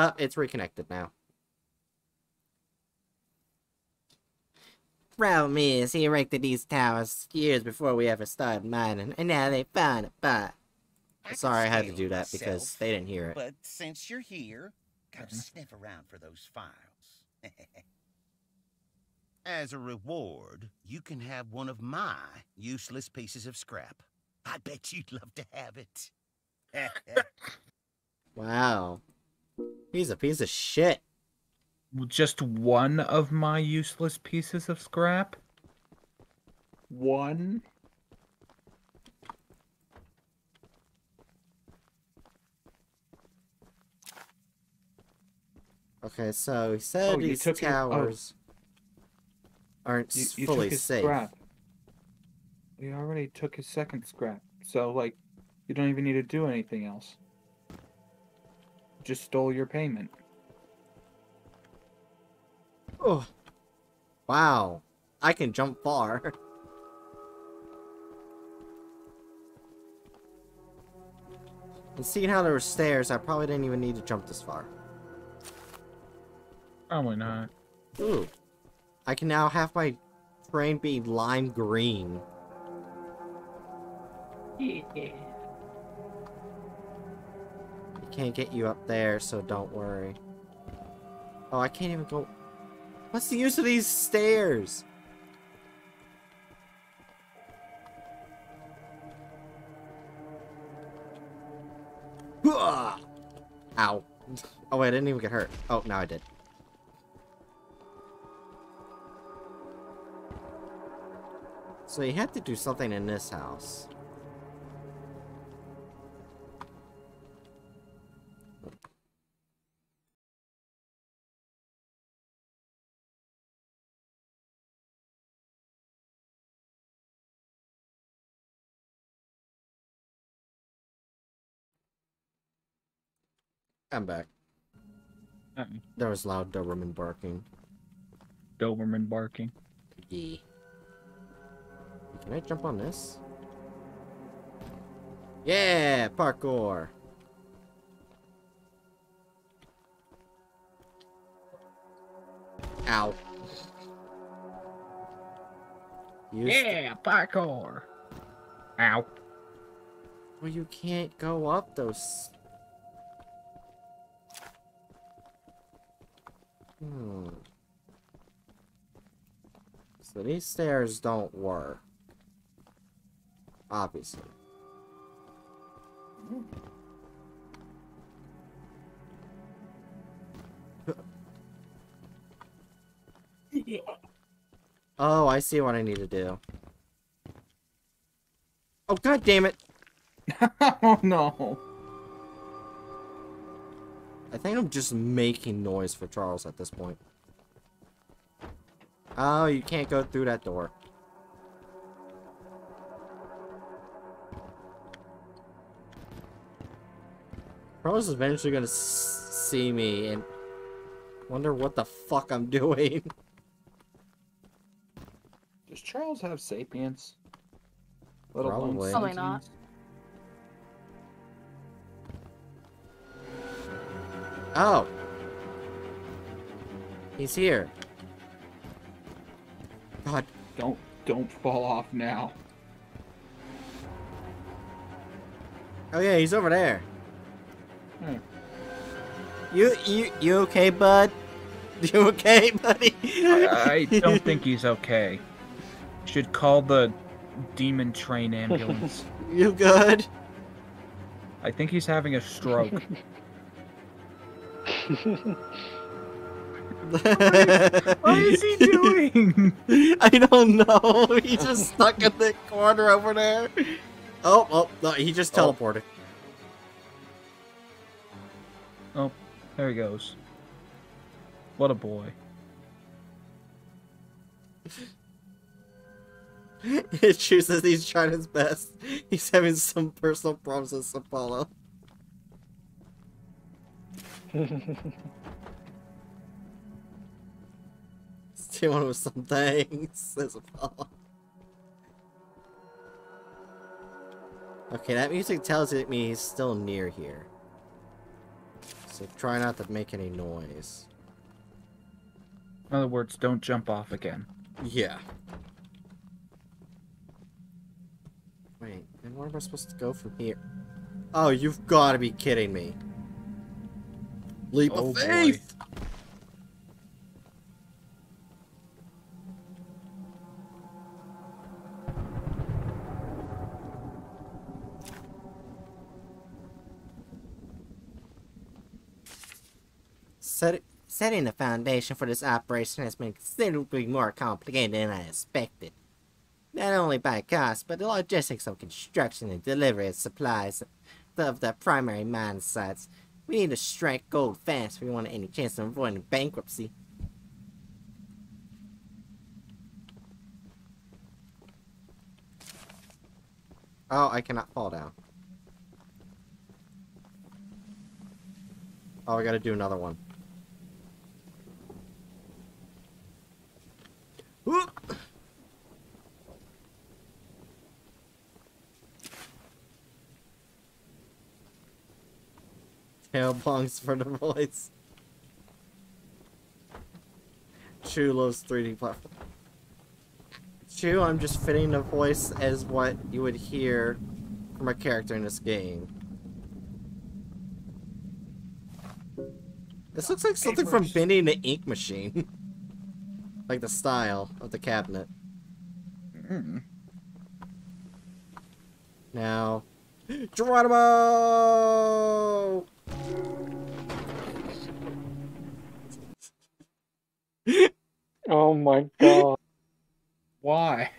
Uh, it's reconnected now. Problem is, he erected these towers years before we ever started mining, and now they found it, but... I Sorry, I had to do that myself, because they didn't hear it. But since you're here, come sniff around for those files. As a reward, you can have one of my useless pieces of scrap. I bet you'd love to have it. Wow. He's a piece of shit. Just one of my useless pieces of scrap? One. Okay, so he said Oh, these took his- oh. towers aren't You, you fully took his safe. scrap. We already took his second scrap, so like, you don't even need to do anything else. Just stole your payment. Oh. Wow. I can jump far. And seeing how there were stairs, I probably didn't even need to jump this far. Probably not. Ooh. I can now have my train be lime green. Yeah. Can't get you up there, so don't worry. Oh, I can't even go... What's the use of these stairs? Ow. Oh, wait, I didn't even get hurt. Oh, now I did. So you have to do something in this house. I'm back. Uh, There was loud Doberman barking. Doberman barking. Yeah. Can I jump on this? Yeah, parkour. Ow. Yeah, parkour. Ow. Well, you can't go up those. Hmm. So these stairs don't work. Obviously. Oh, I see what I need to do. Oh, god damn it! oh no. I think I'm just making noise for Charles at this point. Oh, you can't go through that door. Charles is eventually gonna s see me and wonder what the fuck I'm doing. Does Charles have sapience? Let alone Probably. Probably not. Oh. He's here. God. Don't don't fall off now. Oh yeah, he's over there. Hmm. You you you okay, bud? You okay, buddy? I, I don't think he's okay. Should call the demon train ambulance. You good? I think he's having a stroke. What is he doing? I don't know. He's just stuck in the corner over there. Oh, oh, no, he just Oh. teleported. Oh, there he goes. What a boy. It chooses he's trying his best. He's having some personal problems with Apollo. He's dealing with some things, says Apollo. Okay, that music tells it me he's still near here. So try not to make any noise. In other words, don't jump off again. Yeah. Wait, and where am I supposed to go from here? Oh, you've got to be kidding me. Leap Oh, of boy. faith! Set, setting the foundation for this operation has been considerably more complicated than I expected. Not only by cost, but the logistics of construction and delivery of supplies of the primary mine sites. We need to strike gold fast if we want any chance of avoiding bankruptcy. Oh, I cannot fall down. Oh, I gotta do another one. Tail belongs for the voice. Chu loves 3D platform. Chu, I'm just fitting the voice as what you would hear from a character in this game. This looks like something from. Bendy and the Ink Machine. like the style of the cabinet. Mm. Now, Geronimo! Oh my god. Why?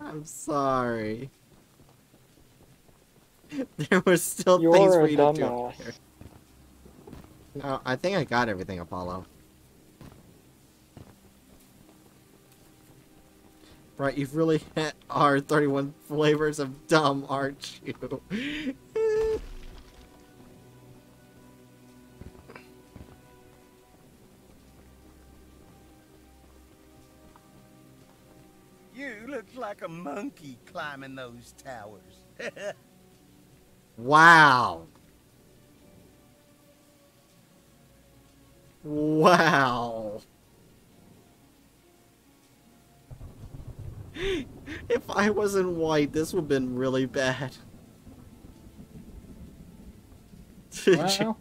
I'm sorry. There were still things You're for you to do. up dumbass. there. No, I think I got everything, Apollo. Right, you've really hit our 31 flavors of dumb, aren't you? You look like a monkey climbing those towers. wow. Wow. If I wasn't white, this would have been really bad. Well,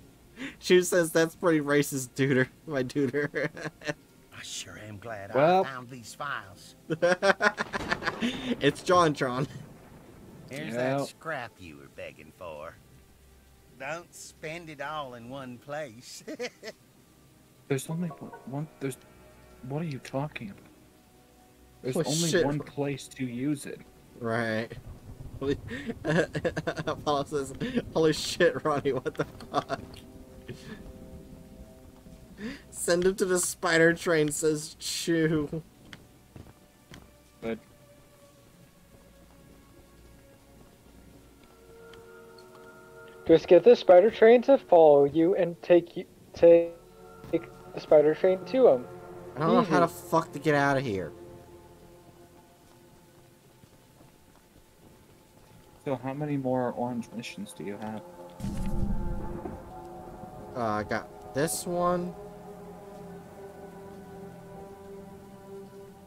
She says that's pretty racist, duder. My duder. I sure am glad Well- I found these files. it's JonTron. Here's Yeah. that scrap you were begging for. Don't spend it all in one place. there's only one, one. There's. What are you talking about? There's Oh, only shit. one place to use it. Right. Holy- Apollo says, Holy shit, Ronnie, what the fuck? Send him to the spider train, says Chu. But Just get the spider train to follow you and take you take the spider train to him. I don't know how the Easy. fuck to get out of here. So, how many more orange missions do you have? Uh, I got this one.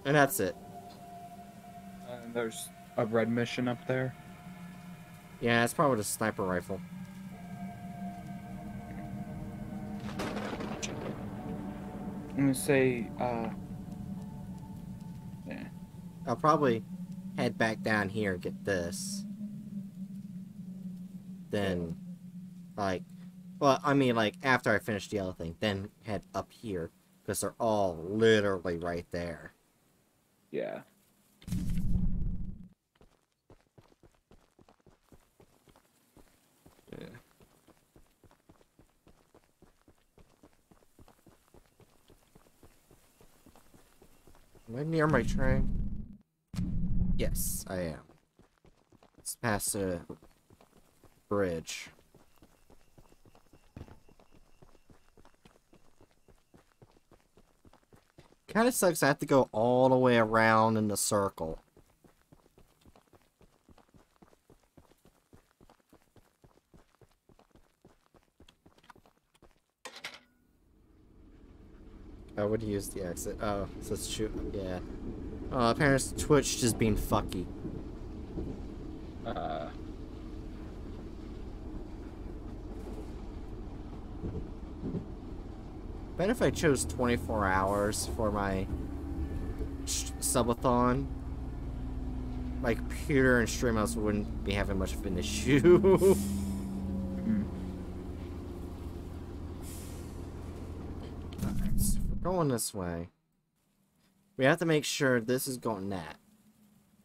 And that's it. And there's a red mission up there. Yeah, it's probably the sniper rifle. I'm gonna say, uh, yeah. I'll probably head back down here and get this. Then, like, well, I mean, like, after I finish the other thing, then head up here. Because they're all literally right there. Yeah. Yeah. Am I near my train? Yes, I am. It's past a bridge. Kinda sucks I have to go all the way around in the circle. I would use the exit. Oh, so it's shoot. Yeah. Oh, apparently Twitch just being fucky. Uh. Bet if I chose 24 hours for my subathon, my computer and streamhouse wouldn't be having much of an issue. Alright, so we're going this way. We have to make sure this is going that.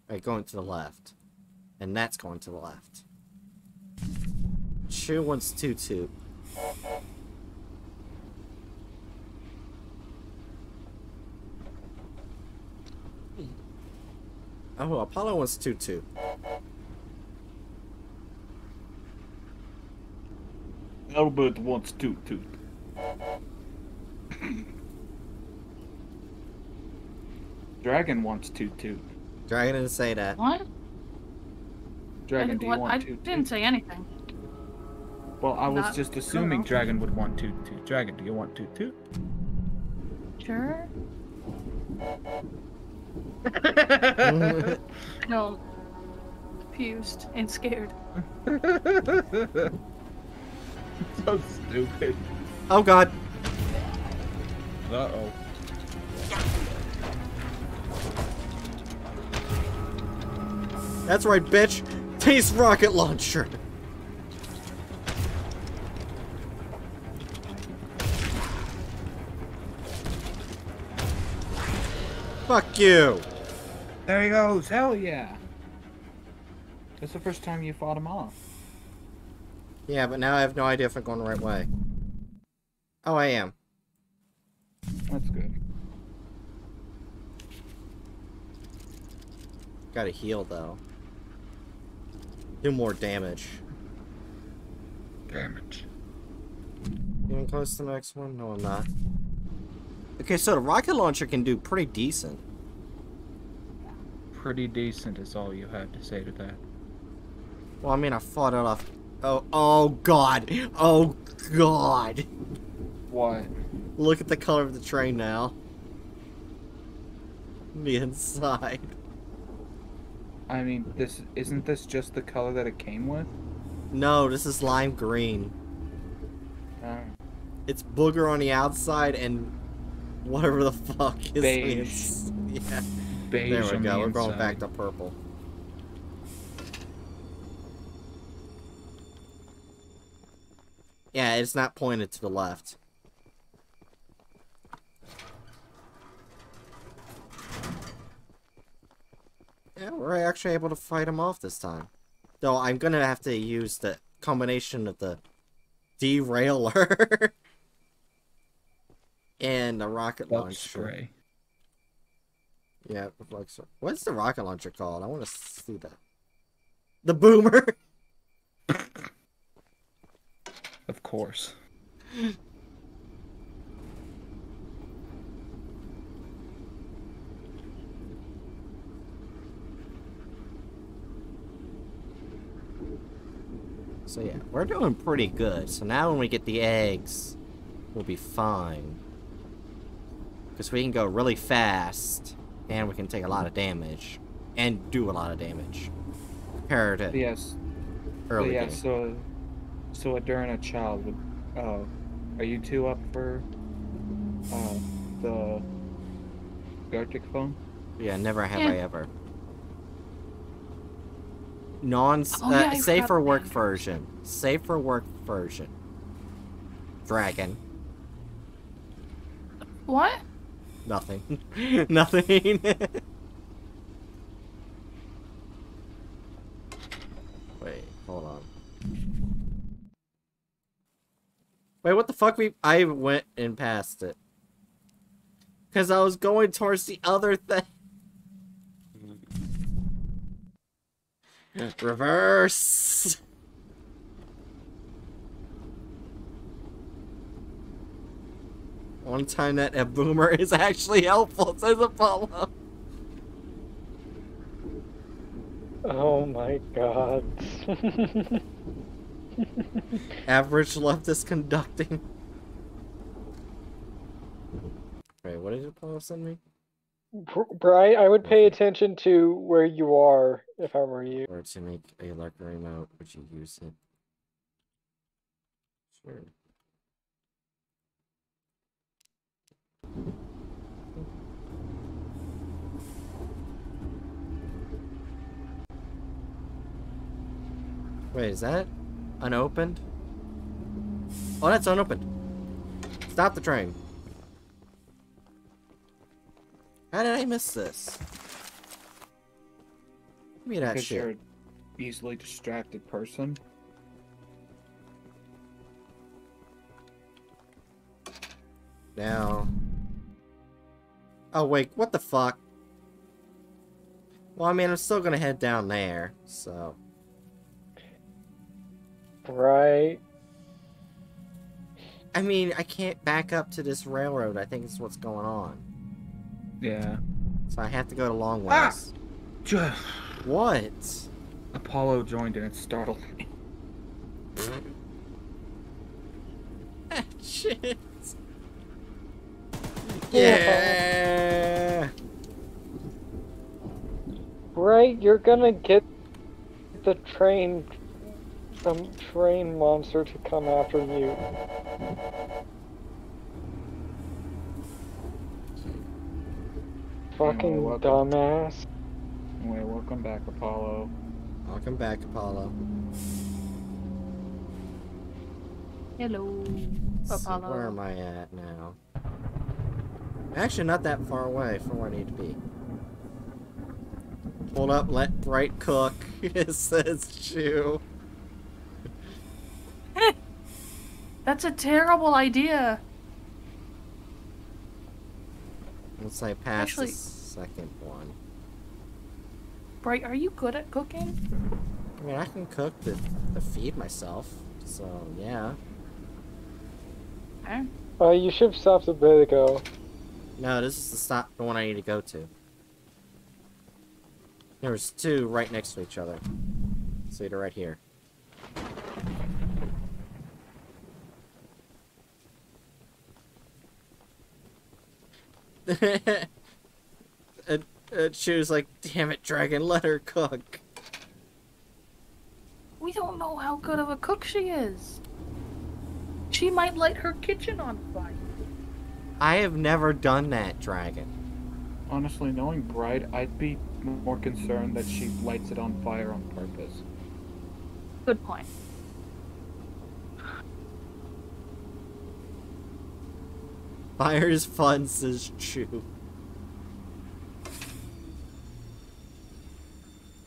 Right, going to the left. And that's going to the left. Chu wants two two. Oh, Apollo wants two two. Albert wants to to. Dragon wants to to. Dragon didn't say that. What? Dragon, I, do you what? want I to? didn't say anything. Well, I was Not- just assuming no. Dragon would want to to. Dragon, do you want to to? Sure. No. Confused and scared. so stupid. oh god. Uh oh. That's right, bitch. Taste rocket launcher. Fuck you. There he goes. Hell yeah! That's the first time you fought him off. Yeah, but now I have no idea if I'm going the right way. Oh, I am. That's good. Gotta heal, though. Do more damage. Damage. Getting close to the next one? No, I'm not. Okay, so the rocket launcher can do pretty decent. Pretty decent is all you have to say to that. Well, I mean, I fought it off. Oh, oh god. Oh god. What? Look at the color of the train now. The inside. I mean, this isn't this just the color that it came with? No, this is lime green. Uh, It's booger on the outside and whatever the fuck is Beige. Yeah. Beige There we go. The We're going back to purple. Yeah, it's not pointed to the left. Yeah, we're actually able to fight him off this time. Though I'm gonna have to use the combination of the derailer and the rocket launcher. spray. Yeah, with like so. What's the rocket launcher called? I want to see that. The boomer. Of course. So yeah, we're doing pretty good. So now when we get the eggs, we'll be fine. Because we can go really fast, and we can take a lot of damage, and do a lot of damage. Compared to yes. But early yeah, game. so so a during a child would uh are you two up for uh the Arctic phone? Yeah, never have Yeah. I ever. Non Oh, yeah, uh, I forgot safe for about work that. version. Safer work version. Dragon. What? Nothing. Nothing. Wait, hold on. Wait, what the fuck? We I went and passed it. Cause I was going towards the other thing. Reverse. One time that a boomer is actually helpful, says Apollo. Oh my god. Average leftist conducting. Wait, what did Apollo send me? Br- Bright, I would pay attention to where you are if I were you. Or to make a lurker remote, would you use it? Sure. Wait, is that unopened? Oh, that's unopened. Stop the train. How did I miss this? Give me that Because shit. you're an easily distracted person. Now. Oh, wait, what the fuck? Well, I mean, I'm still gonna head down there, so. Right. I mean, I can't back up to this railroad. I think it's what's going on. Yeah. So I have to go to Long Ah! Ways. Ju- What? Apollo joined and it startled me. Shit. Yeah. Right, you're gonna get the train, some train monster to come after you. Fucking welcome. dumbass. Anyway, welcome back, Apollo. Welcome back, Apollo. Hello, So Apollo. where am I at now? Actually, not that far away from where I need to be. Hold up, let Bright cook. it says Chu. That's a terrible idea. Once I pass Actually- the second one. Bright, are you good at cooking? I mean, I can cook to, to feed myself. So, yeah. Okay. Uh, you should have stopped a bit ago. No, this is the stop, the one I need to go to. There's two right next to each other. See, they're right here. and, and she was like, damn it, Dragon, let her cook. We don't know how good of a cook she is. She might light her kitchen on fire. I have never done that, Dragon. Honestly, knowing Bright, I'd be more concerned that she lights it on fire on purpose. Good point. Fire is fun, says Chu.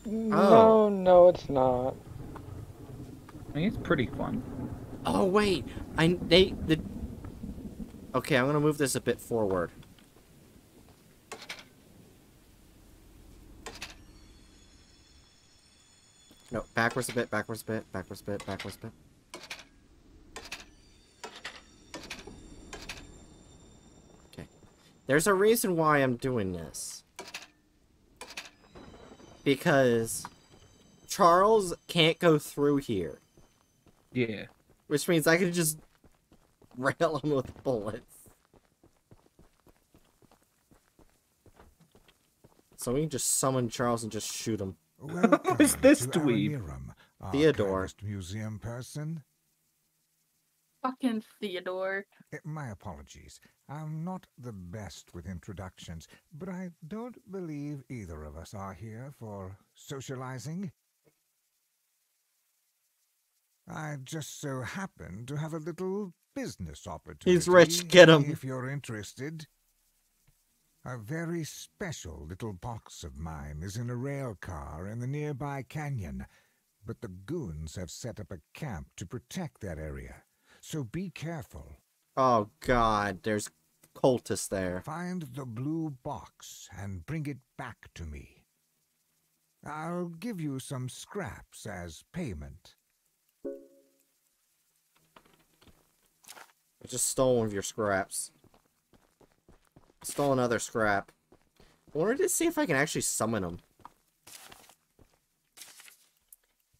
No, oh. no, it's not. I mean, it's pretty fun. Oh wait, I they the. Okay, I'm gonna move this a bit forward. No, backwards a bit, backwards a bit, backwards a bit, backwards a bit. Okay. There's a reason why I'm doing this. Because Charles can't go through here. Yeah. Which means I can just rail him with bullets. So we can just summon Charles and just shoot him. Welcome is this to dweeb? Aranirum, Theodore. museum person. Fucking Theodore. Eh, My apologies. I'm not the best with introductions, but I don't believe either of us are here for socializing. I just so happen to have a little business opportunity. He's rich, get him. If you're interested. A very special little box of mine is in a rail car in the nearby canyon, but the goons have set up a camp to protect that area. So be careful. Oh god, there's cultists there. Find the blue box and bring it back to me. I'll give you some scraps as payment. I just stole one of your scraps. Stole another scrap. I wanted to see if I can actually summon him.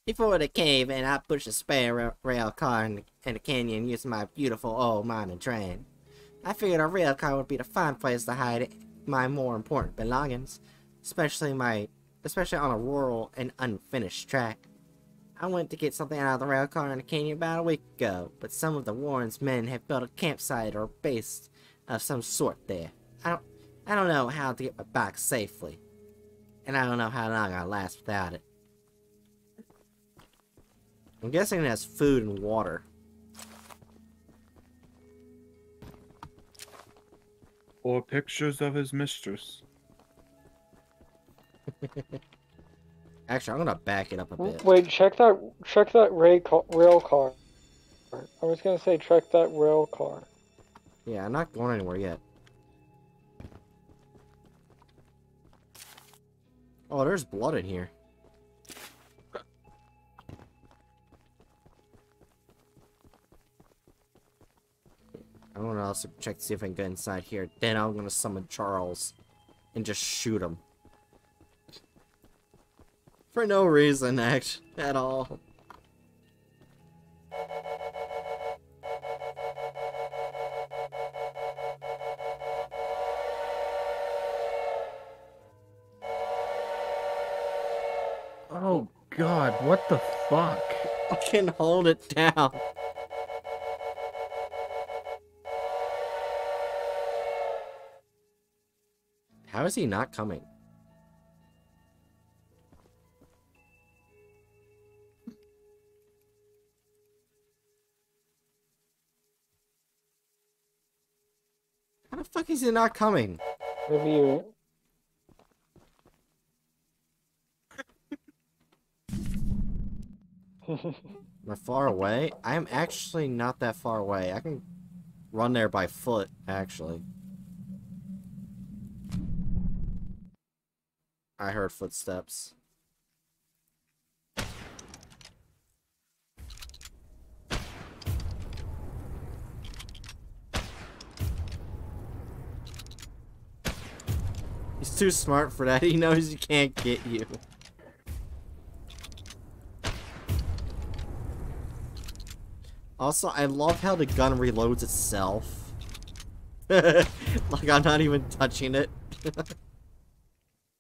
Before the cave, and I push a spare rail car in the, in the canyon using my beautiful old mining train. I figured a rail car would be the fine place to hide my more important belongings, especially my, especially on a rural and unfinished track. I went to get something out of the rail car in the canyon about a week ago, but some of the Warren's men have built a campsite or base of some sort there. I don't, I don't know how to get my back safely, and I don't know how long I'll last without it. I'm guessing it has food and water. Or pictures of his mistress. Actually, I'm gonna back it up a bit. Wait, check that check that ray ca- rail car. I was gonna say check that rail car. Yeah, I'm not going anywhere yet. Oh, there's blood in here. I'm gonna also check to see if I can get inside here. Then I'm gonna summon Charles and just shoot him. For no reason, act at all. Oh god, what the fuck? I can hold it down. How is he not coming? Fuck is he not coming? Maybe you. Am I far away? I am actually not that far away. I can run there by foot, actually. I heard footsteps. He's too smart for that. He knows he can't get you. Also, I love how the gun reloads itself. like I'm not even touching it.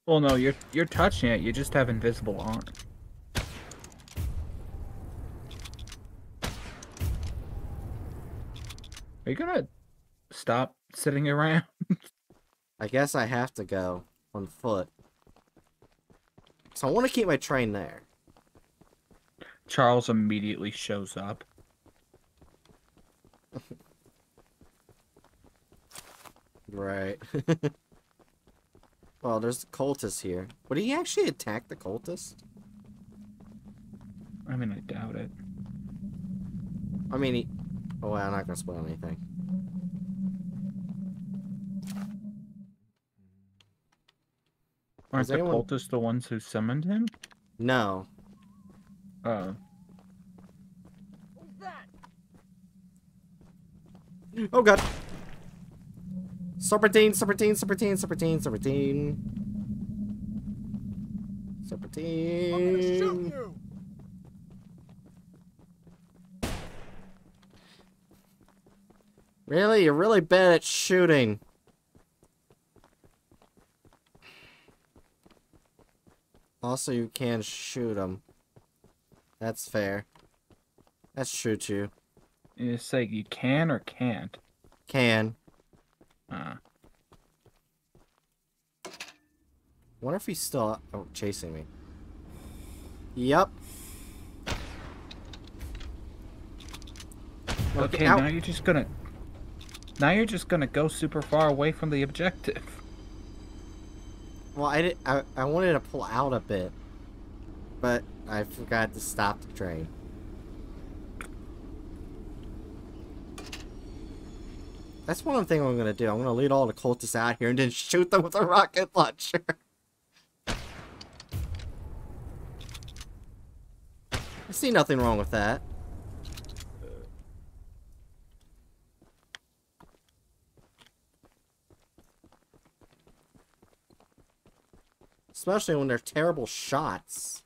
Well, no, you're you're touching it. You just have invisible arm. Are you gonna stop sitting around? I guess I have to go on foot. So I want to keep my train there. Charles immediately shows up. Right. well, there's the cultist here. Would he actually attack the cultist? I mean, I doubt it. I mean, he... Oh, well, I'm not gonna spoil anything. Aren't the anyone- cultists the ones who summoned him? No. Oh. Oh, God. Serpentine, serpentine, serpentine, serpentine, serpentine. Serpentine. Really? You're really bad at shooting. Also, you can shoot them. That's fair. That's true, too. You say you can or can't. Can. Uh, Wonder if he's still oh, chasing me. Yep. okay, ow. now you're just gonna. Now you're just gonna go super far away from the objective. Well, I did. I, I wanted to pull out a bit, but I forgot to stop the train. That's one thing I'm gonna do. I'm gonna lead all the cultists out here and then shoot them with a rocket launcher. I see nothing wrong with that. Especially when they're terrible shots.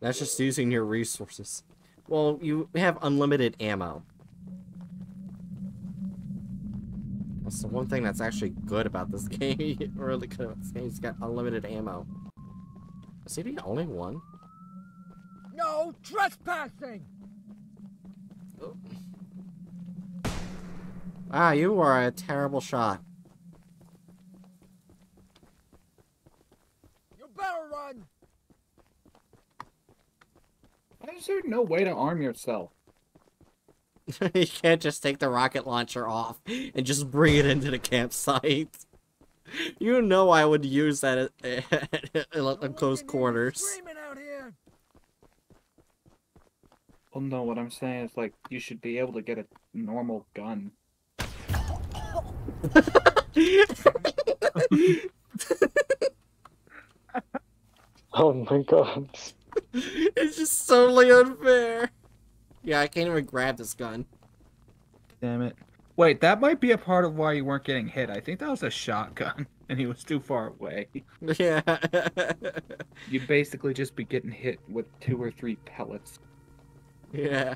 That's just using your resources. Well, you have unlimited ammo. That's the one thing that's actually good about this game. really good about this game. It's got unlimited ammo. Is he the only one? No trespassing! Oh. Ah, you are a terrible shot. You better run! Why is there no way to arm yourself? you can't just take the rocket launcher off and just bring it into the campsite. You know I would use that at, at close quarters. Screaming out here! Well, no, what I'm saying is, like, you should be able to get a normal gun. Oh my god. it's just totally unfair. Yeah, I can't even grab this gun. Damn it. Wait, that might be a part of why you weren't getting hit. I think that was a shotgun, and he was too far away. Yeah. You'd basically just be getting hit with two or three pellets. Yeah.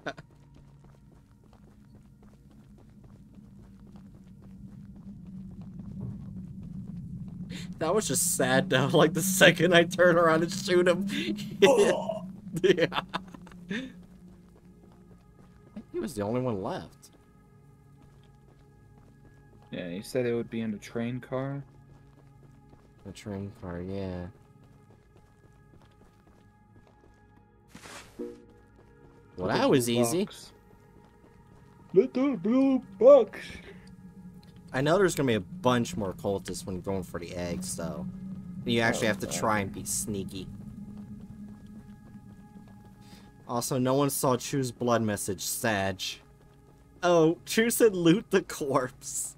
That was just sad though. Like the second I turn around and shoot him. yeah. I he was the only one left. Yeah, you said it would be in a train car. A train car, yeah. Well, that was easy. Little blue box. I know there's gonna be a bunch more cultists when going for the eggs, though. And you actually Oh, have to try and be sneaky. Also, no one saw Chu's blood message, Sag. Oh, Chu said loot the corpse.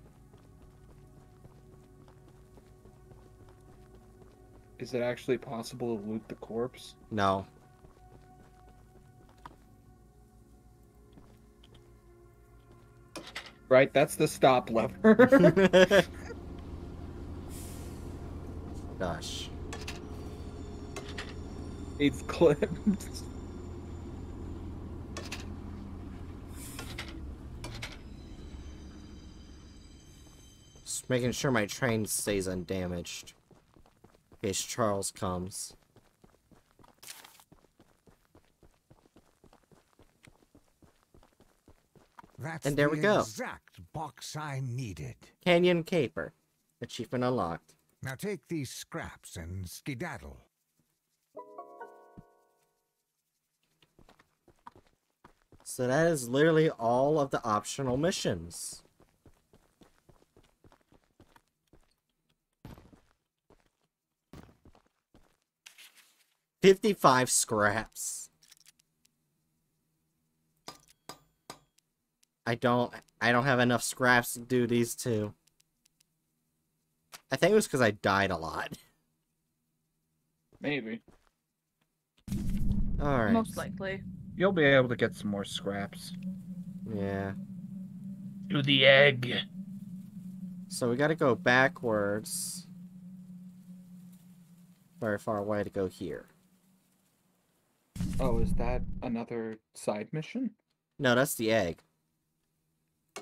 Is it actually possible to loot the corpse? No. Right, that's the stop lever. Gosh. it's clipped. Just making sure my train stays undamaged. In case Charles comes. That's And there the we go. exact box I needed. Canyon Caper. Achievement unlocked. Now take these scraps and skedaddle. So that is literally all of the optional missions. Fifty-five scraps. I don't I don't have enough scraps to do these two. I think it was because I died a lot. Maybe. Alright. Most likely. You'll be able to get some more scraps. Yeah. To the egg. So we gotta go backwards. Very far away to go here. Oh, is that another side mission? No, that's the egg.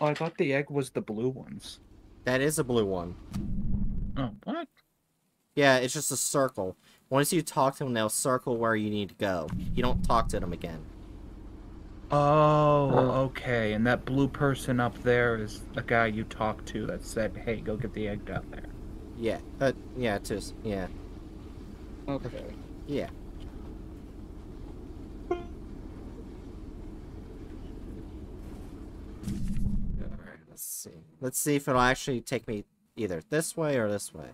Oh, I thought the egg was the blue ones. That is a blue one. Oh, what? Yeah, it's just a circle. Once you talk to them, they'll circle where you need to go. You don't talk to them again. Oh, okay. And that blue person up there is a guy you talked to that said, "Hey, go get the egg down there." Yeah. Uh, yeah, just yeah, Okay. yeah. Alright, let's see. Let's see if it'll actually take me either this way or this way.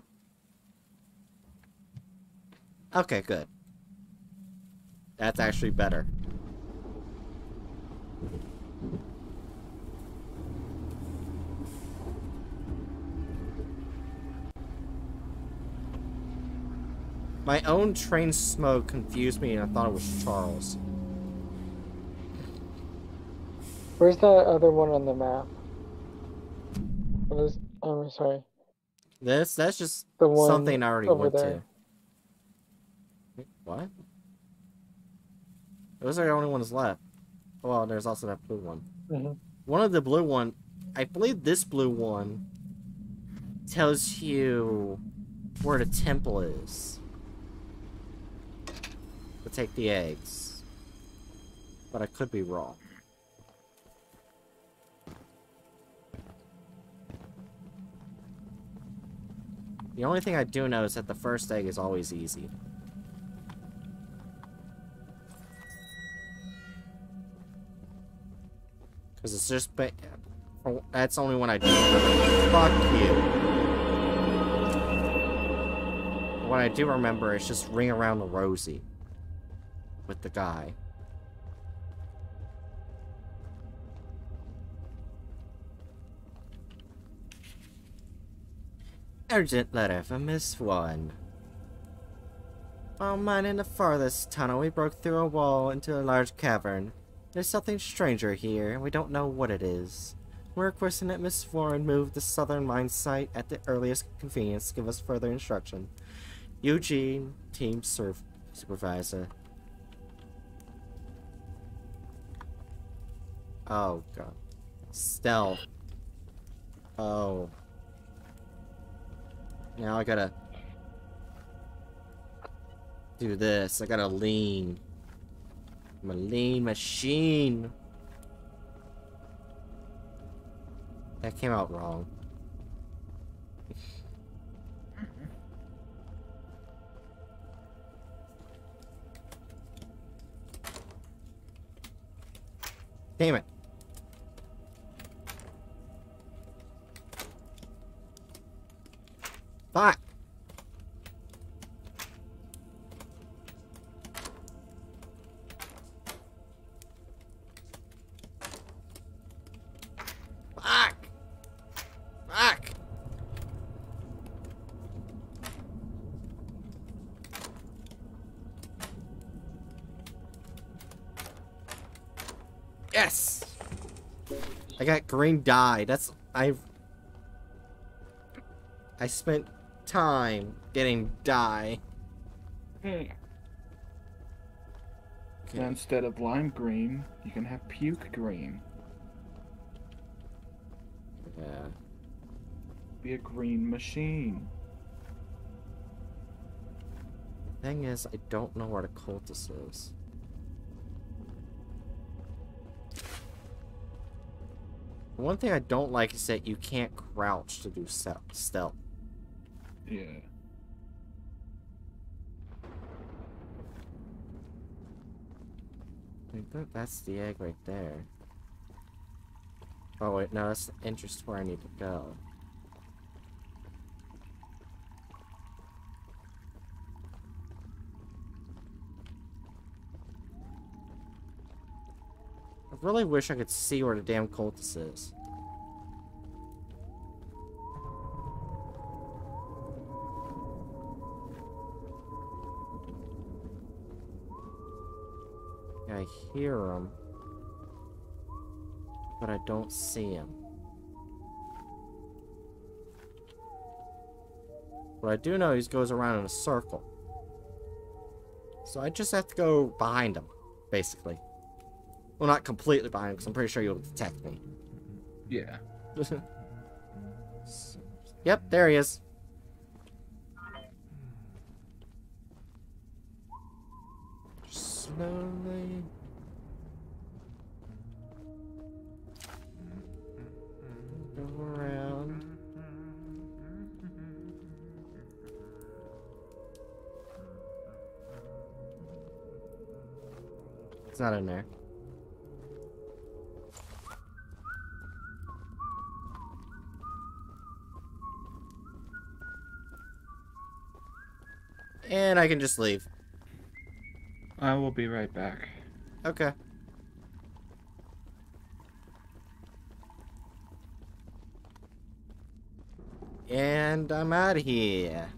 Okay, good. That's actually better. My own train smoke confused me and I thought it was Charles. Where's that other one on the map? What is? Oh, sorry. This that's just The one something I already went there. to. What? Those are the only ones left. Oh well, there's also that blue one. Mhm. One of the blue one, I believe this blue one tells you where the temple is to take the eggs. But I could be wrong. The only thing I do know is that the first egg is always easy. Because it's just... Oh, that's only when I do. Fuck you. What I do remember is just ring around the rosy. With the guy. Urgent letter from Miss One. Oh, While mining the farthest tunnel, we broke through a wall into a large cavern. There's something stranger here, and we don't know what it is. We're requesting that Miss Warren move the southern mine site at the earliest convenience to give us further instruction. Eugene, Team Surf Supervisor. Oh, God. Stealth. Oh. Now I gotta do this. I gotta lean. I'm a lean machine. That came out wrong. Damn it. Fuck. Fuck. Fuck. Yes. I got green dye. That's I've I spent time getting dye. And Okay. instead of lime green, you can have puke green. Yeah. Be a green machine. Thing is, I don't know where the cultist is. One thing I don't like is that you can't crouch to do stealth. Yeah. That's the egg right there. Oh wait, no, that's the entrance where I need to go. I really wish I could see where the damn cultist is. I hear him, but I don't see him. What I do know, he goes around in a circle. So I just have to go behind him, basically. Well, not completely behind him, because I'm pretty sure he'll detect me. Yeah. yep, there he is. Slowly. It's not in there. And I can just leave. I will be right back. Okay. And I'm out of here.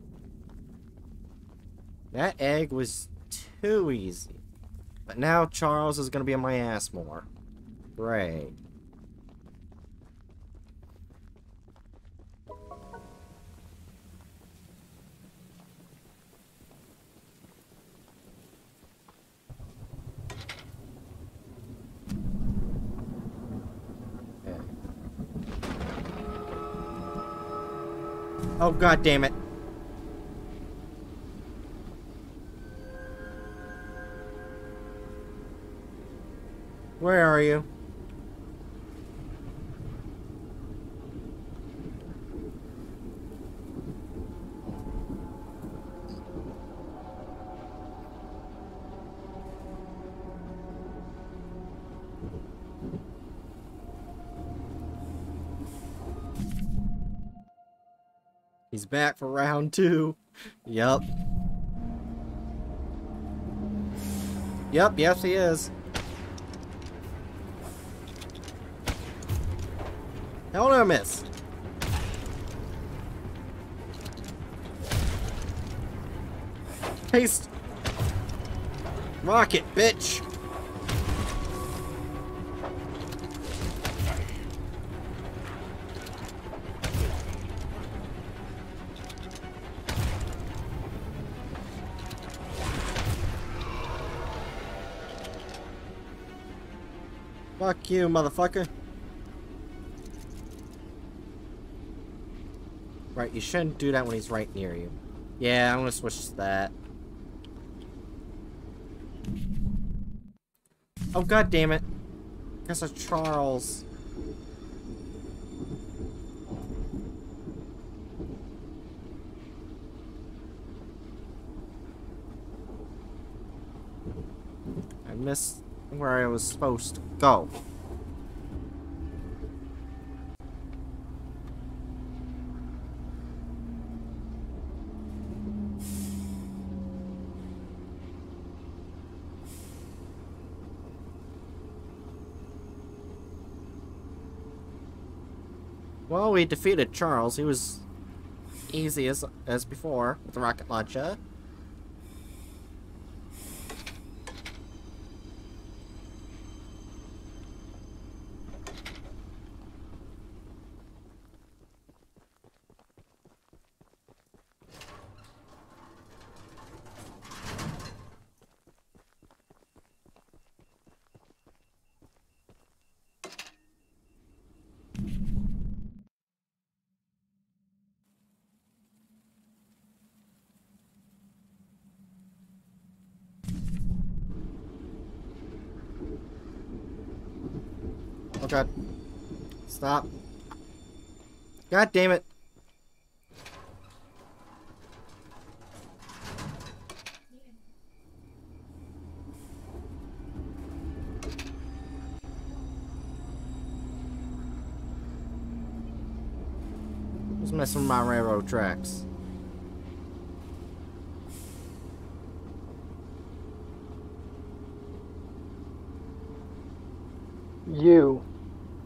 That egg was too easy. But now Charles is gonna be on my ass more. Great. Oh god damn it. Where are you? Back for round two. Yup. Yup, yes he is. Hell no, miss. Taste. Rocket, bitch. Fuck you, motherfucker. Right, you shouldn't do that when he's right near you. Yeah, I'm gonna switch to that. Oh god damn it. That's a Charles. I missed where I was supposed to go. Well, we defeated Charles. He was easy as as before with the rocket launcher. Oh god. Stop. God damn it. Just messing with my railroad tracks. You.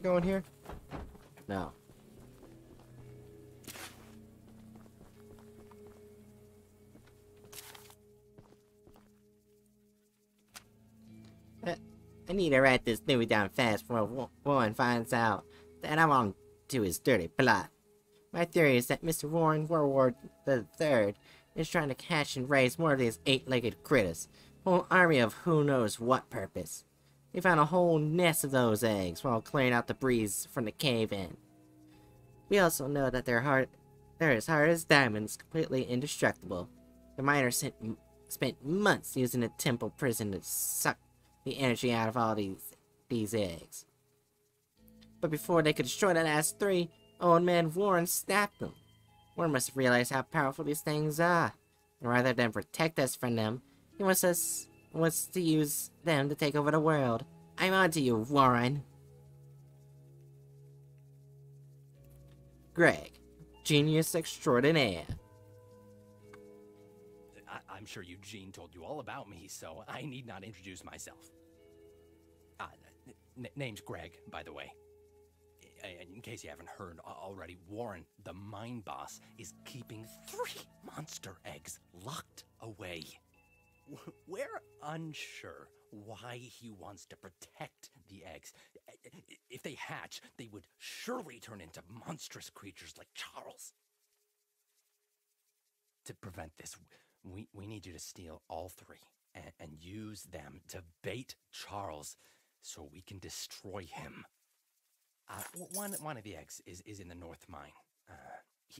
Am I going here? No. Uh, I need to write this news down fast before Warren finds out that I'm on to his dirty plot. My theory is that Mr. Warren Warward the Third is trying to catch and raise more of these eight-legged critters. Whole army of who knows what purpose. They found a whole nest of those eggs while clearing out the breeze from the cave-in. We also know that their heart, they're as hard as diamonds, completely indestructible. The miners sent, spent months using a temple prison to suck the energy out of all these these eggs. But before they could destroy the last three, old man Warren snapped them. Warren must have realized how powerful these things are. And rather than protect us from them, he wants us wants to use them to take over the world. I'm on to you, Warren. Greg, genius extraordinaire. I- I'm sure Eugene told you all about me, so I need not introduce myself. Ah, n- name's Greg, by the way. In case you haven't heard already, Warren, the mine boss, is keeping three monster eggs locked away. We're unsure why he wants to protect the eggs. If they hatch, they would surely turn into monstrous creatures like Charles. To prevent this, we, we need you to steal all three and, and use them to bait Charles so we can destroy him. Uh, one, one of the eggs is, is in the north mine. Uh,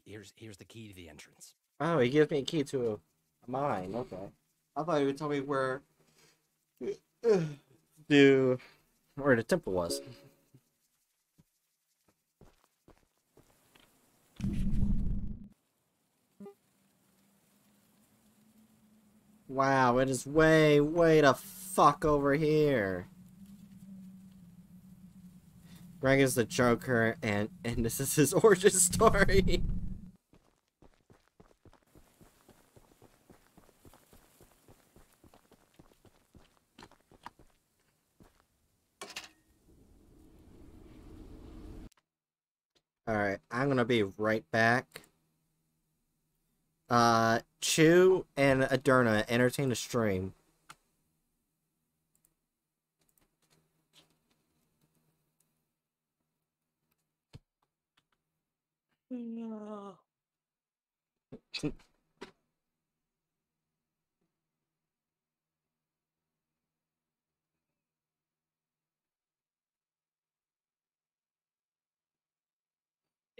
here's, here's the key to the entrance. Oh, he gives me a key to a mine. Okay. I thought he would tell me where the where the temple was. Wow, it is way, way the fuck over here. Greg is the Joker, and and this is his origin story. Alright, I'm gonna be right back. Uh, Chu and Adurna entertain the stream.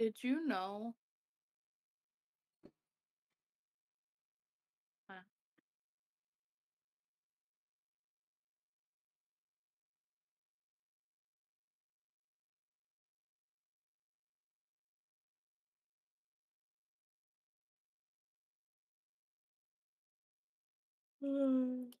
Did you know? Huh. Start.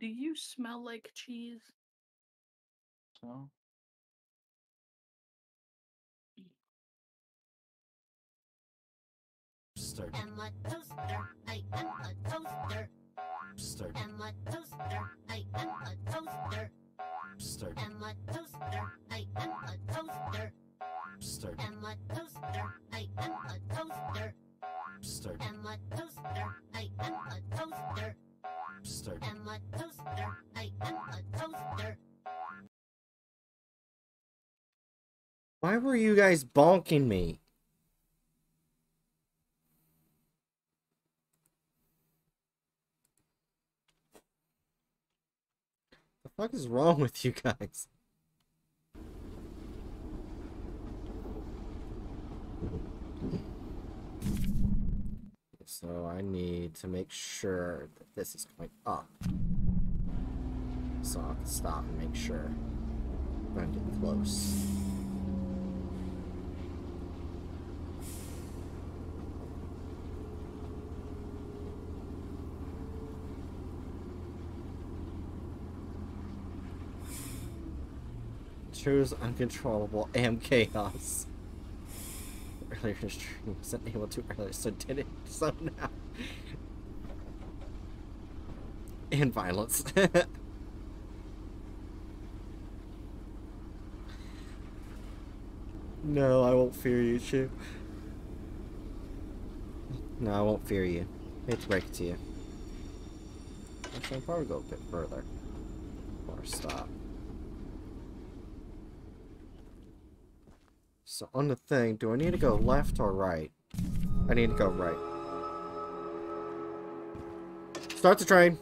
Do you smell like cheese? So? Start. Start. Start. Start. Start. Start. Why were you guys bonking me? The fuck is wrong with you guys? So I need to make sure that this is going up. So I can stop and make sure I'm getting close. Choose uncontrollable and chaos. Earlier stream wasn't able to earlier, so did it. So now. And violence. no, I won't fear you, Chu. No, I won't fear you. I hate to break it to you. Actually, I'll probably go a bit further. Or stop. So on the thing, do I need to go left or right? I need to go right. Start the train.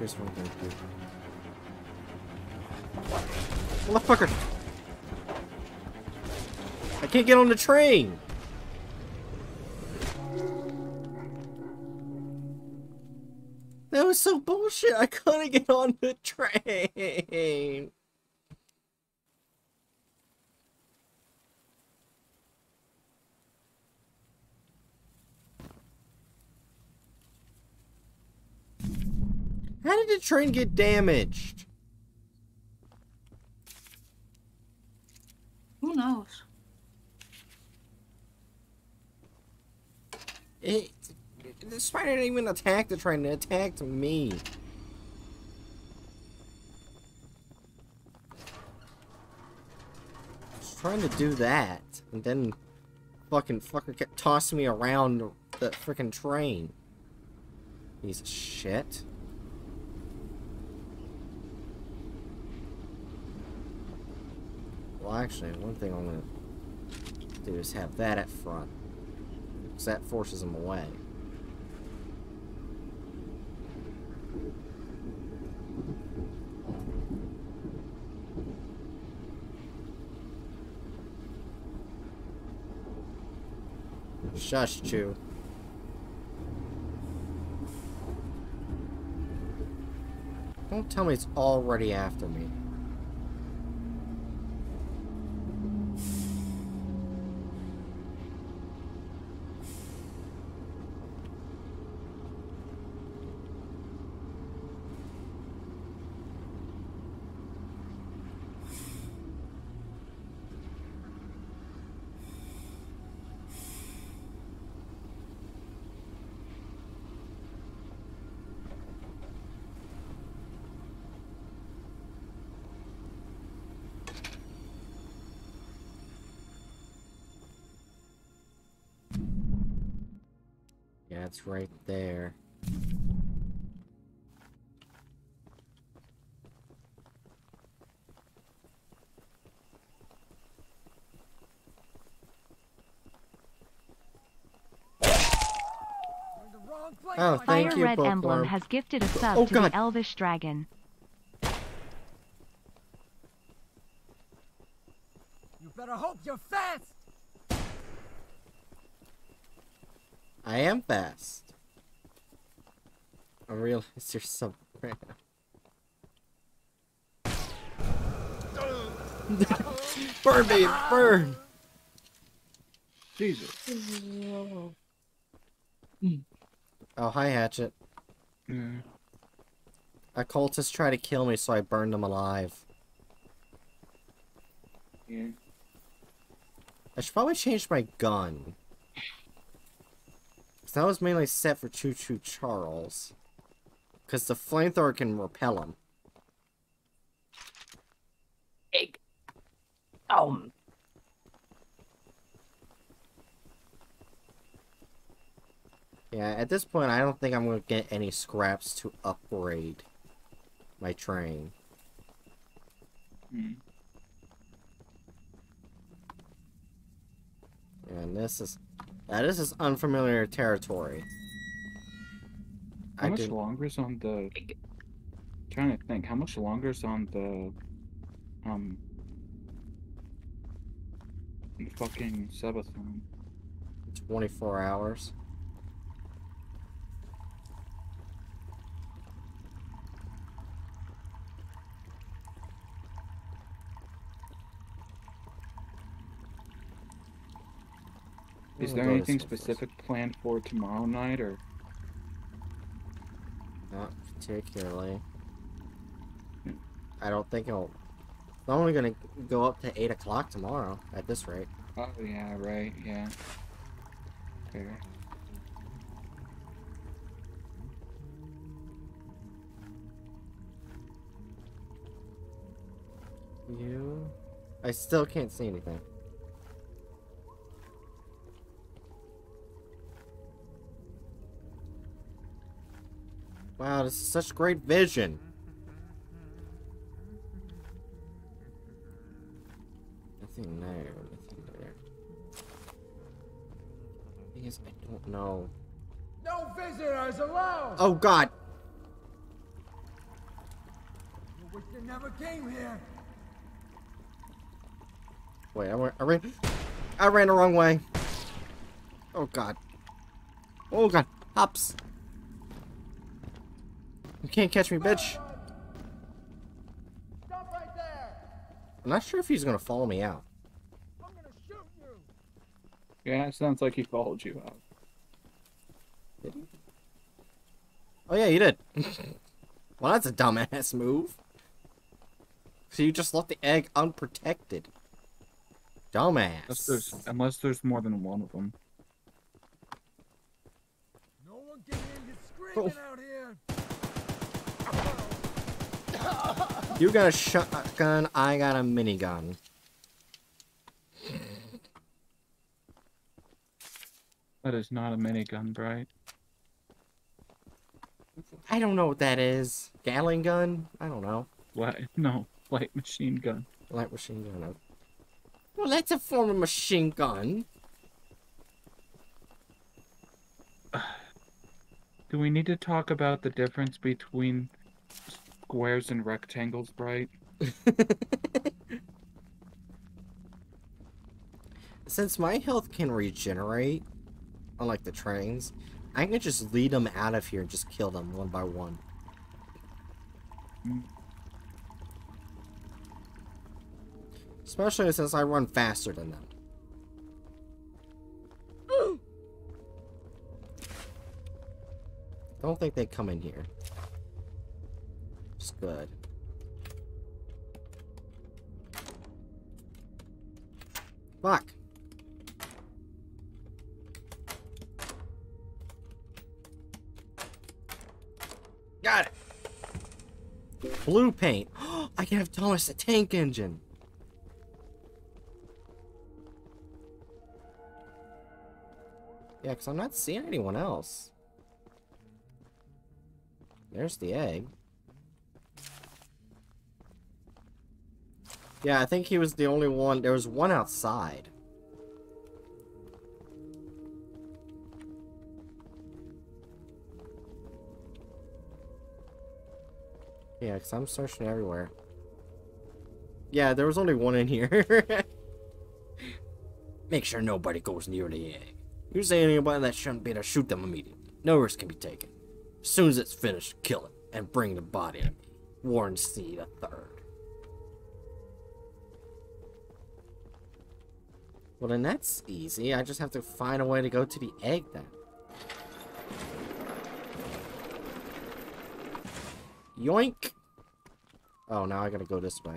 Here's one thing. Motherfucker! I can't get on the train! That was so bullshit. I couldn't get on the train. How did the train get damaged? Who knows? It, the spider didn't even attack the train, it attacked me. Trying to do that, and then fucking fucker kept tossing me around the freaking train. Piece of shit. Well, actually, one thing I'm gonna do is have that at front. Because that forces them away. Shush, Chu. Don't tell me it's already after me. It's right there. You're in the wrong place, Oh, thank Fire you, Red Emblem has gifted a sub Oh, to God. the Elvish Dragon. You better hope you're fast. I am fast. I realize there's some. burn, baby, burn! Jesus. Oh, hi, Hatchet. Mm. A cultist tried to kill me, so I burned him alive. Yeah. I should probably change my gun. 'Cause that was mainly set for Choo Choo Charles. Because the flamethrower can repel him. Egg. Um. Yeah, at this point, I don't think I'm going to get any scraps to upgrade my train. Mm. And this is... Now, this is unfamiliar territory. How I much did, longer is on the? Trying to think. How much longer is on the? Um. Fucking subathon. 24 hours. Is there gonna go to anything Silver's. specific planned for tomorrow night, or Not particularly. I don't think it'll... It's only gonna go up to 8 o'clock tomorrow, at this rate. Oh yeah, right, yeah. Fair. You... I still can't see anything. Wow, this is such great vision. Nothing there, nothing there. Thing is, I don't know. No visitors allowed! Oh god! I wish you never came here. Wait, I, went, I ran. I ran the wrong way. Oh god. Oh god. Hops. You can't catch me, bitch. Stop right there! I'm not sure if he's gonna follow me out. I'm gonna shoot you! Yeah, it sounds like he followed you out. Did he? Oh yeah, you did. well, that's a dumbass move. So you just left the egg unprotected. Unless there's, Dumbass. unless there's more than one of them. No one can hear you screaming out here! You got a shotgun, I got a minigun. That is not a minigun, Bright. I don't know what that is. Gatling gun? I don't know. What? no, light machine gun. Light machine gun. Well, that's a form of machine gun. Do we need to talk about the difference between squares and rectangles, Bright? Since my health can regenerate, unlike the trains, I can just lead them out of here and just kill them one by one. Mm. Especially since I run faster than them. Don't think they come in here. It's good. Fuck. Got it. Blue paint. I can have Thomas the Tank Engine. Yeah, because I'm not seeing anyone else. There's the egg. Yeah, I think he was the only one. There was one outside. Yeah, because I'm searching everywhere. Yeah, there was only one in here. Make sure nobody goes near the egg. You say anybody that shouldn't be there, shoot them immediately. No risk can be taken. As soon as it's finished, kill it and bring the body to me. Warren C. the third. Well, then that's easy. I just have to find a way to go to the egg then. Yoink! Oh, now I gotta go this way.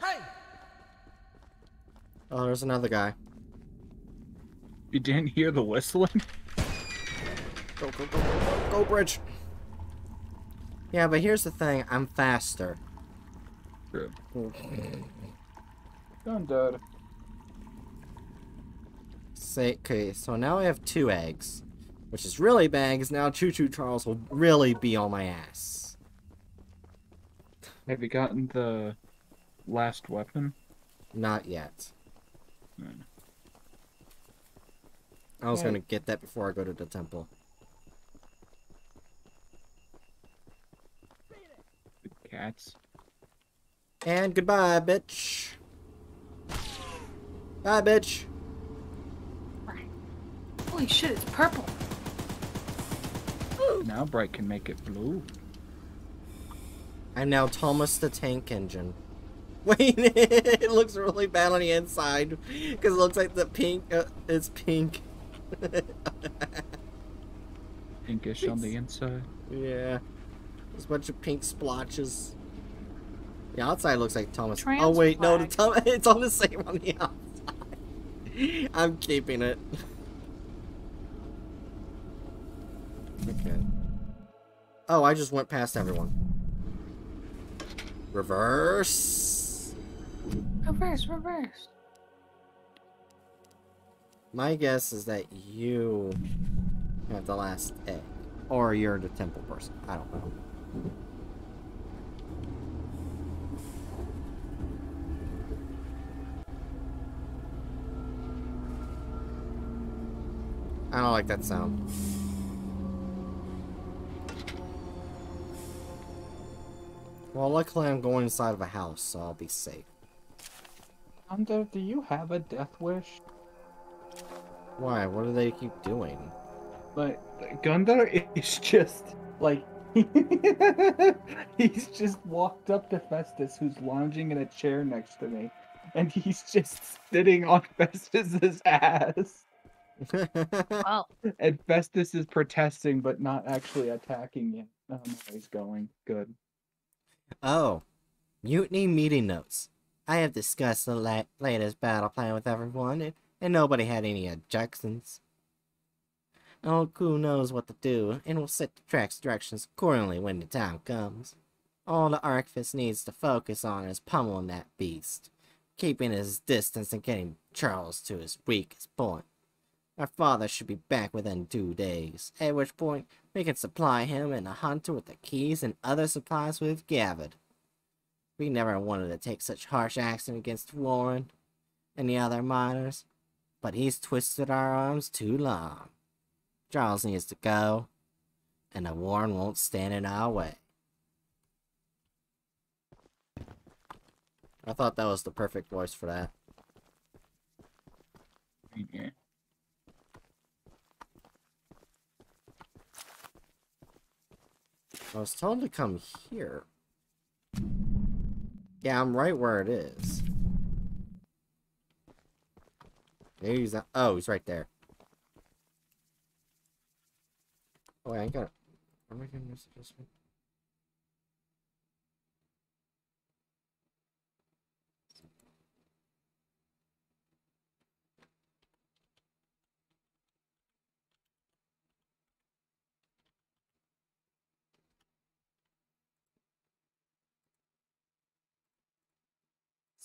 Hey! Oh, there's another guy. You didn't hear the whistling? Go, go, go, go, go, go, Bridge! Yeah, but here's the thing. I'm faster. True. Done, Dad. Say, okay, so now I have two eggs. Which is really bad, because now Choo Choo Charles will really be on my ass. Have you gotten the last weapon? Not yet. Hmm. I was Yeah. gonna get that before I go to the temple. The cats. And goodbye, bitch. Bye, bitch. Holy shit, it's purple. Now Bright can make it blue. I'm now Thomas the Tank Engine. Wait, it looks really bad on the inside because it looks like the pink. Uh, it's pink. Pinkish on the inside. yeah, there's a bunch of pink splotches. The outside looks like Thomas. Trans oh wait, no, the flag. Tom- it's on the same on the outside. I'm keeping it. Okay. Oh, I just went past everyone. Reverse. Reverse, reverse. My guess is that you You have the last egg. Or you're the temple person. I don't know. I don't like that sound. Well, luckily I'm going inside of a house, so I'll be safe. Gunda, do you have a death wish? Why? What do they keep doing? Like, Gundar is just like he's just walked up to Festus, who's lounging in a chair next to me, and he's just sitting on Festus's ass. Well, And Festus is protesting, but not actually attacking yet. Oh, no, he's going. Good. oh, mutiny meeting notes. I have discussed the la- latest battle plan with everyone, and, and nobody had any objections. Oh, Old crew knows what to do, and will set the track's directions accordingly when the time comes. All the Archivist needs to focus on is pummeling that beast, keeping his distance and getting Charles to his weakest point. Our father should be back within two days, at which point we can supply him and the hunter with the keys and other supplies we've gathered. We never wanted to take such harsh action against Warren and the other miners, but he's twisted our arms too long. Charles needs to go, and the Warren won't stand in our way. I thought that was the perfect voice for that. Yeah. I was told to come here. Yeah, I'm right where it is. Maybe he's not. Oh, he's right there. Oh, wait, I got. Am I gonna miss adjustment?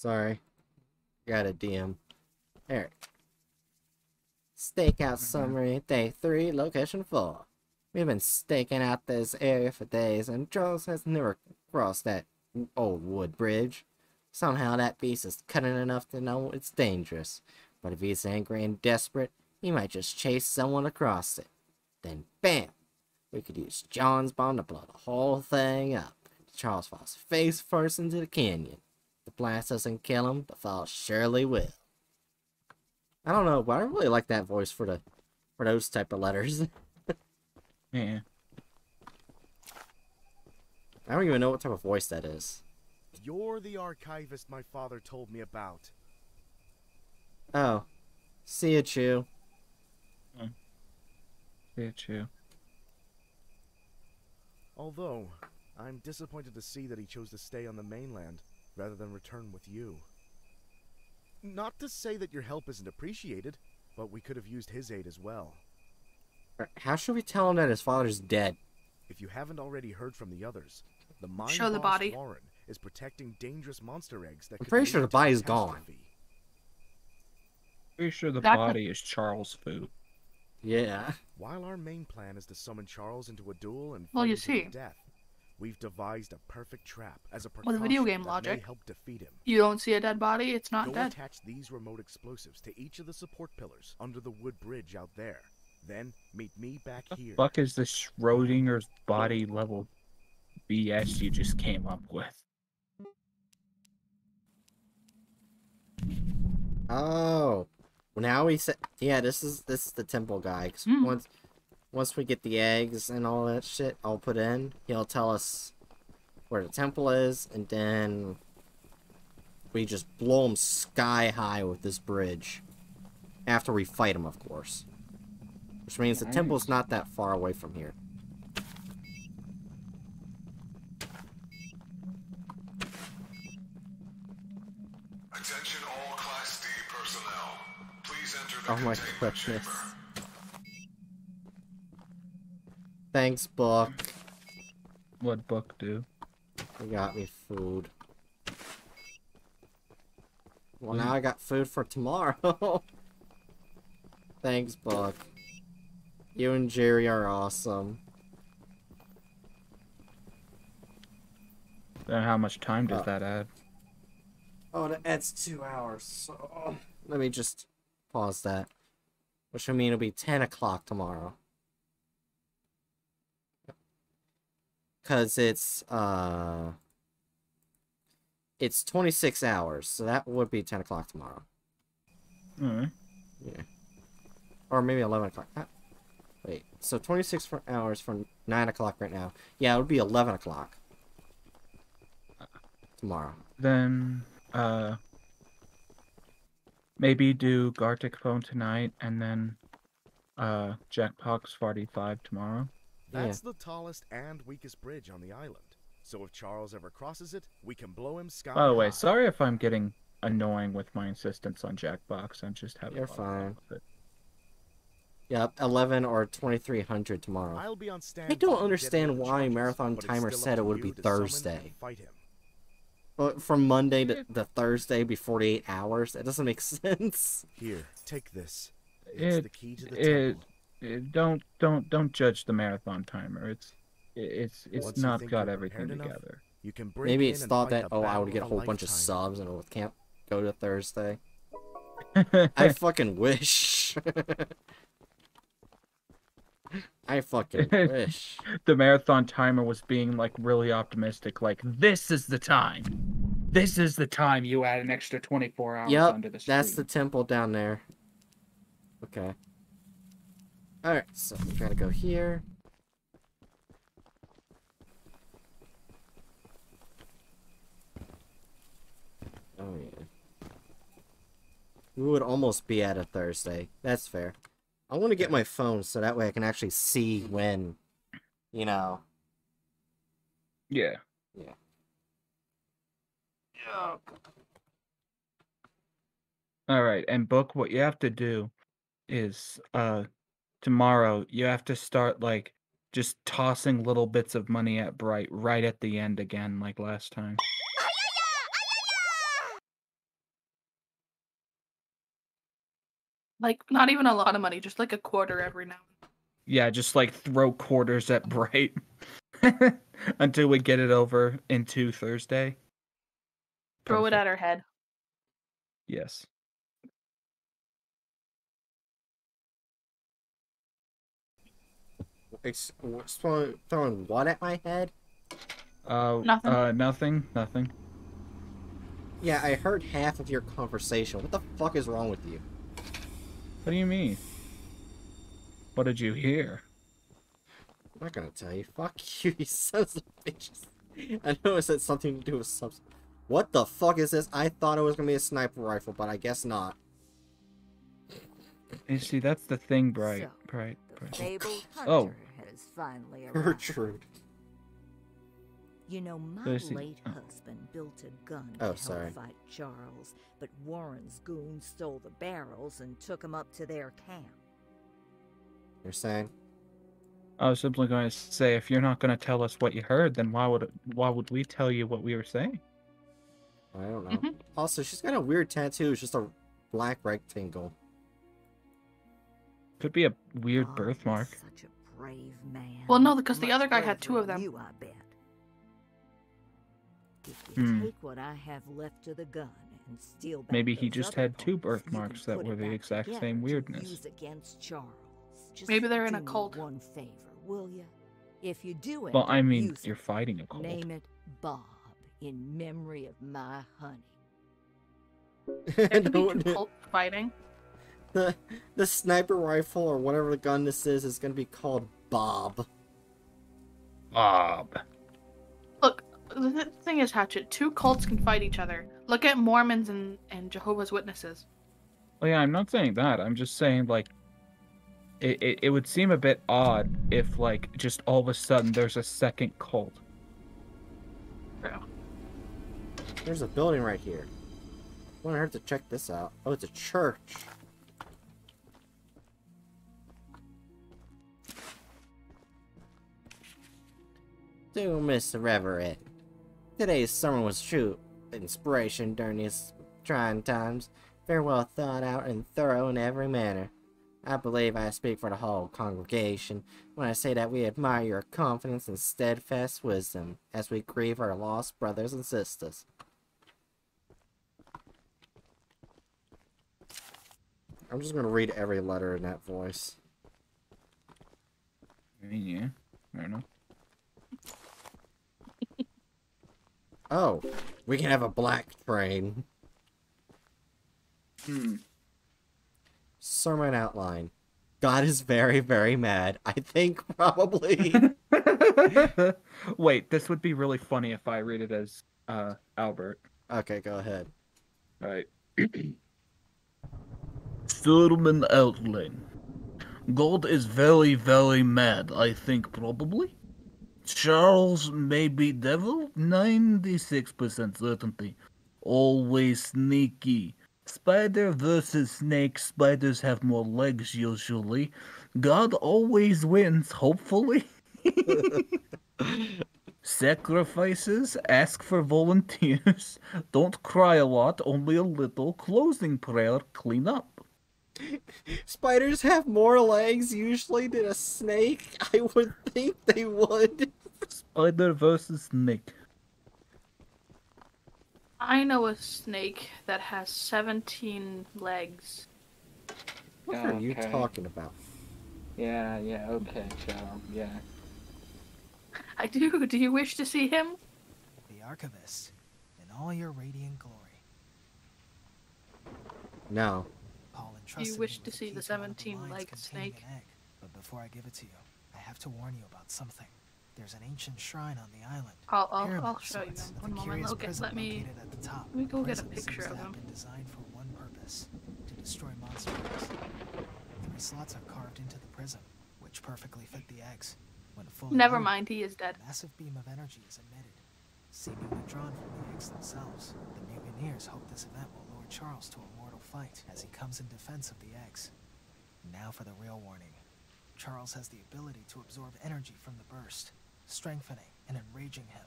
Sorry. Got a DM. Eric. Stakeout mm-hmm. summary, day 3, location 4. We've been staking out this area for days, and Charles has never crossed that old wood bridge. Somehow that beast is cunning enough to know it's dangerous, but if he's angry and desperate, he might just chase someone across it. Then bam! We could use John's bomb to blow the whole thing up. Charles falls face first into the canyon. The blast doesn't kill him, the fall surely will. I don't know, but I really like that voice for the for those type of letters. Yeah. I don't even know what type of voice that is. You're the archivist my father told me about. Oh. See you, Chu. Hmm. Yeah, true. Although, I'm disappointed to see that he chose to stay on the mainland rather than return with you. Not to say that your help isn't appreciated, but we could have used his aid as well. Uh, how should we tell him that his father's dead? If you haven't already heard from the others, the mine Show the body. Warren is protecting dangerous monster eggs that I'm could pretty sure the body's gone. Pretty sure the That could- body is Charles' food. Yeah. While our main plan is to summon Charles into a duel and Well, fight you see. death, we've devised a perfect trap as a With precaution video game that may logic. help defeat him. You don't see a dead body, it's not Go dead. attach these remote explosives to each of the support pillars under the wood bridge out there. Then meet me back here. Fuck is this Schrodinger's body level BS you just came up with? Oh. Now we said, yeah, this is this is the temple guy. 'cause Hmm. once once we get the eggs and all that shit all put in, he'll tell us where the temple is, and then we just blow him sky high with this bridge. After we fight him, of course. Which means the temple's not that far away from here. Attention all Class D personnel. Please enter the Oh my goodness. chamber. Thanks, book. What book do? You got me food. Well, Mm. now I got food for tomorrow. Thanks, book. You and Jiri are awesome. Then how much time does Oh. that add? Oh, that adds two hours. So let me just pause that. Which will mean it'll be 10 o'clock tomorrow. Because it's, uh... It's 26 hours, so that would be 10 o'clock tomorrow. Alright. Yeah. Or maybe 11 o'clock. Ah, Wait, so 26 for hours from 9 o'clock right now. Yeah, it would be 11 o'clock. Tomorrow. Then, uh, maybe do Gartic phone tonight and then, uh, Jackbox 45 tomorrow. That's the tallest and weakest bridge on the island. So if Charles ever crosses it, we can blow him sky By the way, sorry if I'm getting annoying with my insistence on Jackbox. I'm just having You're a lot of fun fine. with it. Yep, 11 or 2300 tomorrow. I'll be on I don't understand rid of the why charges, Marathon Timer said it would be Thursday. Fight him. But from Monday to the Thursday be 48 hours? That doesn't make sense. Here, take this. It's It, the key to the it, temple. It- don't don't don't judge the marathon timer. It's it's it's Once not got everything prepared enough, together. You can break Maybe it's thought that, oh, I would get a whole bunch of lifetime. subs and it can't go to Thursday. I fucking wish. I fucking wish. the marathon timer was being like really optimistic. Like this is the time. This is the time you add an extra 24 hours Yep, onto the stream. that's the temple down there. Okay. Alright, so we gotta go here. Oh yeah. We would almost be at a Thursday. That's fair. I want to get my phone so that way I can actually see when, you know. Yeah. Yeah. All right, and book what you have to do is uh tomorrow you have to start like just tossing little bits of money at Bright right at the end again like last time. Like not even a lot of money, just like a quarter every now. and then. Yeah, just like throw quarters at Bright until we get it over into Thursday. Throw it Perfect. at her head. Yes. Ex- throwing, throwing what at my head? Uh Nothing. uh nothing, nothing. Yeah, I heard half of your conversation. What the fuck is wrong with you? What do you mean? What did you hear? I'm not gonna tell you. Fuck you, you sons of bitches. I know it said something to do with subs. What the fuck is this? I thought it was gonna be a sniper rifle, but I guess not. You see, that's the thing, Bright. So, Bright, Bright. fabled Oh. Has finally arrived. Gertrude. You know, my late oh. husband built a gun Oh, to help sorry. fight Charles, but Warren's goons stole the barrels and took them up to their camp. You're saying? I was simply going to say, if you're not going to tell us what you heard, then why would why would we tell you what we were saying? I don't know. Mm-hmm. Also, she's got a weird tattoo. It's just a black rectangle. Could be a weird Oh, birthmark. Such a brave man. Well, no, because the other guy had two of them. You, I bet. If you Hmm. take what I have left of the gun and steal back Maybe he just had two parts, you can birthmarks that were the exact same weirdness. Against Charles. Just Maybe they're in a cult. One favor, will you? If you do it, Well, I mean, you're fighting a cult. Name it Bob in memory of my honey. It could be cult fighting. The the sniper rifle or whatever the gun this is is gonna be called Bob. Bob. Look, the th- thing is, Hatchet, two cults can fight each other. Look at Mormons and, and Jehovah's Witnesses. Well, yeah, I'm not saying that. I'm just saying like, it, it it would seem a bit odd if like just all of a sudden there's a second cult. True. There's a building right here. Wouldn't hurt to check this out. Oh, it's a church. To Mr. Reverend, today's sermon was true inspiration during these trying times. Very well thought out and thorough in every manner. I believe I speak for the whole congregation when I say that we admire your confidence and steadfast wisdom as we grieve our lost brothers and sisters. I'm just gonna read every letter in that voice. Yeah, I don't Oh, we can have a black train. Hmm. Sermon outline. God is very, very mad. I think probably. Wait, this would be really funny if I read it as uh Albert. okay, go ahead. Right. Sermon outline. God is very, very mad, I think, probably. Charles may be devil, 96% certainty. Always sneaky. Spider versus snake, spiders have more legs usually. God always wins, hopefully. Sacrifices, ask for volunteers. Don't cry a lot, only a little. Closing prayer, clean up. Spiders have more legs usually than a snake. I would think they would. Spider versus snake. I know a snake that has 17 legs. What are you talking about? Yeah, yeah, okay, child, yeah. I do. Do you wish to see him? The Archivist, in all your radiant glory. No. Do you wish to see the keys to one of 17 mines legged snake? an egg. But before I give it to you, I have to warn you about something. There's an ancient shrine on the island. I'll, I'll, I'll show you. One moment. curious Okay, let me. at the top. Let me go get a picture of him. designed for one purpose: to destroy monster eggs. Three slots are carved into the prism, which perfectly fit the eggs. When fully Never loaded, mind, he is dead. a massive beam of energy is emitted, seemingly drawn from the eggs themselves. The mutineers hope this event will lure Charles to a fight as he comes in defense of the eggs. Now for the real warning. Charles has the ability to absorb energy from the burst, strengthening and enraging him.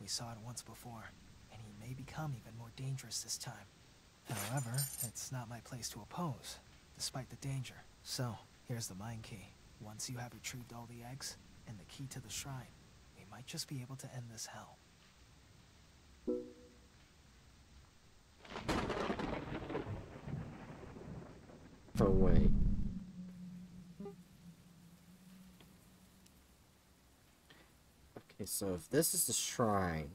We saw it once before, and he may become even more dangerous this time. However, it's not my place to oppose, despite the danger. So, here's the mine key. Once you have retrieved all the eggs and the key to the shrine, we might just be able to end this hell. Oh wait. Okay, so if this is the shrine,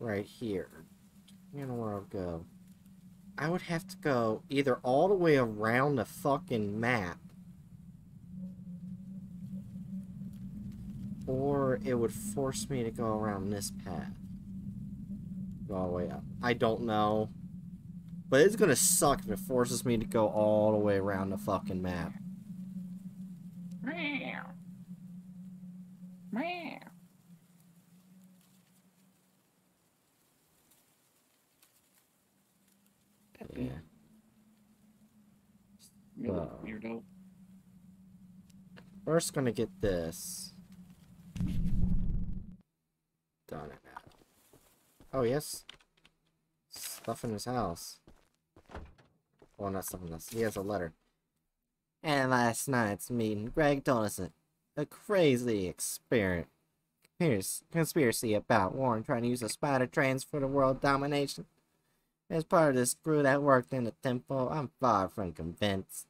right here, you know where I'll go. I would have to go either all the way around the fucking map, or it would force me to go around this path. Go all the way up. I don't know. But it's gonna suck if it forces me to go all the way around the fucking map. Meow. Meow. Yeah. Well, Weirdo. First gonna get this. Done it now. Oh yes. Stuff in his house. Well not stuff else. He has a letter. And last night's meeting, Greg told us a, a crazy Here's conspiracy about Warren trying to use the spider trains for the world domination. As part of this crew that worked in the temple, I'm far from convinced.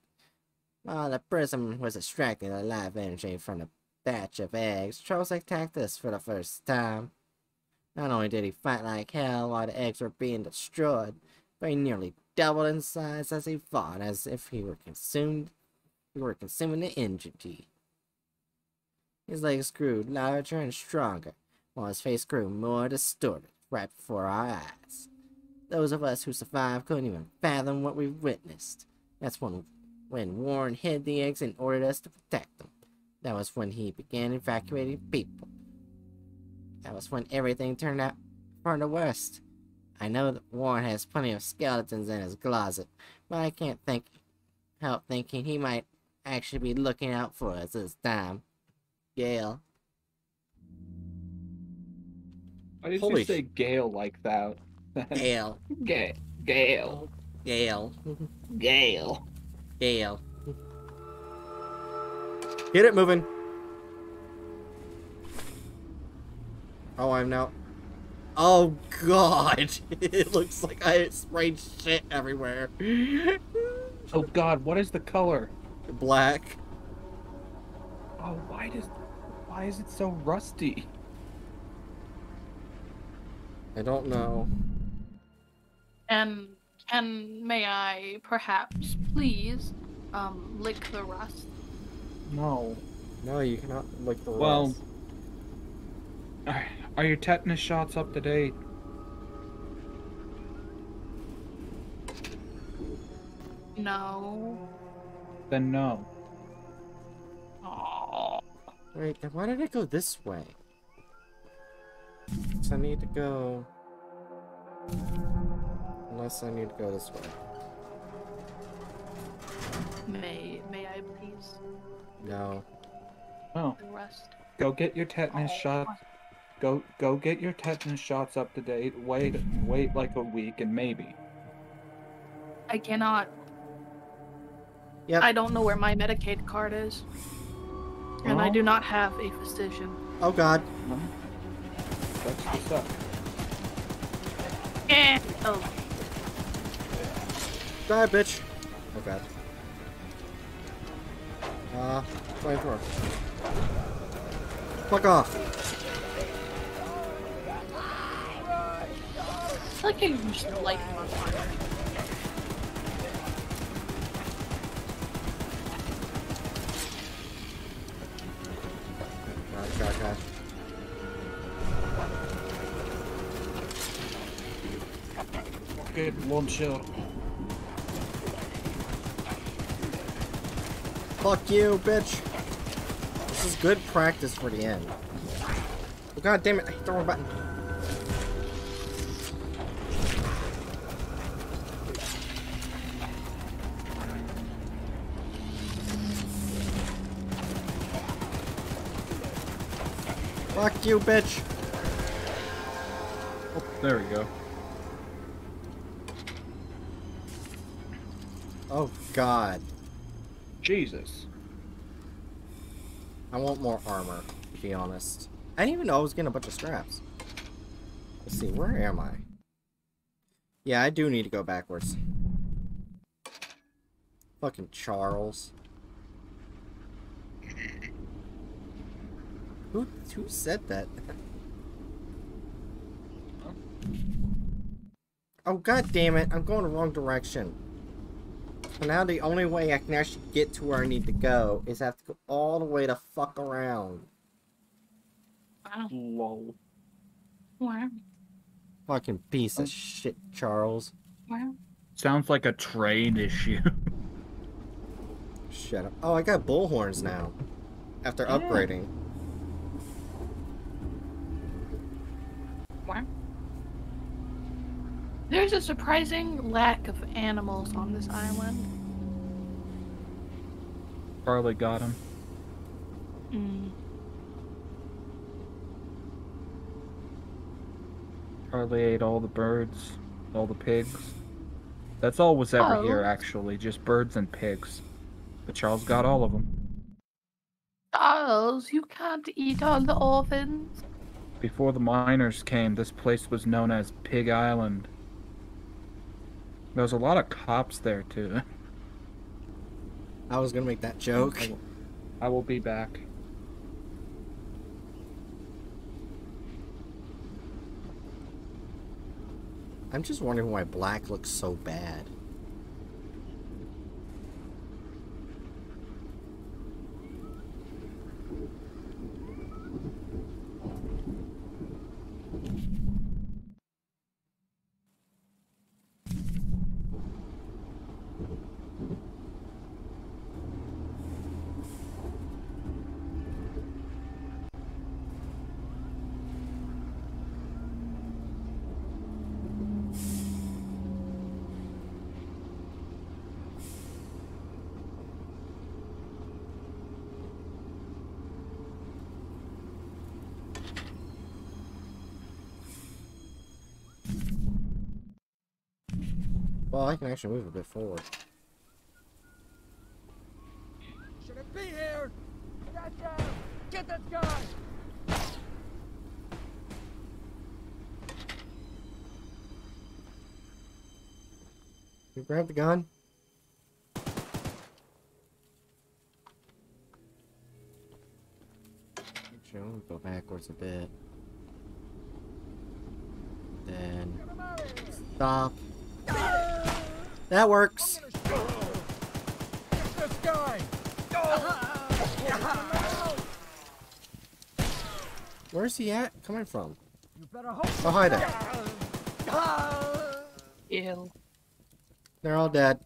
While the prism was extracting the life energy from the batch of eggs, Charles attacked us for the first time. Not only did he fight like hell while the eggs were being destroyed, but he nearly doubled in size as he fought as if he were consumed he were consuming the energy. His legs grew larger and stronger, while his face grew more distorted right before our eyes. Those of us who survived couldn't even fathom what we witnessed. That's when, when Warren hid the eggs and ordered us to protect them. That was when he began evacuating people. That was when everything turned out for the worst. I know that Warren has plenty of skeletons in his closet, but I can't think help thinking he might actually be looking out for us this time. Gail. Why did Holy you say Gale like that? Gale. Ga- Gale. Gale. Gale. Gale. Get it moving. Oh, I'm now. Oh god! it looks like I sprayed shit everywhere. Oh god, what is the color? Black. Oh, why does why is it so rusty? I don't know. And can may I perhaps please um lick the rust? No. No, you cannot lick the Well, rust. are- are your tetanus shots up to date? No. Then no. Oh. Wait, then why did I go this way? 'Cause I need to go. Unless I need to go this way. May may I please No. Oh, the rust? go get your tetanus oh. shots. Go go get your tetanus shots up to date. Wait wait like a week and maybe. I cannot. Yep. I don't know where my Medicaid card is. And I Oh. do not have a physician. Oh god. That's the stuff. Eh. Oh. Die, bitch. Oh god. Uh, flamethrower. Fuck off. It's like you just light them on fire. God, God, God. Good launcher. Fuck you, bitch. This is good practice for the end. Oh god damn it, I hit the wrong button. Fuck you, bitch. Oh, there we go. Oh god. Jesus. I want more armor, to be honest. I didn't even know I was getting a bunch of straps. Let's see, where am I? Yeah, I do need to go backwards. Fucking Charles. Who who said that? Oh, oh god damn it, I'm going the wrong direction. So now the only way I can actually get to where I need to go is I have to go all the way to fuck around. Wow. Lol. Wow. Fucking piece of shit, Charles. Wow. Sounds like a trade issue. Shut up. Oh, I got bullhorns now. After Yeah. upgrading. Wow. There's a surprising lack of animals on this island. Charlie got them. Mm. Charlie ate all the birds, all the pigs. That's all was ever here, Oh. actually, just birds and pigs. But Charles got all of them. Charles, you can't eat all the orphans. Before the miners came, this place was known as Pig Island. There was a lot of cops there, too. I was gonna make that joke. I will, I will be back. I'm just wondering why black looks so bad. Well, I can actually move a bit forward. Shouldn't be here! Get down! Get this guy! You grab the gun? Actually, go backwards a bit. Then stop. That works. Get this guy! Where's he at? Coming from? You better hope Oh, hi there. Ew. They're all dead.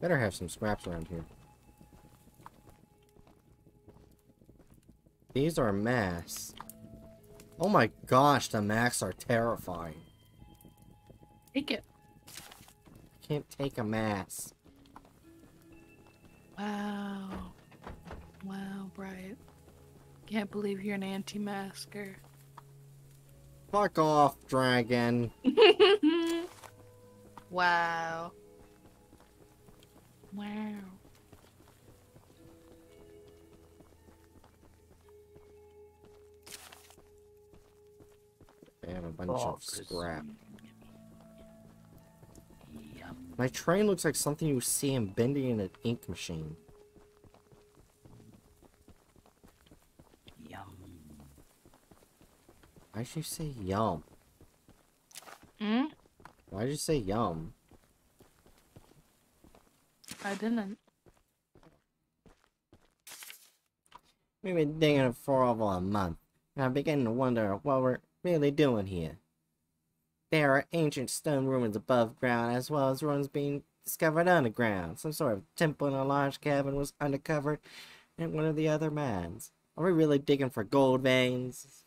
Better have some scraps around here. These are masks. Oh my gosh, the masks are terrifying. Take it. I can't take a mask. Wow. Wow, Bright. Can't believe you're an anti-masker. Fuck off, dragon. wow. Wow. Have a bunch of scrap. My train looks like something you see in bending in an ink machine. Yum. Why'd you say yum? Hmm? Why'd you say yum? I didn't. We've been digging it for over a month, and I'm beginning to wonder what we're really doing here. There are ancient stone ruins above ground, as well as ruins being discovered underground. Some sort of temple in a large cabin was uncovered in one of the other mines. Are we really digging for gold veins?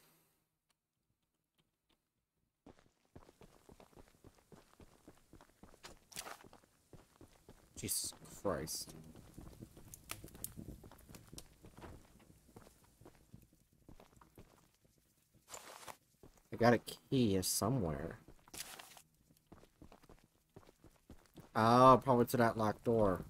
Jesus Christ. I got a key somewhere. Oh, probably to that locked door.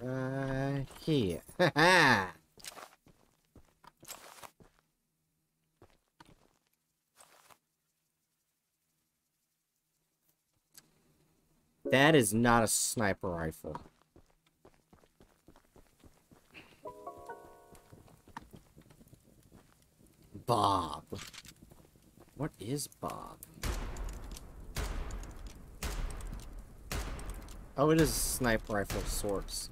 Right here. Ha That is not a sniper rifle. Bob. What is Bob? Oh, it is a sniper rifle of sorts.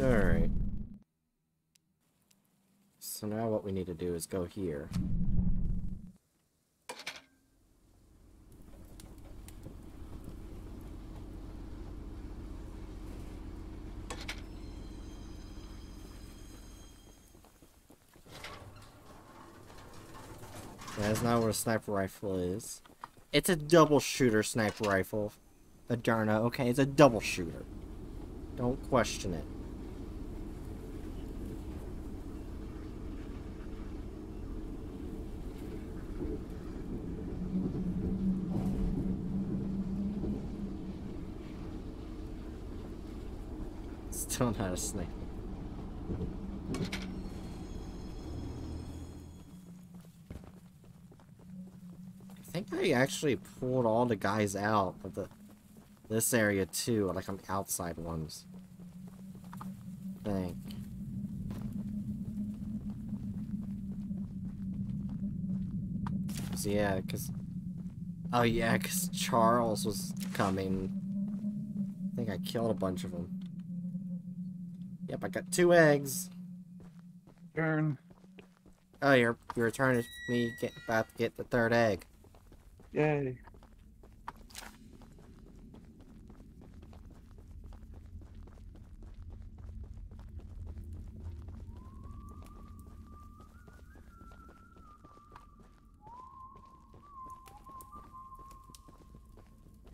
Alright. So now what we need to do is go here. That's not what a sniper rifle is. It's a double shooter sniper rifle. Adurna, okay? It's a double shooter. Don't question it. Still not a sniper. I actually pulled all the guys out of the this area too, like on the outside ones. I think. So yeah, cause oh yeah, cause Charles was coming. I think I killed a bunch of them. Yep, I got two eggs. Turn. Oh, you're you're returning me get about to get the third egg. Yay.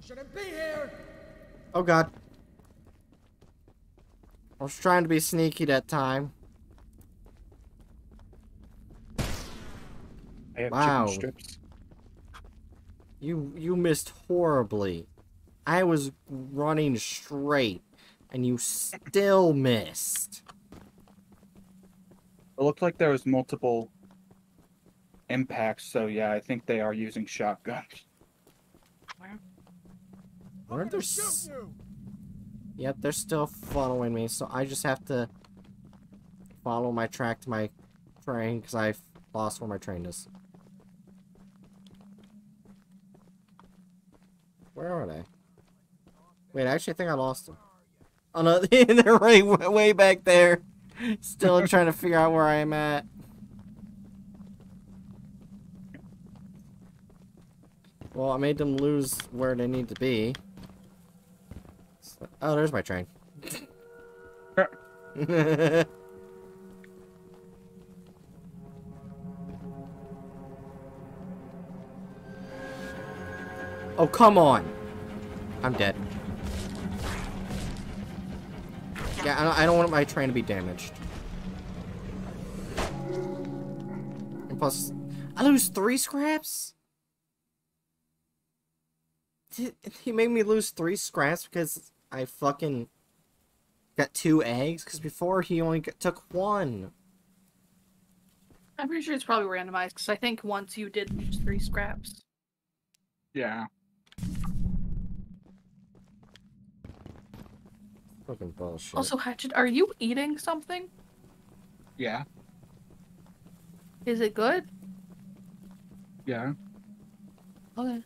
Shouldn't be here. Oh god. I was trying to be sneaky that time. wow. You you missed horribly. I was running straight and you still missed. It looked like there was multiple impacts, so yeah, I think they are using shotguns. Aren't there s- Yep, they're still following me, so I just have to follow my track to my train because I lost where my train is. Where are they? Wait, I actually, think I lost them. Oh no, they're right way back there. Still trying to figure out where I am at. Well, I made them lose where they need to be. So- oh, there's my train. oh, come on. I'm dead. Yeah, I don't, I don't want my train to be damaged. And plus, I lose three scraps? Did, he made me lose three scraps because I fucking got two eggs? Because before he only got, took one. I'm pretty sure it's probably randomized because I think once you did lose three scraps. Yeah. Fucking bullshit. Also, Hatchet, are you eating something? Yeah. Is it good? Yeah. Okay.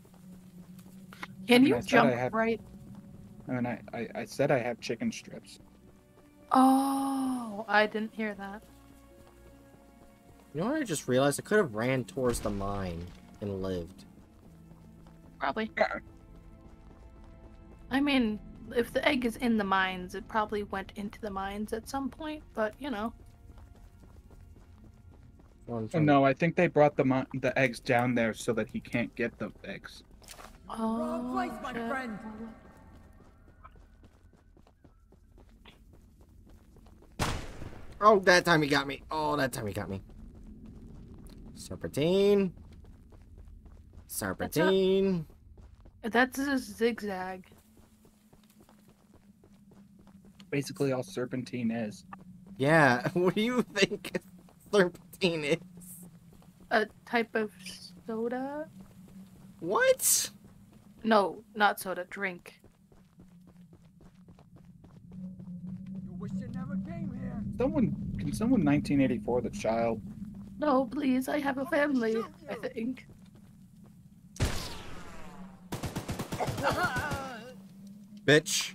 Can mean, you I I jump had- right? I mean, I, I, I said I have chicken strips. Oh, I didn't hear that. You know what I just realized? I could have ran towards the mine and lived. Probably. I mean, if the egg is in the mines, it probably went into the mines at some point, but you know. One Oh, no, I think they brought the the eggs down there so that he can't get the eggs. Oh, Wrong place, my shit. friend. Oh, that time he got me. Oh, that time he got me. Serpentine. Serpentine. That's a zigzag. Basically, all serpentine is. Yeah, what do you think serpentine is? A type of soda? What? No, not soda, drink. You wish you never came here. Someone can someone 1984 the child. No, please, I have a family, I think. Bitch.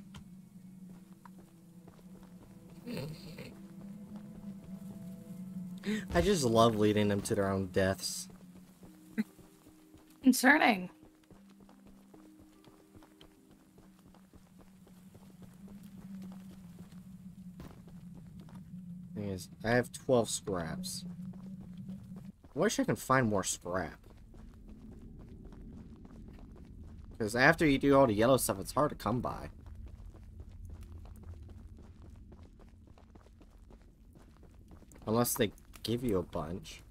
I just love leading them to their own deaths. Concerning. Thing is, I have 12 scraps. I wish I can find more scrap. Because after you do all the yellow stuff, it's hard to come by. Unless they give you a bunch.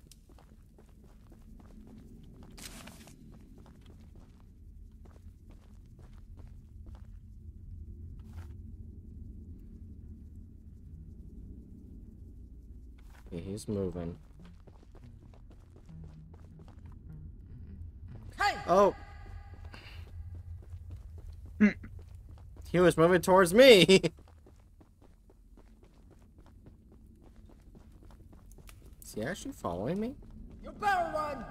He's moving. Hey! Oh! he was moving towards me! he actually following me? You better run.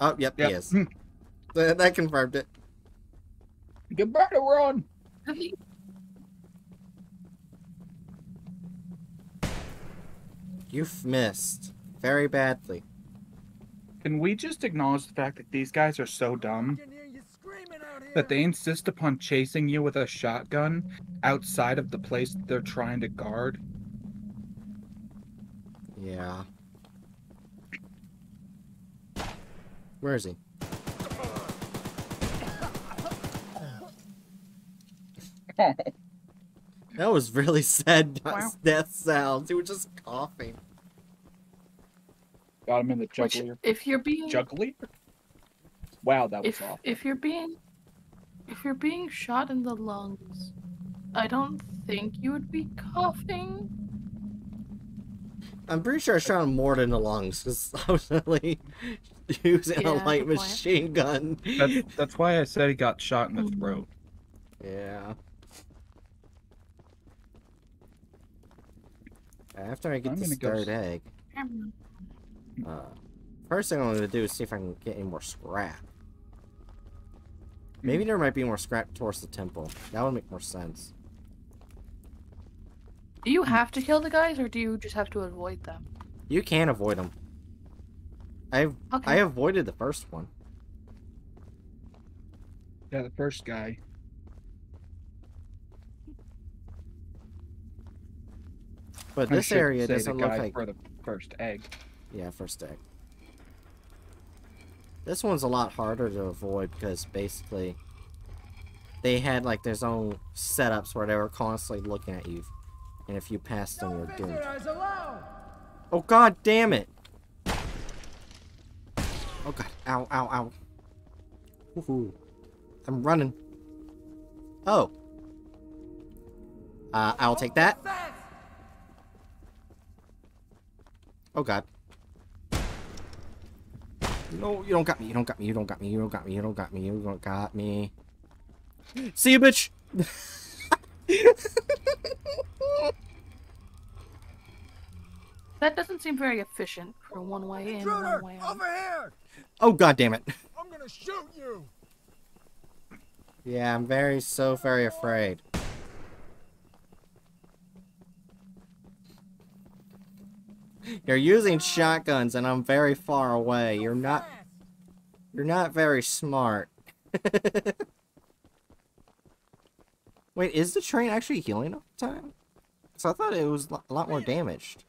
Oh, yep, Yep. he is. That that confirmed it. Get back to run. You've missed. Very badly. Can we just acknowledge the fact that these guys are so dumb I can hear you screaming out here. that they insist upon chasing you with a shotgun outside of the place they're trying to guard? Yeah. Where is he? That was really sad Wow. death sounds. He was just coughing. Got him in the Which, juggler. if you're being Juggler? Wow, that was if awful. if you're being if you're being shot in the lungs, I don't think you would be coughing. I'm pretty sure I shot him more than the lungs because I was really using Yeah, a light machine gun. That's, that's why I said he got shot in the mm. throat. Yeah. After I get I'm this gonna go third egg, mm. uh, first thing I'm going to do is see if I can get any more scrap. Hmm. Maybe there might be more scrap towards the temple. That would make more sense. Do you have to kill the guys, or do you just have to avoid them? You can avoid them. I've I avoided the first one. Yeah, the first guy. But I this area say doesn't look guy like for the first egg. Yeah, first egg. This one's a lot harder to avoid because basically they had like their own setups where they were constantly looking at you. And if you passed them, you're doomed. Oh god damn it! Oh god, ow, ow, ow. Woohoo. I'm running. Oh. Uh, I'll take that. Oh god. No, you don't got me, you don't got me, you don't got me, you don't got me, you don't got me, you don't got me. See you, bitch! That doesn't seem very efficient for one way in, Intruder! one way out. Over here! Oh god damn it. I'm gonna shoot you! Yeah, I'm very, so very afraid. You're using shotguns and I'm very far away. You're not... You're not very smart. Wait, is the train actually healing all the time? So I thought it was a lot more damaged.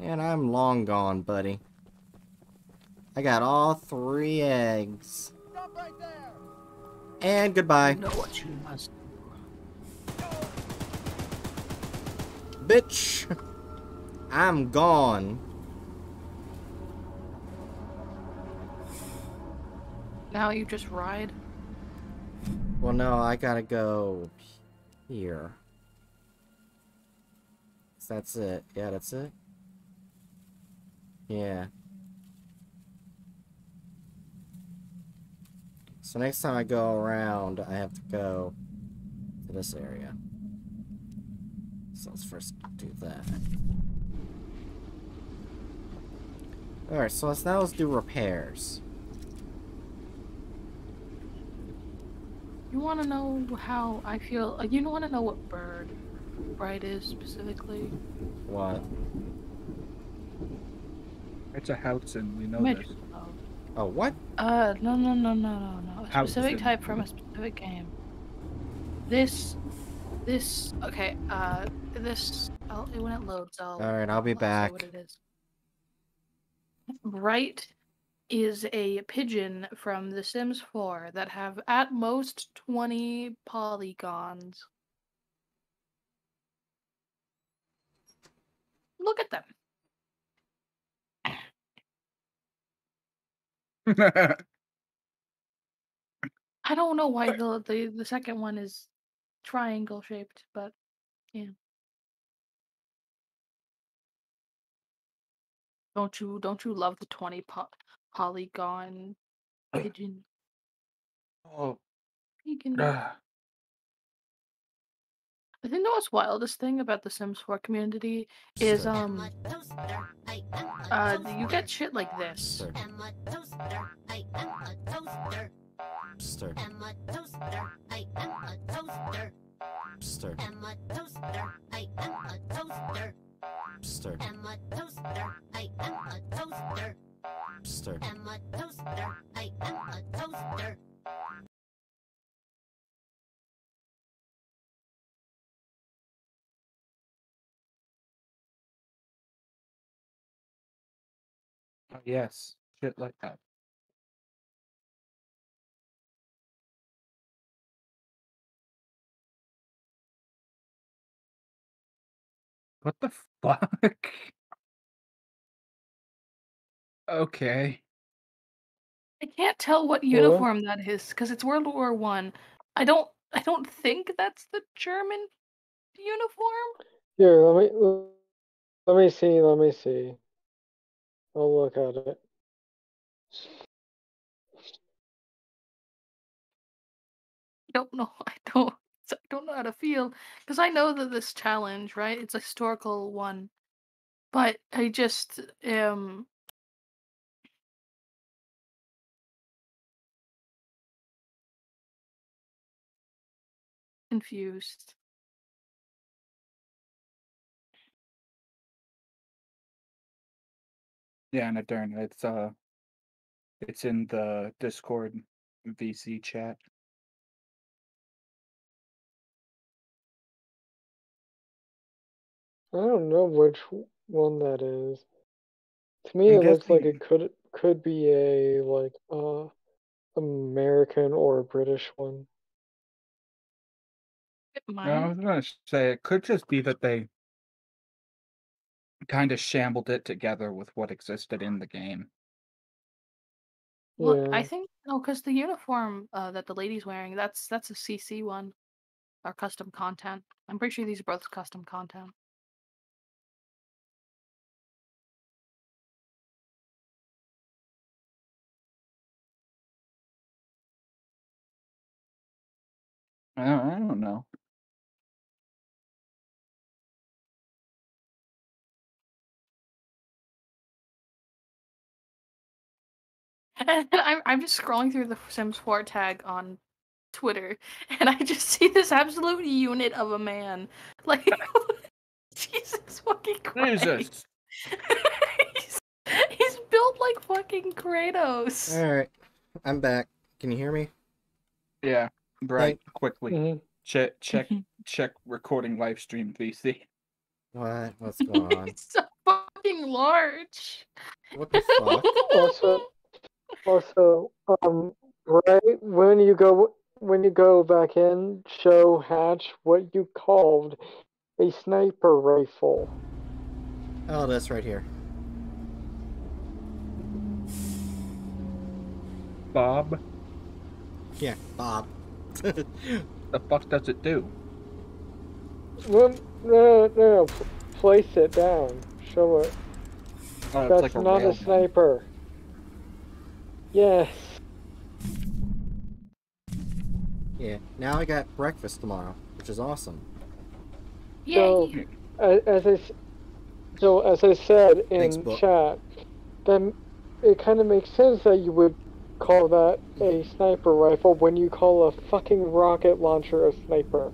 And I'm long gone, buddy. I got all three eggs. Stop right there! And goodbye. know what you must Bitch! I'm gone. Now you just ride. Well, no, I gotta go here. That's it. Yeah, that's it. Yeah. So next time I go around, I have to go to this area. So let's first do that. Alright, so let's now let's do repairs. You want to know how I feel? You want to know what bird Bright is specifically? What? It's a house, and we know Mitch. this. Oh, what? Uh, no, no, no, no, no, no. A House specific is type from a specific game. This, this, okay, uh, this, I'll, when it loads, I'll. Alright, I'll be I'll back. what it is. Bright is a pigeon from The Sims 4 that have at most 20 polygons. Look at them. I don't know why the the, the second one is triangle shaped, but yeah. Don't you don't you love the 20 po- polygon pigeon? oh. Vegan. ah. I think the most wildest thing about the Sims 4 community is um uh you get shit like this. Stir. Stir. Stir. Stir. Oh, yes. shit like that. What the fuck? Okay. I can't tell what uniform that is because it's World War One. I. I don't. I don't think that's the German uniform. Here, let me let me see. Let me see. I'll look at it. Don't know. I don't. I don't know how to feel because I know that this challenge, right? It's a historical one, but I just um confused. Yeah, and darn, it's uh, it's in the Discord VC chat. I don't know which one that is. To me, I'm it looks like it could could be a like uh American or a British one. It No, I was gonna say it could just be that they kind of shambled it together with what existed in the game. Well, I think no, because the uniform uh, that the lady's wearing, that's that's a CC one, or custom content. I'm pretty sure these are both custom content. I don't, I don't know. And I'm I'm just scrolling through the Sims 4 tag on Twitter, and I just see this absolute unit of a man. Like, Jesus fucking Christ. Jesus. he's, he's built like fucking Kratos. Alright, I'm back. Can you hear me? Yeah, right. Quickly Mhm. check check check recording live stream VC. What? What's going on? It's so fucking large. What the fuck? Also, also, um, right when you go when you go back in, show Hatch what you called a sniper rifle. Oh, that's right here. Bob, Yeah, Bob. the fuck does it do? No, no, no, no. Place it down. Show it. Oh, That's like a not a sniper. Yes. yeah, now I got breakfast tomorrow, which is awesome. So, Yay. a- as I, s- so as I said in Thanks, chat, then it kind of makes sense that you would call that a sniper rifle when you call a fucking rocket launcher a sniper.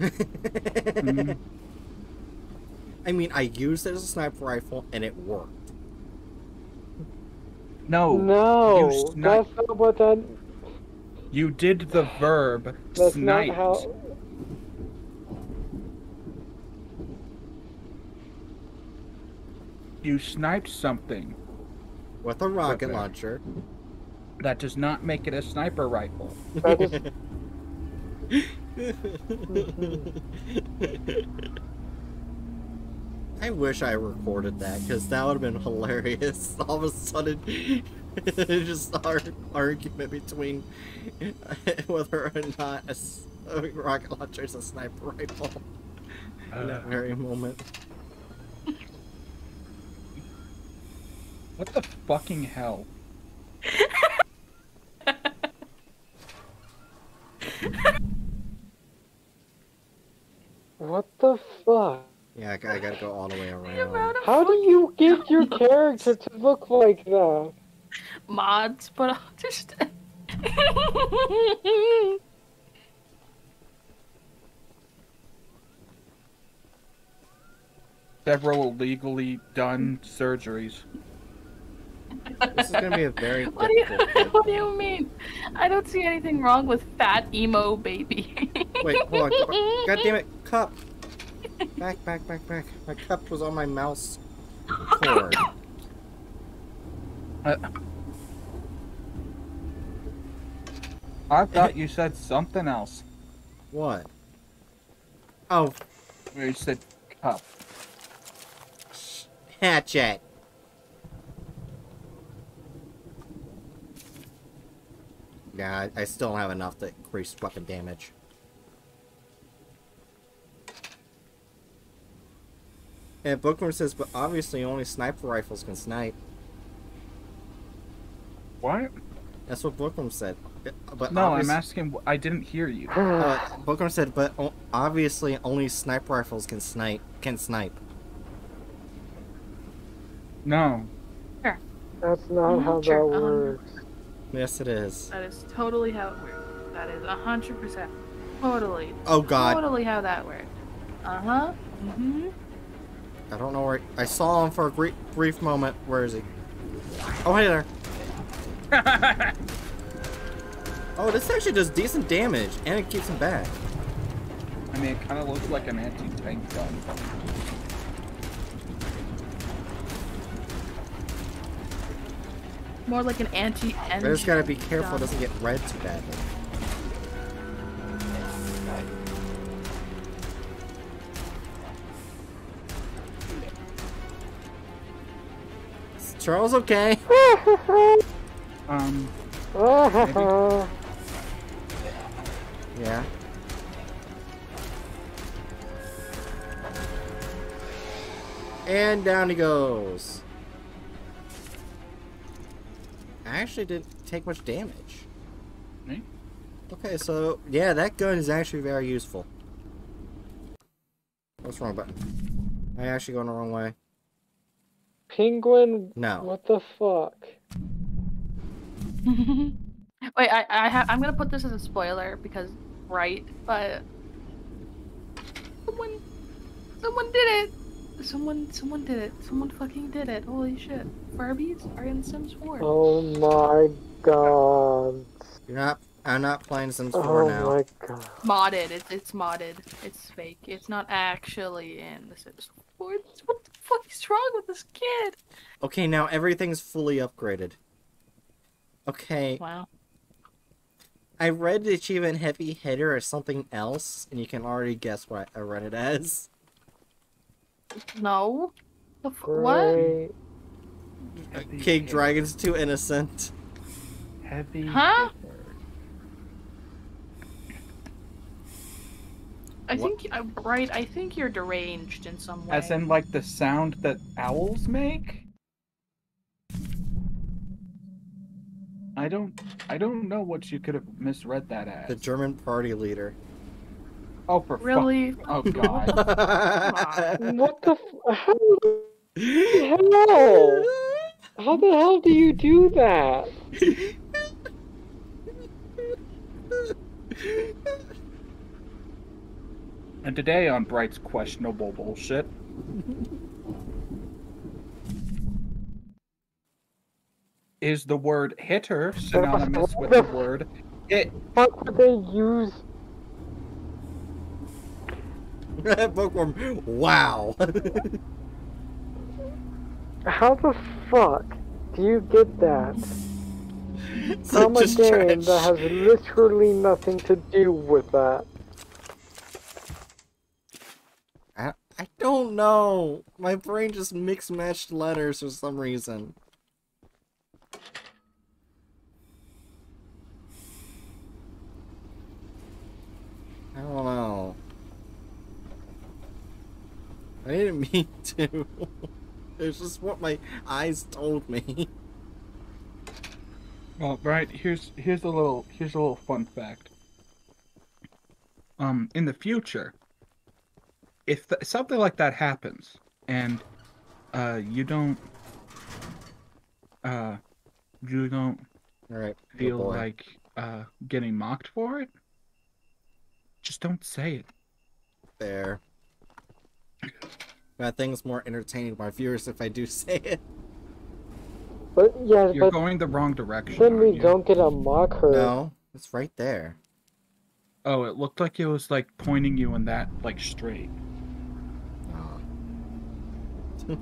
Mhm. I mean, I used it as a sniper rifle and it worked. No, no, you snipe. that's not what that. You did the verb That's sniped. not how. You sniped something. With a rocket Okay. launcher. That does not make it a sniper rifle. That is, I wish I recorded that because that would have been hilarious. All of a sudden, just our argument between whether or not a rocket launcher is a sniper rifle in that Uh. very moment. What the fucking hell? what the fuck? Yeah, I gotta go all the way around. How do you get your character to look like that? Mods, but I'll just. Several illegally done surgeries. This is gonna be a very what do you. What do you mean? I don't see anything wrong with fat emo baby. Wait, hold on. God damn it, cup! back, back, back, back. My cup was on my mouse cord. Uh, I thought you said something else. What? Oh. You said cup. Hatchet. Yeah, I, I still have enough to increase weapon damage. And Bookworm says, but obviously only sniper rifles can snipe. What? That's what Bookworm said. But No, I'm asking. I didn't hear you. Uh, Bookworm said, but obviously only sniper rifles can snipe. Can snipe. No. That's not how Sure, that um, works. Yes, it is. That is totally how it works. That is a hundred percent. Totally. Oh, God. Totally how that works. Uh huh. Mm-hmm. I don't know where. I saw him for a brief, brief moment. Where is he? Oh, hey there. oh, this actually does decent damage, and it keeps him back. I mean, it kind of looks like an anti-tank gun. More like an I anti-engine. just gotta be careful it doesn't get red too badly. Charles okay? Um. Yeah. And down he goes. I actually didn't take much damage. Me? Okay, so yeah, that gun is actually very useful. What's wrong button? I actually going the wrong way? Penguin? No. What the fuck? Wait, I I ha- I'm gonna put this as a spoiler because right, but someone someone did it. Someone someone did it. Someone fucking did it. Holy shit! Barbies are in Sims 4. Oh my god. You're not. I'm not playing Sims 4 Oh now. my god. Modded. It's it's modded. It's fake. It's not actually in the Sims 4. What the fuck is wrong with this kid? Okay, now everything's fully upgraded. Okay. Wow. I read the achievement heavy hitter as something else, and you can already guess what I read it as. No. The f- what? Great. King Dragon's too innocent. Heavy. Huh? hitter. I What? think uh, right. I think you're deranged in some way. As in, like the sound that owls make. I don't. I don't know what you could have misread that as. The German party leader. Oh, for fuck- Really? Oh god. What the f- How the hell? How the hell do you do that? and today on Bright's questionable bullshit. Is the word hitter synonymous with the word hit? Fuck would they use? Bookworm. Wow. How the fuck do you get that from a game trash. that has literally nothing to do with that? I, don't know. My brain just mixed matched letters for some reason. I don't know. I didn't mean to. it's just what my eyes told me. Well, right here's here's a little here's a little fun fact. Um, in the future, if th- something like that happens and uh you don't uh you don't Alright, feel boy. like uh getting mocked for it, just don't say it. There. That thing's more entertaining to my viewers if I do say it. But yeah, You're but going the wrong direction. then we aren't you? don't get a mock her. No, it's right there. Oh, it looked like it was like pointing you in that like straight.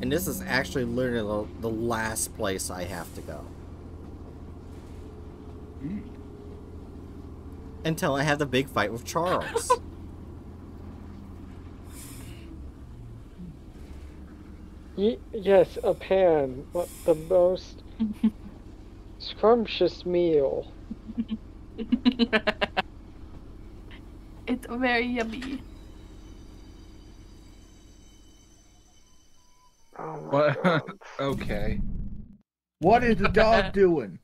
And this is actually literally the, the last place I have to go. Until I have the big fight with Charles. Yes, a pan. What the most scrumptious meal. It's very yummy. Oh What? okay. What is the dog doing?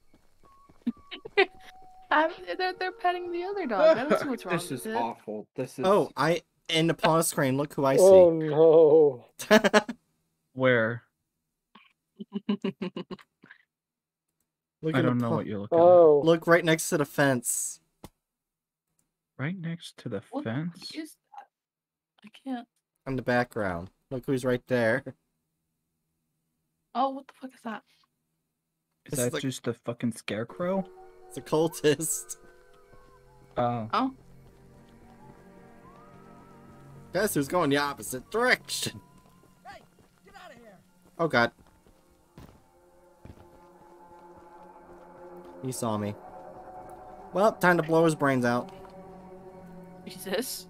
I'm, they're, they're petting the other dog. I don't see what's wrong This is with it. awful. This is. oh, I in the pause screen. Look who I oh, see. Oh no. Where? Look I at don't know pa- what you're looking Oh. Look right next to the fence. Right next to the What fence. is that? I can't. in the background. Look who's right there. Oh, what the fuck is that? Is It's that like- just a fucking scarecrow? It's a cultist. Oh. Oh, Guess who's going the opposite direction? Hey, get out of here! Oh god. He saw me. Well, time to blow his brains out. Jesus.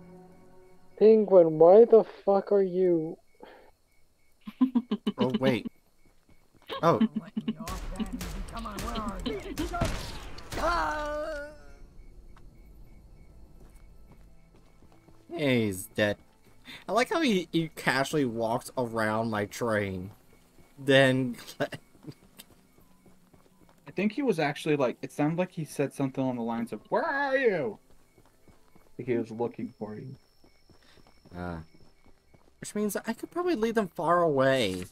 Penguin, why the fuck are you? Oh wait. Oh, Let me off that easy. Come on, where are you? Ah! he's dead. I like how he, he casually walked around my train. Then I think he was actually like. It sounded like he said something on the lines of "Where are you?" Like he was looking for you. Uh, which means I could probably lead them far away.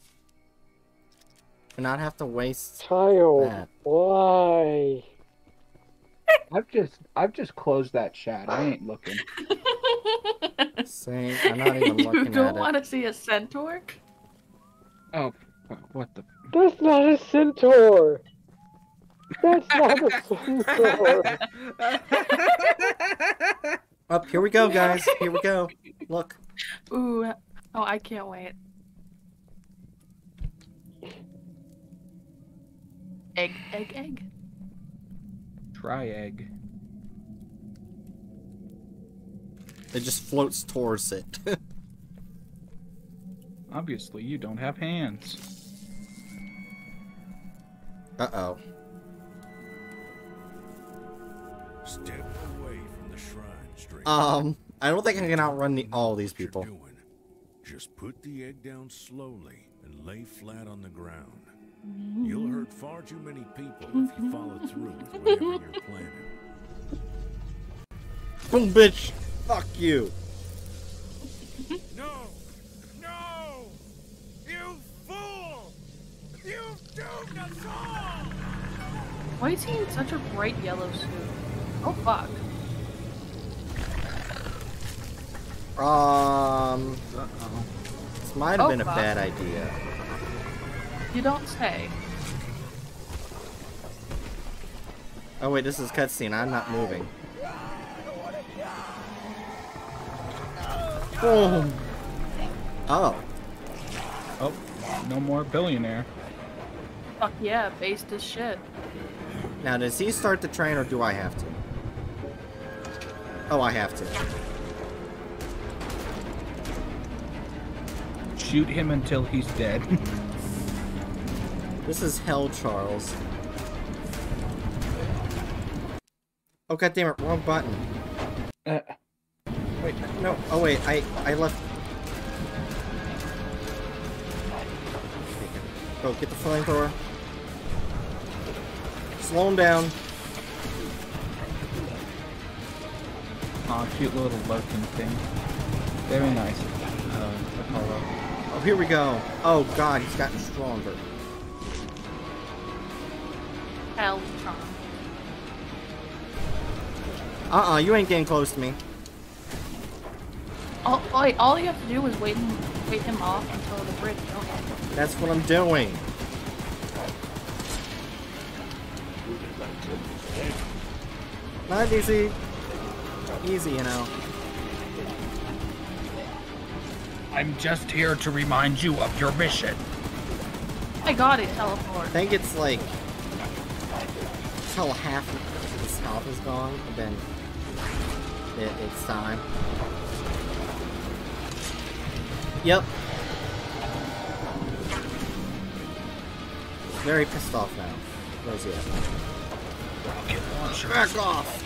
And not have to waste Child, that. why? I've just I've just closed that chat. I ain't looking. Same. I'm not even you looking don't want to see a centaur? Oh, uh, what the? That's not a centaur. That's not a centaur. Up, here we go, guys. Here we go. Look. Ooh. Oh, I can't wait. Egg, egg, egg. Try egg. It just floats towards it. Obviously, you don't have hands. Uh-oh. Step away from the shrine, stranger. Um, I don't think I can outrun the, all these people. Just put the egg down slowly and lay flat on the ground. You'll hurt far too many people if you follow through with whatever you're planning. Boom, bitch! Fuck you! No! No! You fool! You doomed us all! Why is he in such a bright yellow suit? Oh fuck. Um, Uh-oh. this might have Oh, been a fuck. bad idea. You don't say. Oh wait, this is cutscene. I'm not moving. Boom. Oh, Oh, no more billionaire. Fuck yeah, based as shit. now does he start the train or do I have to? Oh, I have to. Shoot him until he's dead. This is hell, Charles. Oh god damn it, wrong button. Uh, Wait, no. Oh wait, I I left. Go get the flamethrower. Slow him down. Aw, cute little lurking thing. Very nice. Uh, Oh, here we go. Oh god, he's gotten stronger. Heltron. Uh-uh, you ain't getting close to me. All, wait, all you have to do is wait him, wait him off until the bridge. don't? That's what I'm doing. Not easy. Easy, you know. I'm just here to remind you of your mission. I got it, teleport. I think it's like till half of his health is gone, then it, it's time. Yep. Very pissed off now. Where's he at? Back off!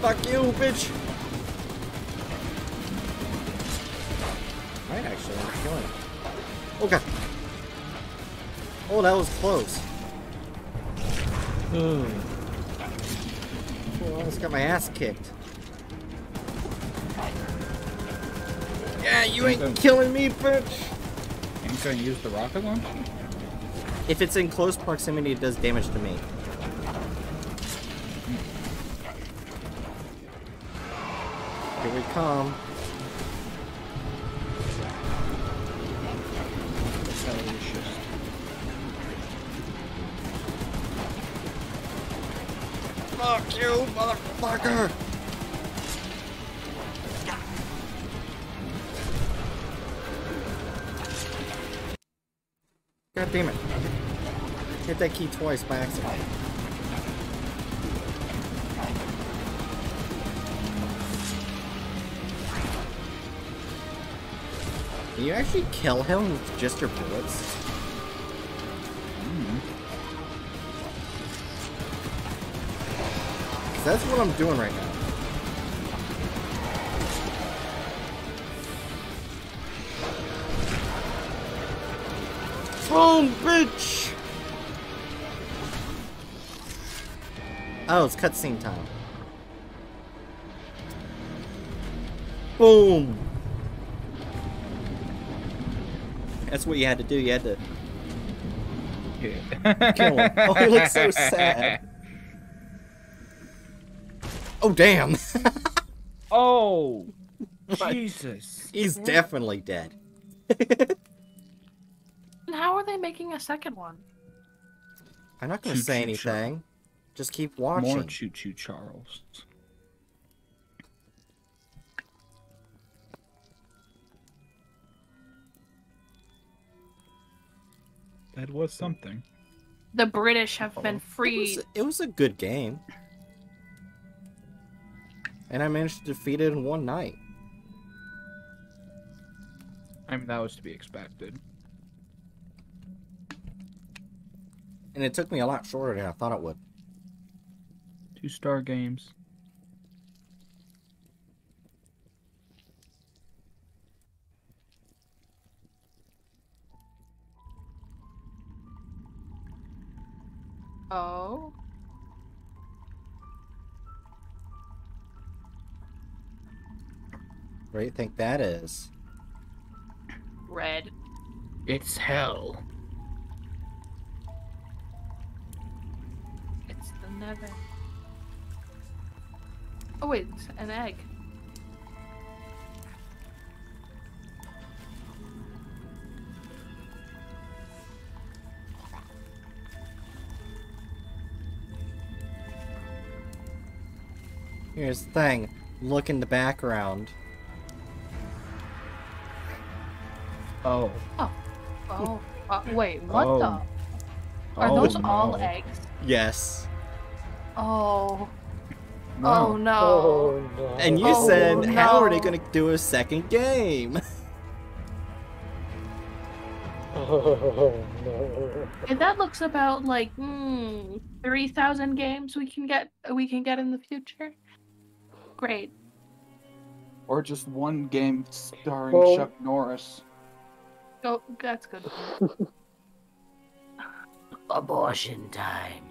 Fuck you, bitch! Might actually up killing. Okay. Oh, that was close. Hmm. Oh, I almost got my ass kicked. Yeah, you ain't killing me, bitch! Ain't gonna use the rocket launcher? If it's in close proximity, it does damage to me. Here we come. Fuck you, motherfucker! God damn it. Hit that key twice by accident. Can you actually kill him with just your bullets? That's what I'm doing right now. Boom, bitch! Oh, it's cutscene time. Boom! That's what you had to do. You had to kill him. Oh, he looks so sad. Oh, damn! Oh! Jesus. He's definitely dead. And how are they making a second one? I'm not gonna Choo say choo choo. anything. Just keep watching. More choo choo Charles. That was something. The British have been It was, freed. it was a good game. And I managed to defeat it in one night. I mean, that was to be expected. And it took me a lot shorter than I thought it would. Two star games. Oh. What do you think that is? Red. It's hell. It's the nether. Oh wait, it's an egg. Here's the thing. Look in the background. Oh. Oh. Oh. Uh, wait, what Oh. the? Are Oh, those all eggs? Yes. Oh. No. Oh no. Oh no. And you Oh, said, how are they gonna do a second game? Oh no. And that looks about like hmm, three thousand games we can get we can get in the future. Great. Or just one game starring Well- Chuck Norris. Oh, that's good. Abortion time.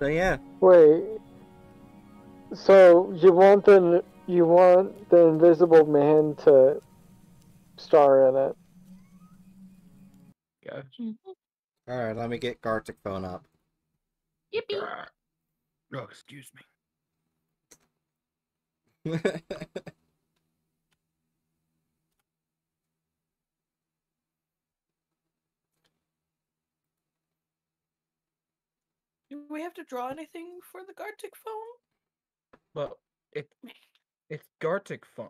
So yeah. Wait. So you want the you want the Invisible Man to star in it? Yeah. Mm-hmm. Alright, let me get Gartic phone up. Yippee. Oh, excuse me. Do we have to draw anything for the Gartic phone? Well, it it's Gartic phone.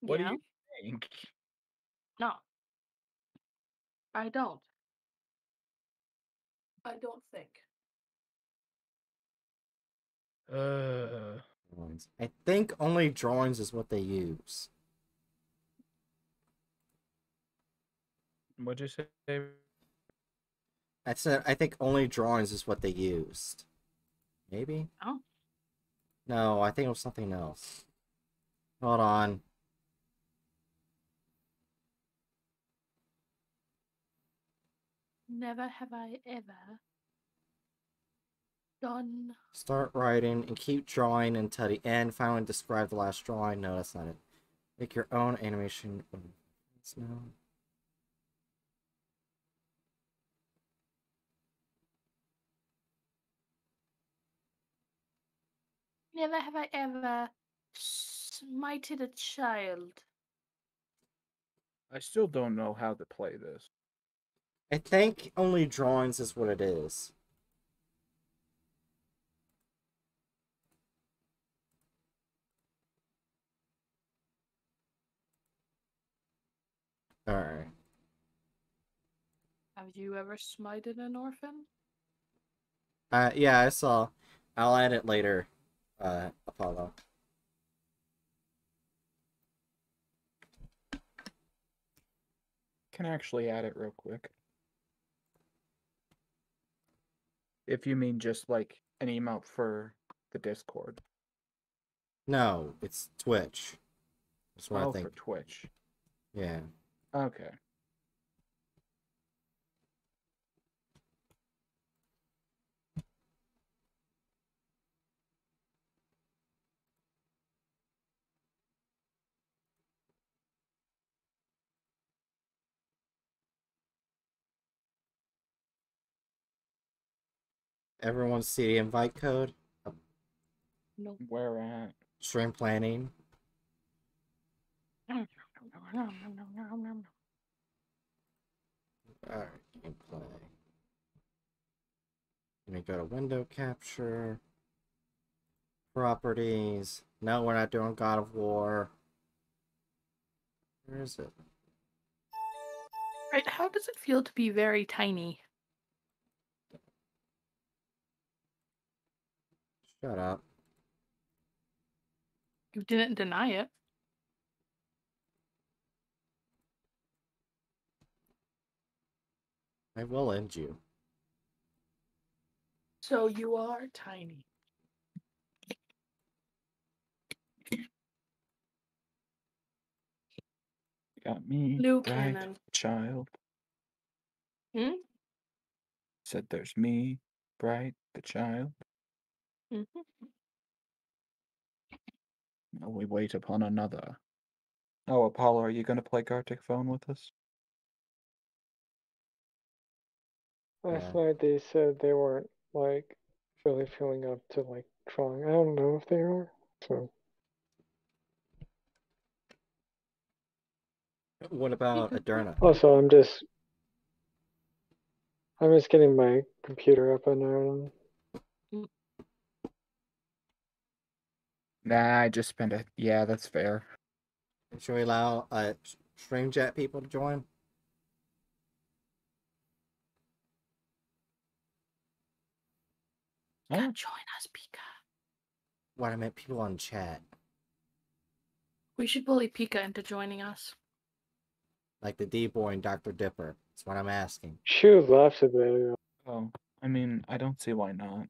What yeah. do you think? No. I don't. I don't think. Uh, I think only drawings is what they use. What'd you say? I said I think only drawings is what they used. Maybe? Oh. No, I think it was something else. Hold on. Never have I ever done. Start writing and keep drawing until the end. Finally describe the last drawing. No, that's not it. Make your own animation. of Never have I ever smited a child. I still don't know how to play this. I think only drawings is what it is. Alright. Have you ever smited an orphan? Uh, yeah, I saw. I'll add it later, uh, Apollo. Can actually add it real quick. If you mean just like an emote for the Discord. No, it's Twitch. That's what oh, I think. for Twitch. Yeah. Okay. Everyone see the invite code? No. Where at? Stream planning. Alright, gameplay. Let me go to window capture. Properties. No, we're not doing God of War. Where is it? Right, how does it feel to be very tiny? Shut up. You didn't deny it. I will end you. So you are tiny. Got me. New right, cannon. child. Hmm? Said there's me, Bright, the child. Hmm Now we wait upon another. Oh, Apollo, are you going to play Gartic Phone with us? Last night they said they weren't like really feeling up to like trying. I don't know if they are. So What about Adurna? also I'm just I'm just getting my computer up and running. Nah, I just spent it. Yeah, that's fair. Should we allow uh, Stream Jet people to join? Come join us, Pika. What I meant people on chat. We should bully Pika into joining us. Like the D boy and Dr. Dipper. That's what I'm asking. She left a bit ago. Oh, I mean, I don't see why not.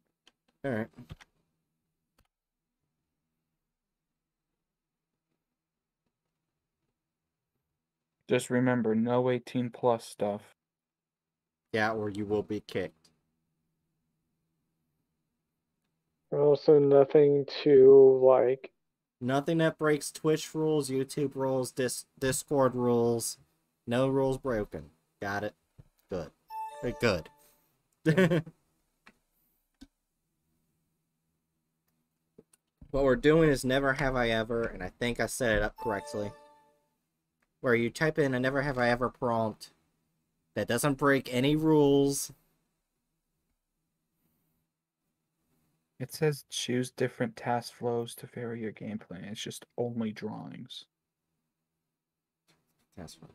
Alright. Just remember, no 18 plus stuff. Yeah, or you will be kicked. Also nothing to like Nothing that breaks Twitch rules, YouTube rules, Dis- Discord rules. No rules broken. Got it? Good. Very good. what we're doing is Never Have I Ever, and I think I set it up correctly. Where you type in a Never Have I Ever prompt that doesn't break any rules. It says choose different task flows to vary your gameplay. It's just only drawings. That's fine.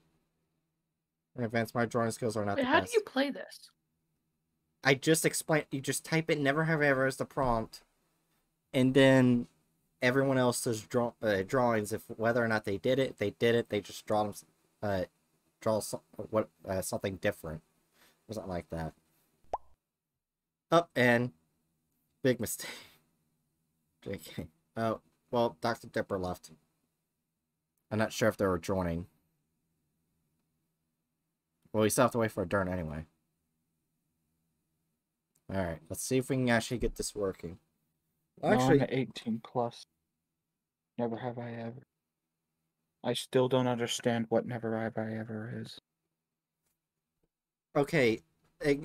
Advance my drawing skills are not Wait, the how best. do you play this? I just explained. You just type it "never have ever" as the prompt, and then everyone else's draw uh, drawings. If whether or not they did it, they did it. They just draw them, uh, draw some, what uh, something different, or something like that. Up and big mistake. JK. Oh well, Doctor Dipper left. I'm not sure if they were joining. Well, we still have to wait for a turn anyway. Alright, let's see if we can actually get this working. Well, No, I'm actually, at 18 plus. Never have I ever. I still don't understand what never have I ever is. okay,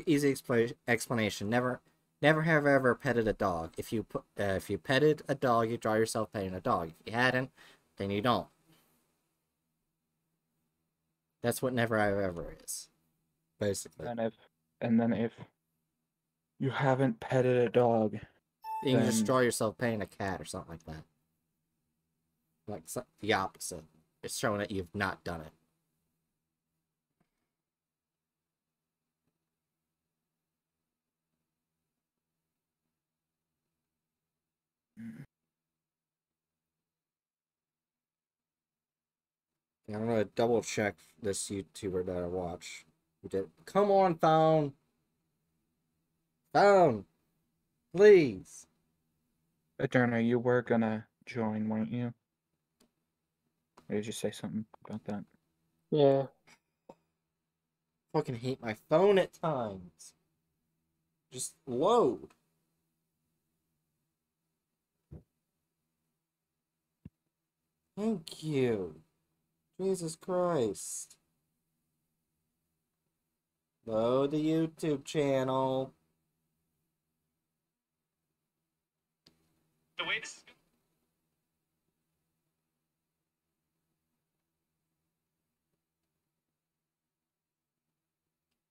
easy expla- explanation. Never, never have I ever petted a dog. If you put, uh, if you petted a dog, you draw yourself petting a dog. If you hadn't, then you don't. That's what never have I ever is, basically. And if and then if you haven't petted a dog, You can just draw yourself petting a cat or something like that. Like the opposite. It's showing that you've not done it. I'm gonna double check this YouTuber that I watch. Who did? Come on, phone. Phone, please. Adurna, you were gonna join, weren't you? Or did you say something about that? Yeah. Fucking hate my phone at times. Just load. Thank you. Jesus Christ. Load the YouTube channel.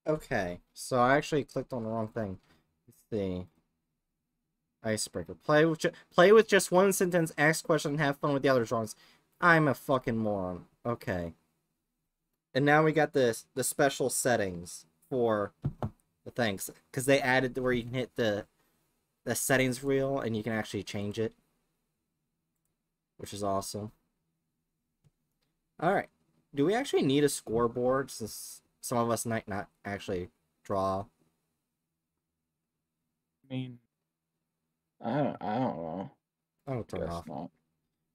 Okay, so I actually clicked on the wrong thing. Let's see. Icebreaker. Play with play with just one sentence, ask question, and have fun with the other drawings. I'm a fucking moron. Okay. And now we got this the special settings for the things because they added where you can hit the the settings wheel and you can actually change it, which is awesome. All right. Do we actually need a scoreboard since some of us might not actually draw? I mean, I don't, I don't know. Oh, turn it off. not.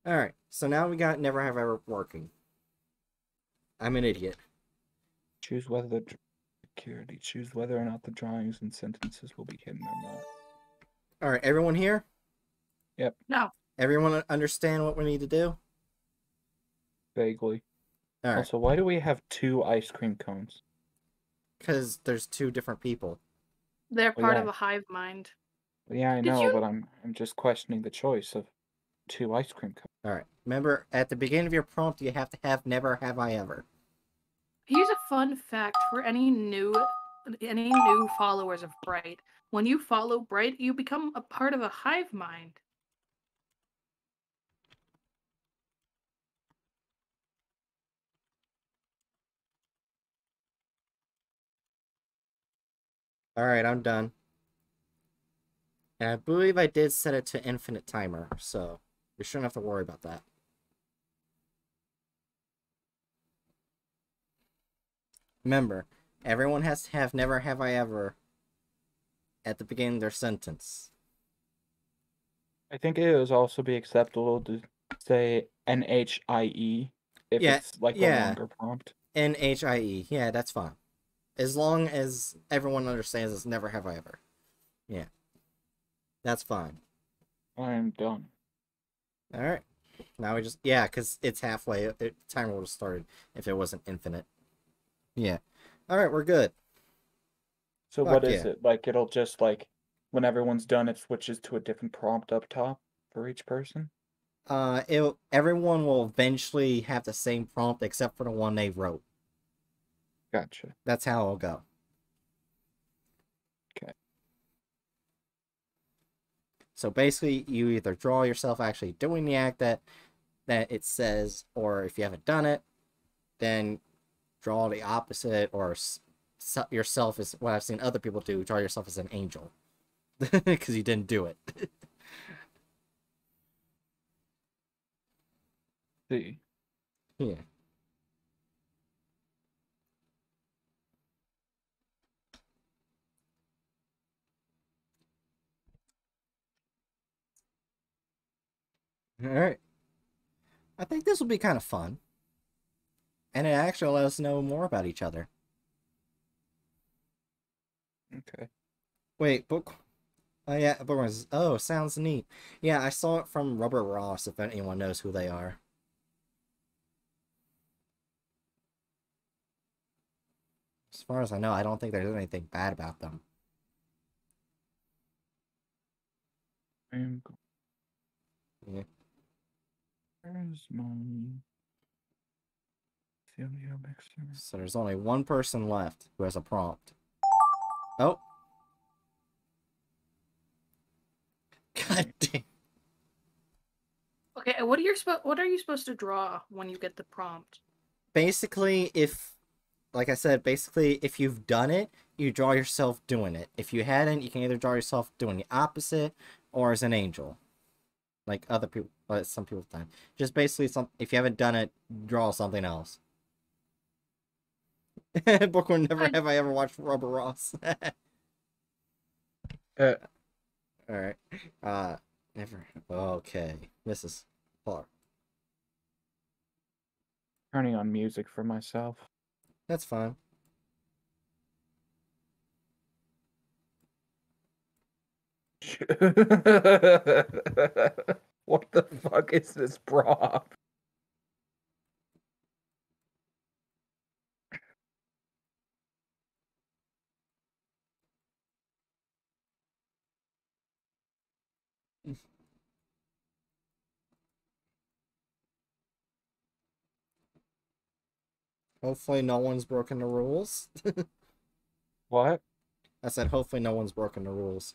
All right. So now we got never have ever working. I'm an idiot. Choose whether the security. Choose whether or not the drawings and sentences will be hidden or not. All right, everyone here? Yep. No. Everyone understand what we need to do? Vaguely. All right. Also, why do we have two ice cream cones? Because there's two different people. They're Well, part yeah. of a hive mind. Yeah, I Did know, you- but I'm I'm just questioning the choice of two ice cream cones. All right. Remember, at the beginning of your prompt, you have to have never have I ever. Here's a fun fact for any new any new followers of Bright. When you follow Bright, you become a part of a hive mind. All right, I'm done. And I believe I did set it to infinite timer, so we shouldn't have to worry about that. Remember, everyone has to have never have I ever at the beginning of their sentence. I think it would also be acceptable to say N H I E if Yeah, it's like a longer prompt. N H I E. Yeah, that's fine. As long as everyone understands it's never have I ever. Yeah. That's fine. I'm done. All right. Now we just yeah, because it's halfway. It, timer would have started if it wasn't infinite. Yeah. All right, we're good. So Fuck what is yeah. it? Like it'll just like when everyone's done it switches to a different prompt up top for each person? Uh, it everyone will eventually have the same prompt except for the one they wrote. Gotcha. That's how it'll go. Okay. So basically, you either draw yourself actually doing the act that that it says, or if you haven't done it, then draw the opposite or yourself as what I've seen other people do. Draw yourself as an angel because you didn't do it. See. yeah. All right. I think this will be kind of fun. And it actually let us know more about each other. Okay. Wait, book. Oh yeah, bookworms. Oh, sounds neat. Yeah, I saw it from Rubber Ross. If anyone knows who they are. As far as I know, I don't think there's anything bad about them. I am Yeah. Where's my Celio mixer? So there's only one person left who has a prompt. Oh. God damn. Okay, what are you supposed what are you supposed to draw when you get the prompt? Basically, if, like I said, basically, if you've done it, you draw yourself doing it. If you hadn't, you can either draw yourself doing the opposite or as an angel. Like other people, but some people's time. Just basically, some if you haven't done it, draw something else. Bookworm, never have I ever watched Rubber Ross. Uh, All right. Uh, never. Okay. This is Clark. turning on music for myself. That's fine. what the fuck is this prop? Hopefully, no one's broken the rules. What? I said, hopefully, no one's broken the rules.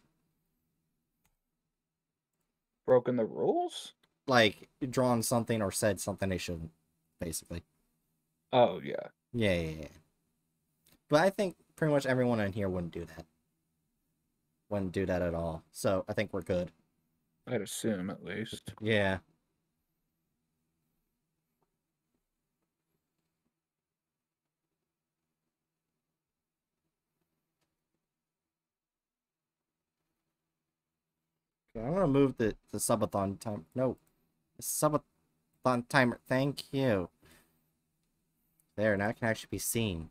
Broken the rules? Like, drawn something or said something they shouldn't, basically. Oh yeah. Yeah, yeah, yeah. But I think pretty much everyone in here wouldn't do that. Wouldn't do that at all. So I think we're good. I'd assume at least. Yeah. I'm gonna move the, the subathon time. No. The subathon timer. Thank you. There, now it can actually be seen.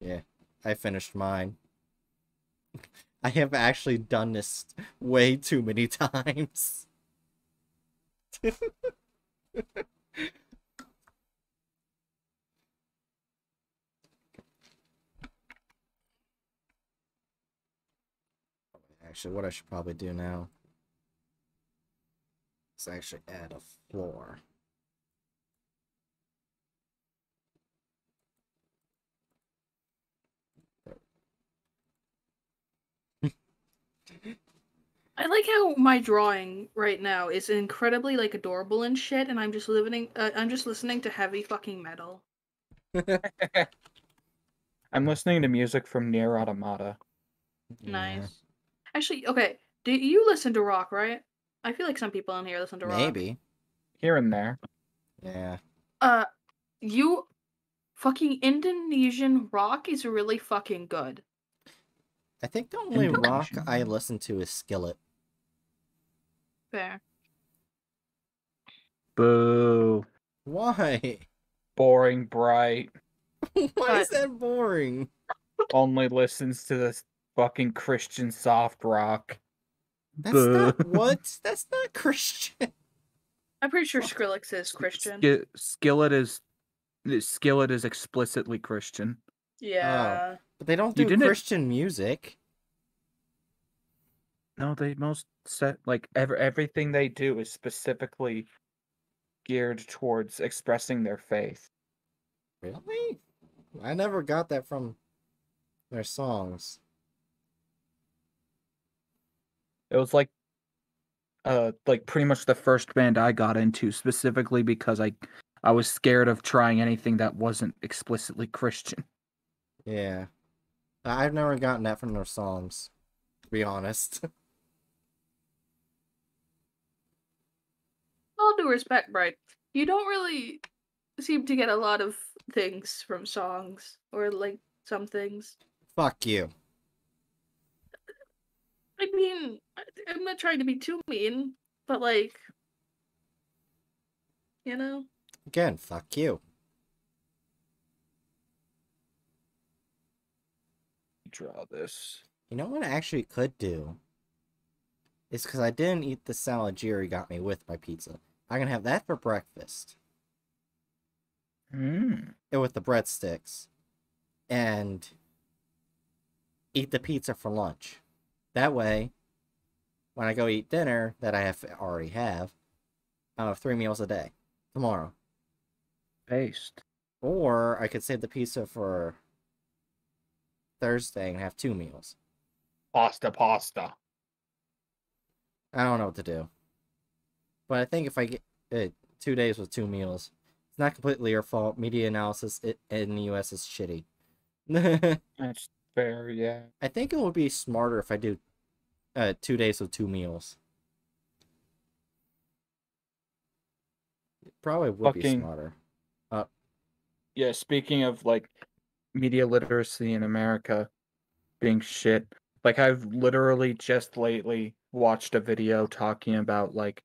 Yeah, I finished mine. I have actually done this way too many times. Actually, what I should probably do now is actually add a floor. I like how my drawing right now is incredibly like adorable and shit, and I'm just living. Uh, I'm just listening to heavy fucking metal. I'm listening to music from Nier Automata. Nice. Actually, okay. Do you listen to rock, right? I feel like some people in here listen to rock. Maybe. Here and there. Yeah. Uh, you fucking Indonesian rock is really fucking good. I think the only rock I listen to is Skillet. Fair. Boo. Why? Boring bright. Why is that boring? Only listens to this fucking Christian soft rock. That's Boo. not what? That's not Christian. I'm pretty sure Skrillex is Christian. Sk- Skillet is Skillet is explicitly Christian. Yeah. Oh, but they don't do didn't- Christian music. No, they most set like ever everything they do is specifically geared towards expressing their faith. Really? I never got that from their songs. It was like uh like pretty much the first band I got into specifically because I I was scared of trying anything that wasn't explicitly Christian. Yeah. I've never gotten that from their songs, to be honest. All due respect, Bright, you don't really seem to get a lot of things from songs, or like some things. Fuck you. I mean, I- I'm not trying to be too mean, but like, you know, Again, fuck you. Draw this. You know what I actually could do? Is because I didn't eat the salad Jerry got me with my pizza. I can have that for breakfast. Mm. and with the breadsticks. And eat the pizza for lunch. That way, when I go eat dinner that I have already have, I'll have three meals a day tomorrow. Paste. Or I could save the pizza for Thursday and have two meals. Pasta pasta. I don't know what to do. But I think if I get uh, two days with two meals, it's not completely your fault. Media analysis i- in the US is shitty. That's fair, yeah. I think it would be smarter if I do uh, two days of two meals. It probably would be smarter. Uh, Yeah, speaking of like media literacy in America being shit, like I've literally just lately watched a video talking about like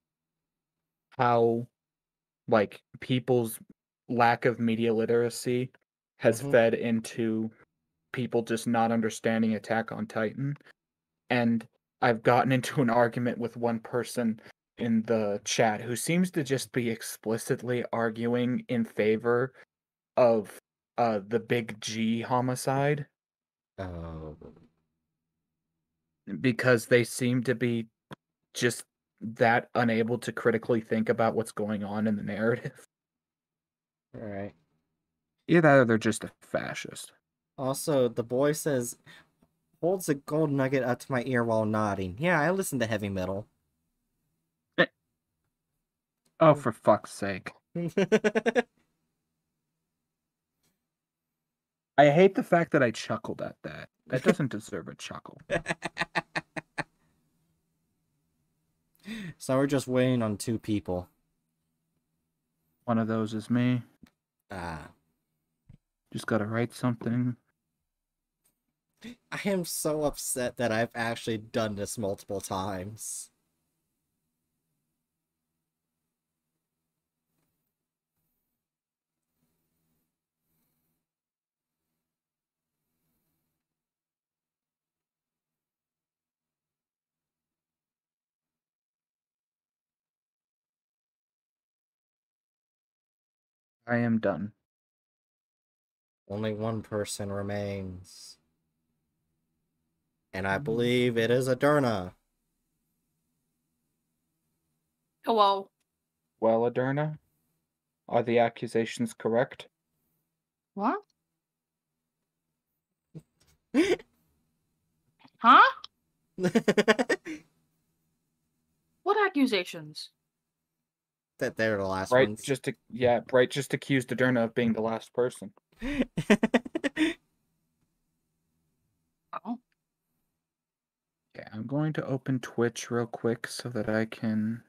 how like people's lack of media literacy has Mhm. fed into people just not understanding Attack on Titan. And I've gotten into an argument with one person in the chat who seems to just be explicitly arguing in favor of uh the big G homicide oh, because they seem to be just that unable to critically think about what's going on in the narrative. all right. Either that or they're just a fascist. Also, the boy says, holds a gold nugget up to my ear while nodding. Yeah, I listen to heavy metal. Oh, for fuck's sake. I hate the fact that I chuckled at that. That doesn't deserve a chuckle. so we're just waiting on two people. One of those is me. Ah. Just gotta write something. I am so upset that I've actually done this multiple times. I am done. Only one person remains. And I mm-hmm. believe it is Adurna. Hello. well, Well, Adurna, are the accusations correct? what? Huh? What accusations? that they're the last right, ones. just ac- yeah, Bright just accused Adurna of being the last person. Oh, Okay, I'm going to open Twitch real quick so that I can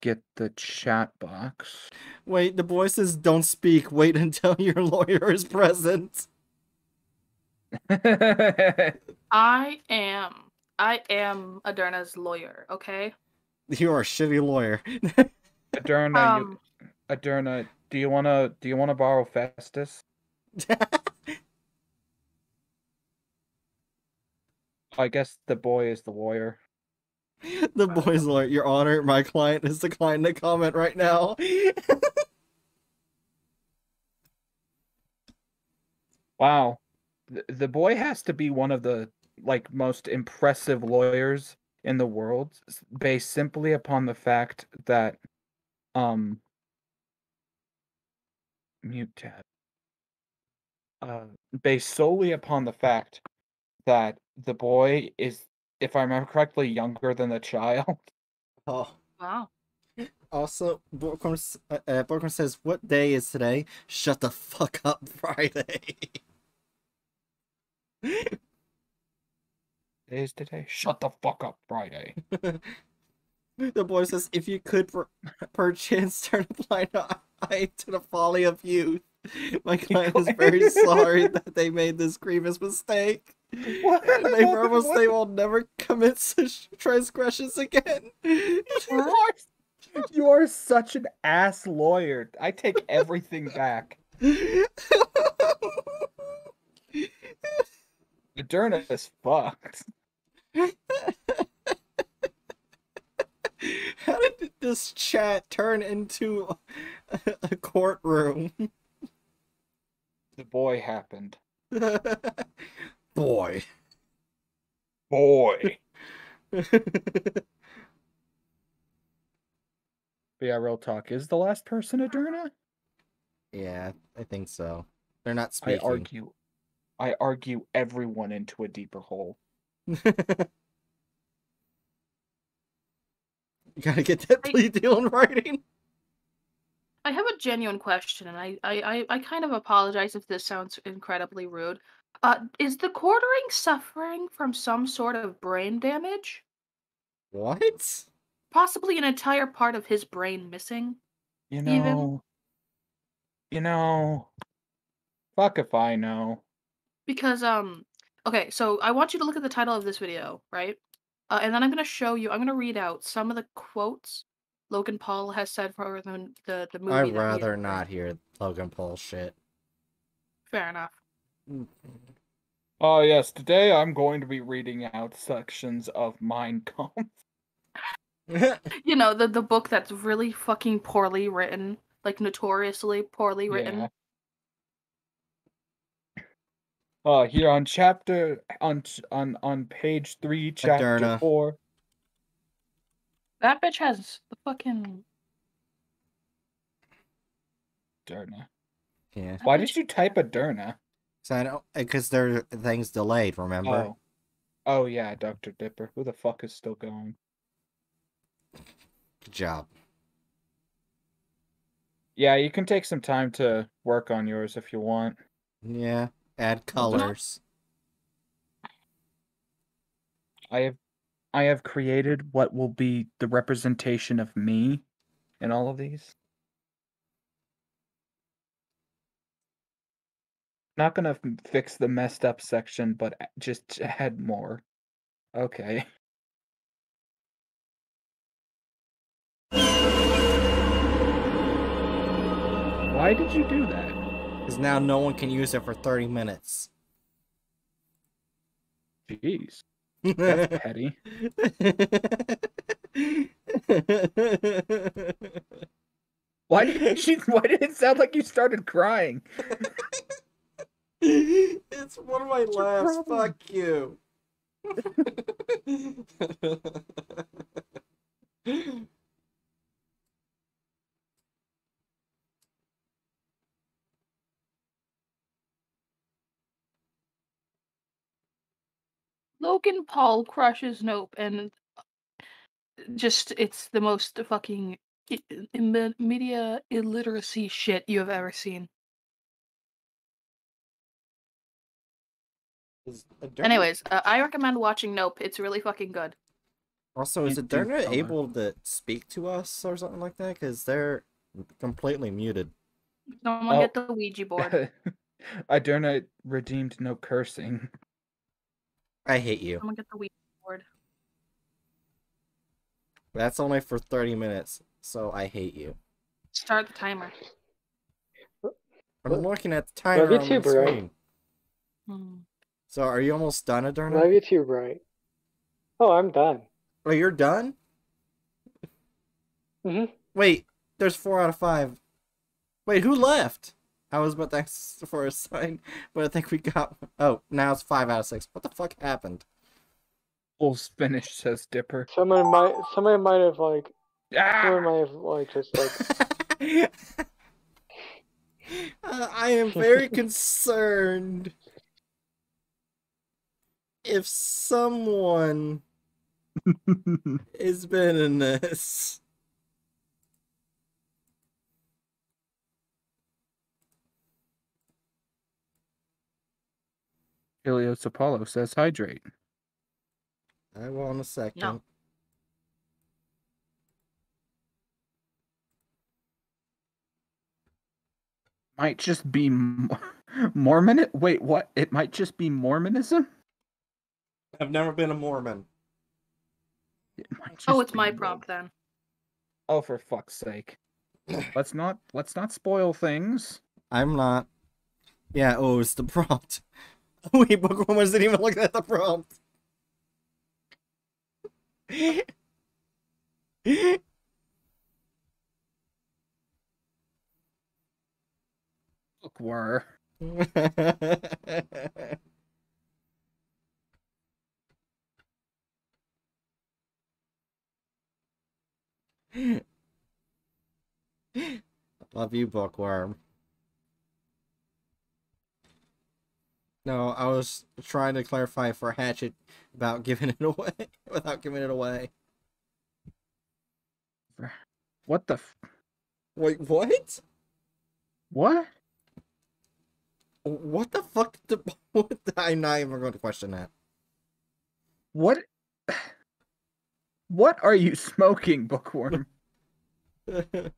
get the chat box. Wait, the boy says don't speak. Wait until your lawyer is present. I am. I am Adurna's lawyer. Okay. You are a shitty lawyer. Adurna, Um. you, Adurna, do you wanna do you wanna borrow Festus? I guess the boy is the lawyer. the boy's lawyer. Your Honor, my client is declining to comment right now. Wow. The, the boy has to be one of the like most impressive lawyers in the world based simply upon the fact that um mute tab uh based solely upon the fact that the boy is if I remember correctly, younger than the child. Oh. Wow. Also, Borgholm, s- uh, uh, says, "What day is today?" Shut the fuck up, Friday. Is today? Shut the fuck up, Friday. the boy says, "If you could, per- perchance turn a blind eye to the folly of youth." My client is very sorry that they made this grievous mistake. What? They promise they will never commit such transgressions again. You are, you are such an ass lawyer. I take everything back. Moderna is fucked. How did this chat turn into a, a courtroom? The boy happened. Boy. Boy. But yeah, real talk. Is the last person Adurna? Yeah, I think so. They're not speaking. I speaking. argue. I argue everyone into a deeper hole. You gotta get that plea deal in writing. I have a genuine question, and I, I, I, I kind of apologize if this sounds incredibly rude. Uh, is the quartering suffering from some sort of brain damage? What? Possibly an entire part of his brain missing? You Even- know. You know. Fuck if I know. Because um okay, so I want you to look at the title of this video, right? Uh, and then I'm gonna show you. I'm gonna read out some of the quotes Logan Paul has said for the the, the movie. I'd that he rather not hear Logan Paul shit. Fair enough. Oh yes, today I'm going to be reading out sections of Mein Kampf. You know the the book that's really fucking poorly written, like notoriously poorly written. Yeah. Uh, here on chapter on on on page three, chapter Moderna. four. That bitch has the fucking. Derna. Yeah. Why did you type Adurna? So I don't because there things delayed. Remember? Oh. Oh yeah, Dr. Dipper. Who the fuck is still going? Good job. Yeah, you can take some time to work on yours if you want. Yeah. Add colors. I have I have created what will be the representation of me in all of these. Not gonna fix the messed up section, but just add more. Okay. Why did you do that? Because now no one can use it for 30 minutes. Jeez. That's petty. Why did you, why did it sound like you started crying? it's one of my laughs. Fuck you. Logan Paul crushes Nope, and just it's the most fucking i- im- media illiteracy shit you have ever seen. Anyways, uh, I recommend watching Nope. It's really fucking good. Also, is Can't do Adurna color. able to speak to us or something like that? Because they're completely muted. Someone Oh. get the Ouija board. Adurna redeemed no cursing. I hate you. Someone get the Ouija board. That's only for 30 minutes, so I hate you. Start the timer. I'm looking at the timer Love you on too, the bro. screen. Hmm. So, are you almost done, Love Adurna? you too, Bright. Oh, I'm done. Oh, you're done? Mhm. Wait, there's four out of five. Wait, who left? I was about to ask for a sign, but I think we got. Oh, now it's five out of six. What the fuck happened? Full's finished, says Dipper. Someone might, someone might have like, Ah! someone might have like just like, Uh, I am very concerned if someone it's been in this. Helios Apollo says hydrate. I will in a second. No. Might just be Mo- Mormon. Wait, what? It might just be Mormonism. I've never been a Mormon. It might Oh, it's my be- prompt then. Oh, for fuck's sake! let's not let's not spoil things. I'm not. Yeah, oh, it's the prompt. Wait, Bookworm wasn't even looking at the prompt. Bookworm. Love you, Bookworm. No, I was trying to clarify for Hatchet about giving it away without giving it away. What the? F- Wait, what? what? What the fuck? The, what the, I'm not even going to question that. What? What are you smoking, Bookworm? Can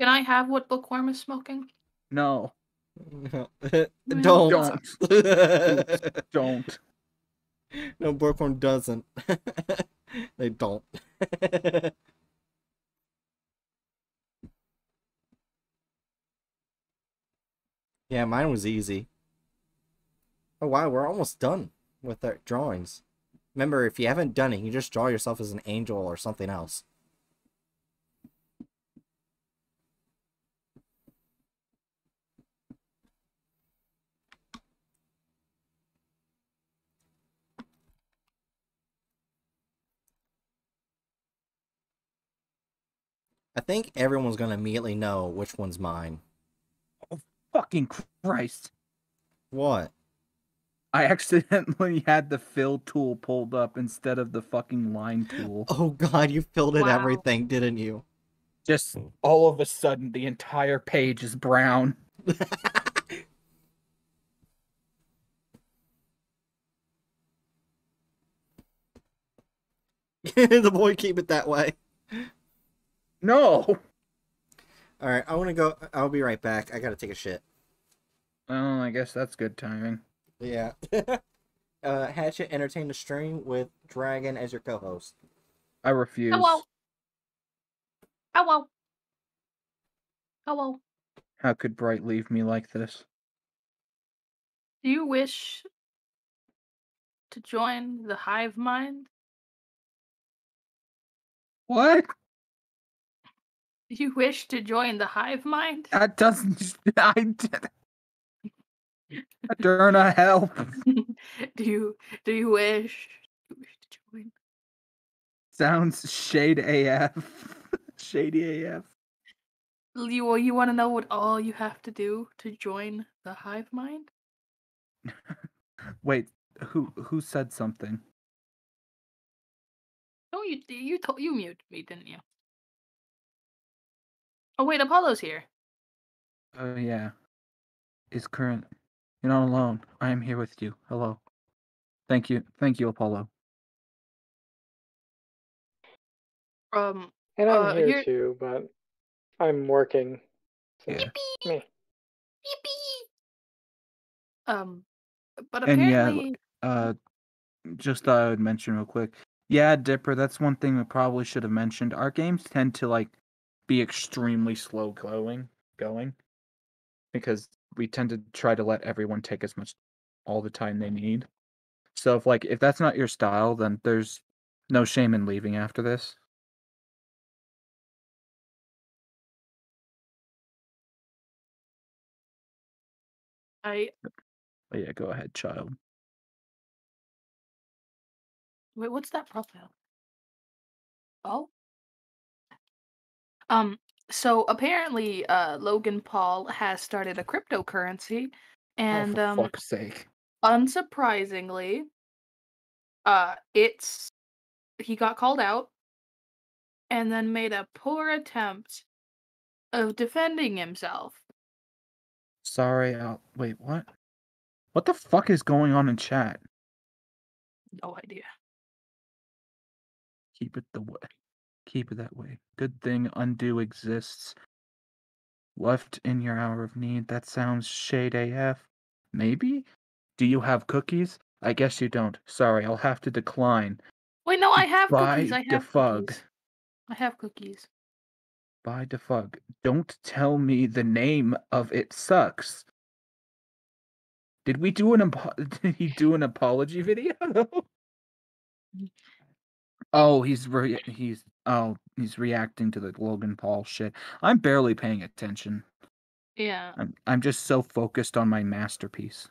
I have what Bookworm is smoking? No, don't. don't, don't. No, Bookworm doesn't. they don't. yeah, mine was easy. Oh wow, we're almost done with our drawings. Remember, if you haven't done it, you just draw yourself as an angel or something else. I think everyone's gonna immediately know which one's mine. Oh, fucking Christ! What? I accidentally had the fill tool pulled up instead of the fucking line tool. Oh god, you filled in Wow. everything, didn't you? Just hmm. all of a sudden, the entire page is brown. the boy keep it that way. No. All right, I want to go. I'll be right back. I gotta take a shit. Oh, I guess that's good timing. Yeah. uh, Hatchet entertain the stream with Dragon as your co-host. I refuse. Hello. Hello. Hello. How could Bright leave me like this? Do you wish to join the hive mind? What? Do you wish to join the hive mind? That doesn't. I did. Derna, help! do you do you wish do you wish to join? Sounds shade AF. Shady AF. You you want to know what all you have to do to join the hive mind? Wait, who who said something? Oh, you you told you muted me, didn't you? Oh wait, Apollo's here. Oh yeah. Is current. You're not alone. I am here with you. Hello. Thank you. Thank you, Apollo. Um, And I'm Uh, here here- too, but I'm working. So, Yeah. meh. um, but apparently And yeah, Uh just thought I would mention real quick. Yeah, Dipper, that's one thing we probably should have mentioned. Our games tend to like be extremely slow going going. Because we tend to try to let everyone take as much all the time they need. So if like if that's not your style, then there's no shame in leaving after this. I But yeah, go ahead, child. wait. What's that profile? Oh. Um. So apparently, uh, Logan Paul has started a cryptocurrency, and oh, um, for fuck's sake. unsurprisingly, uh, it's he got called out and then made a poor attempt of defending himself. Sorry, I'll wait, what? What the fuck is going on in chat? No idea. Keep it the way. Keep it that way. Good thing undo exists. Left in your hour of need. That sounds shade AF. Maybe? Do you have cookies? I guess you don't. Sorry, I'll have to decline. Wait, no, I have By cookies. I have defug. cookies. I have cookies. By defug. Don't tell me the name of it sucks. Did we do an did he do an apology video? oh, he's re- he's oh, he's reacting to the Logan Paul shit. I'm barely paying attention. Yeah. I'm I'm just so focused on my masterpiece.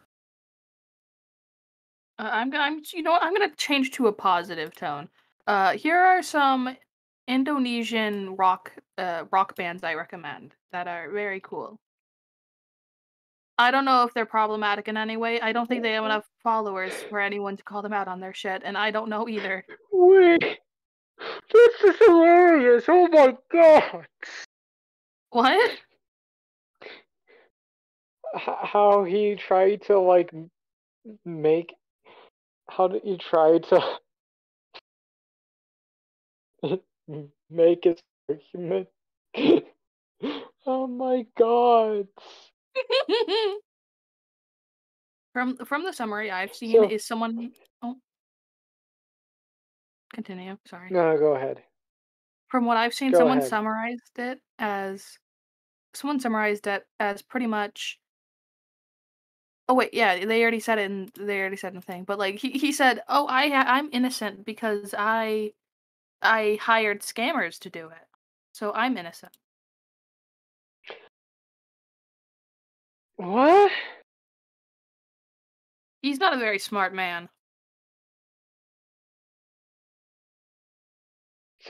Uh, I'm gonna, I'm, you know what? I'm gonna change to a positive tone. Uh, here are some Indonesian rock, uh, rock bands I recommend that are very cool. I don't know if they're problematic in any way. I don't think they have enough followers for anyone to call them out on their shit, and I don't know either. Wait, this is hilarious! Oh my god! What? How he tried to like make how did he try to make his argument oh my god from from the summary I've seen So- is someone. Continue. Sorry. no go ahead From what I've seen, Go someone ahead. summarized it as someone summarized it as pretty much. Oh wait, yeah, they already said it, and they already said the thing. But like he, he said, "Oh, I ha- I'm innocent because I I hired scammers to do it, so I'm innocent." what He's not a very smart man.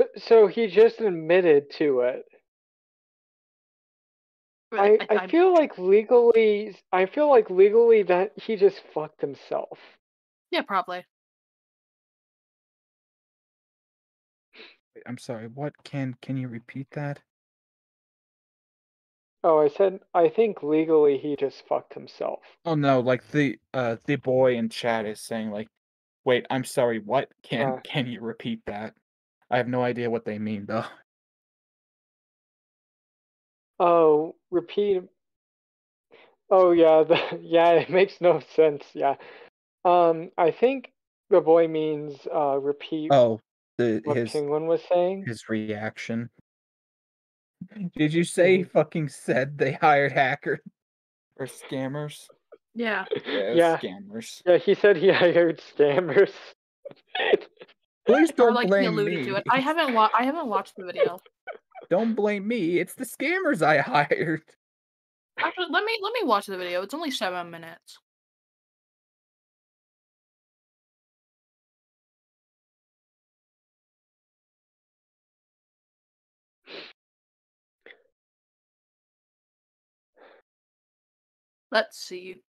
So, so he just admitted to it I, I- I feel like legally I feel like legally that he just fucked himself Yeah, probably. Wait, I'm sorry. What can can you repeat that? oh I said I think legally he just fucked himself Oh no, like the uh the boy in chat is saying like, wait, I'm sorry, what? Can Uh. can you repeat that? I have no idea what they mean though. Oh, repeat. Oh yeah, the, yeah, it makes no sense. Yeah. Um, I think the boy means uh repeat Oh, the what his Penguin was saying. his reaction. Did you say he fucking said they hired hackers or scammers? Yeah. Yeah, Yeah. scammers. Yeah, he said he hired scammers. Please don't like he blame alluded me. to it. I haven't wa- I haven't watched the video. Don't blame me. It's the scammers I hired. Actually, let me let me watch the video. It's only seven minutes. Let's see.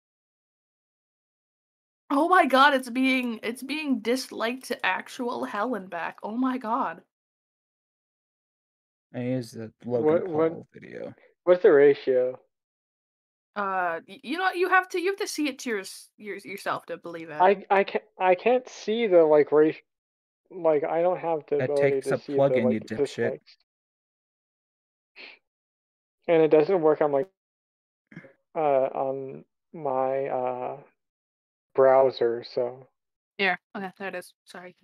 Oh my god, it's being it's being disliked to actual hell and back. Oh my god. Here's the Logan What- Paul what- video. What's the ratio? Uh, you know you have to you have to see it to your, your yourself to believe it. I I can't I can't see the like ratio. Like I don't have the That ability takes to a see plugin, the you like dipshit. dislikes. And it doesn't work on my uh on my uh browser, so Yeah, okay, there it is. Sorry.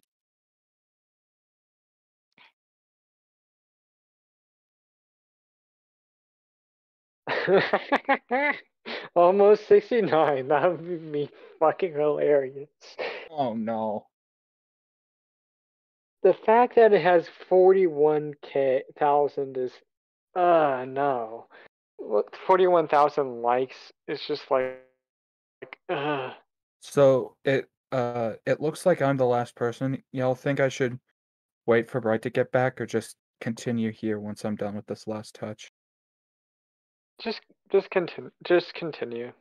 Almost 69. That would be fucking hilarious. Oh no. The fact that it has 41k thousand is uh no. What 41,000 likes is just like like uh So it uh it looks like I'm the last person. Y'all think I should wait for Bright to get back or just continue here once I'm done with this last touch? just just continue just continue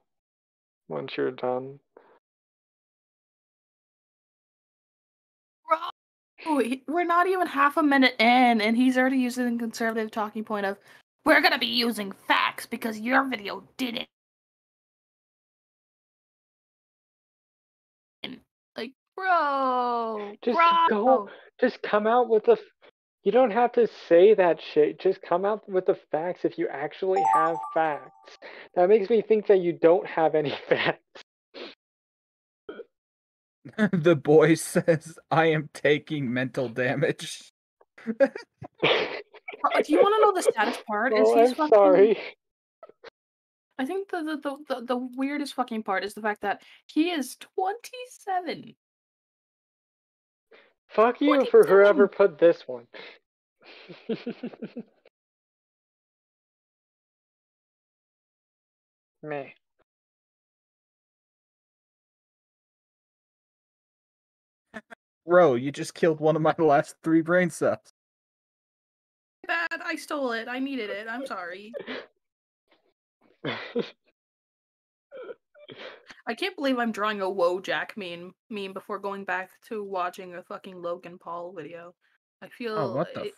once you're done. Oh, we're not even half a minute in, and he's already using the conservative talking point of, "We're gonna be using facts because your video didn't." Like, bro, Just bro. go. Just come out with the. You don't have to say that shit. Just come out with the facts if you actually have facts. That makes me think that you don't have any facts. the boy says, "I am taking mental damage." Do you want to know the saddest part? Oh, is Oh, he's I'm fucking. sorry. I think the the, the the the weirdest fucking part is the fact that he is twenty seven. Fuck you for whoever put this one. Me. Bro, you just killed one of my last three brain cells. Bad. I stole it. I needed it. I'm sorry. I can't believe I'm drawing a whoa Wojak meme meme before going back to watching a fucking Logan Paul video. I feel Oh, what the? it- F-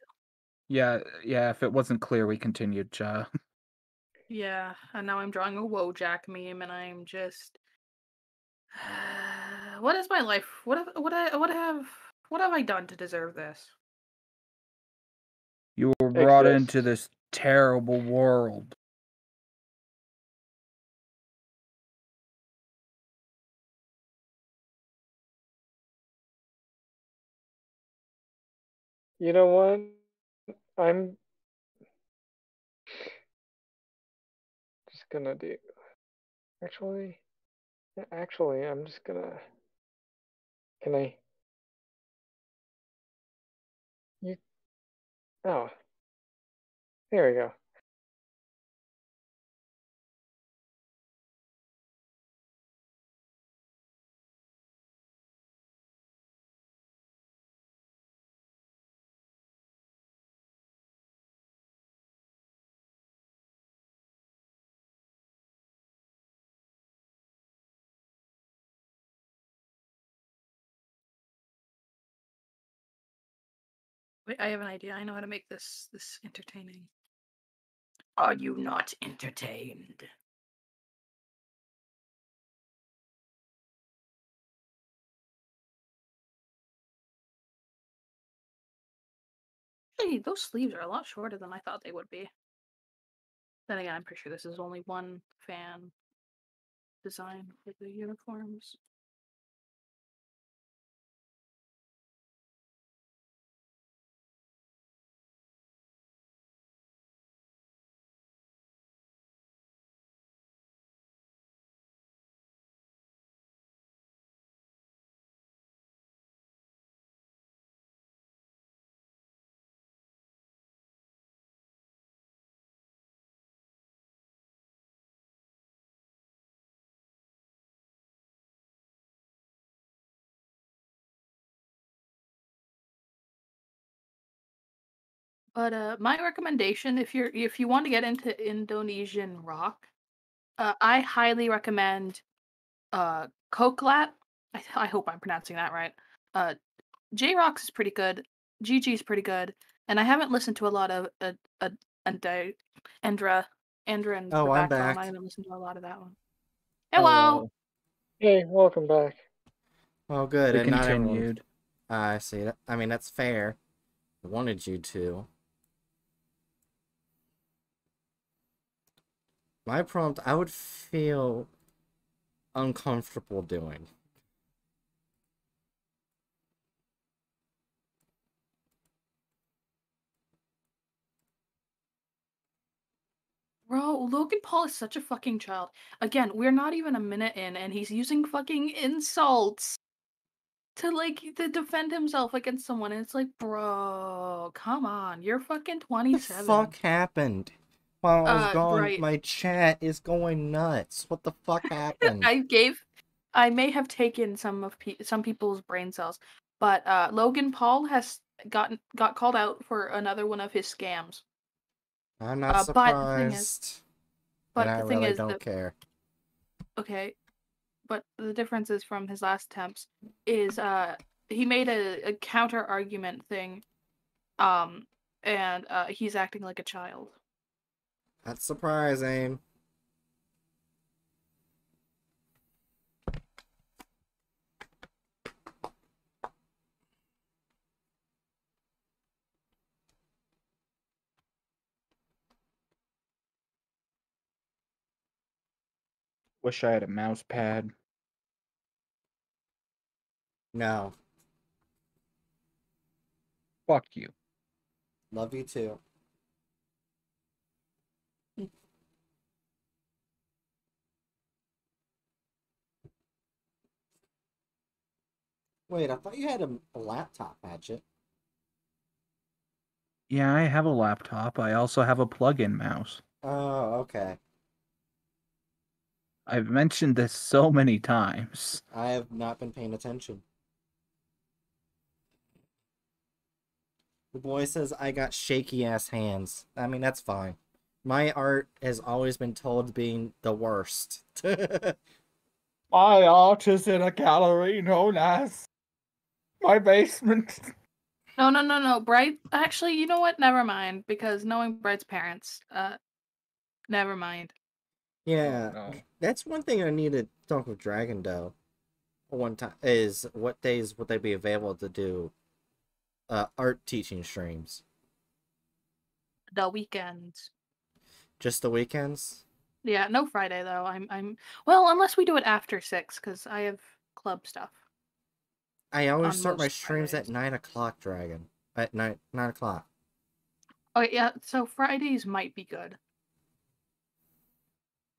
yeah, yeah. If it wasn't clear, we continued. Uh, yeah, and now I'm drawing a whoa Wojak meme, and I'm just, what is my life? What have what I what have what have I done to deserve this? you were brought Exist. into this terrible world. You know what? I'm just gonna do. Actually, actually, I'm just gonna. Can I? You. Oh. There we go. Wait, I have an idea. I know how to make this this entertaining. Are you not entertained? Hey, those sleeves are a lot shorter than I thought they would be. Then again, I'm pretty sure this is only one fan design for the uniforms. But uh, my recommendation, if you're if you want to get into Indonesian rock, uh, I highly recommend uh, Cokelat. I, I hope I'm pronouncing that right. Uh, J Rocks is pretty good. GG is pretty good, and I haven't listened to a lot of uh, uh, Endra, Endra, Andra, and Oh, the I'm background. back. I haven't listened to a lot of that one. Hello. Hey, welcome back. Well, good. We and not everyone- continued. I see. That. I mean, that's fair. I wanted you to. My prompt, I would feel uncomfortable doing. Bro, Logan Paul is such a fucking child. Again, we're not even a minute in, and he's using fucking insults to like to defend himself against someone. And it's like, bro, come on, you're fucking twenty seven. What the 27. fuck happened? While I was Uh, gone, right. my chat is going nuts. What the fuck happened? I gave, I may have taken some of pe- some people's brain cells, but uh, Logan Paul has gotten got called out for another one of his scams. I'm not uh, but the thing is- But I the thing really is, don't care. okay, but the difference is from his last attempts is uh he made a, a counter argument thing, um, and uh, he's acting like a child. That's surprising. Wish I had a mouse pad. No. Fuck you. Love you too. Wait, I thought you had a, a laptop, Hatchet. Yeah, I have a laptop. I also have a plug-in mouse. Oh, okay. I've mentioned this so many times. I have not been paying attention. The boy says I got shaky ass hands. I mean, that's fine. My art has always been told being the worst. My art is in a gallery known as my basement. No, no, no, no. Bright. Actually, you know what? Never mind. Because knowing Bright's parents, uh, never mind. yeah, that's one thing I need to talk with Dragon Doe. One time is what days would they be available to do uh, art teaching streams? The weekends. Just the weekends? Yeah, no Friday though. I'm, I'm. Well, unless we do it after six, because I have club stuff. I always start my most streams at nine o'clock. Dragon at nine nine o'clock. Oh yeah, so Fridays might be good.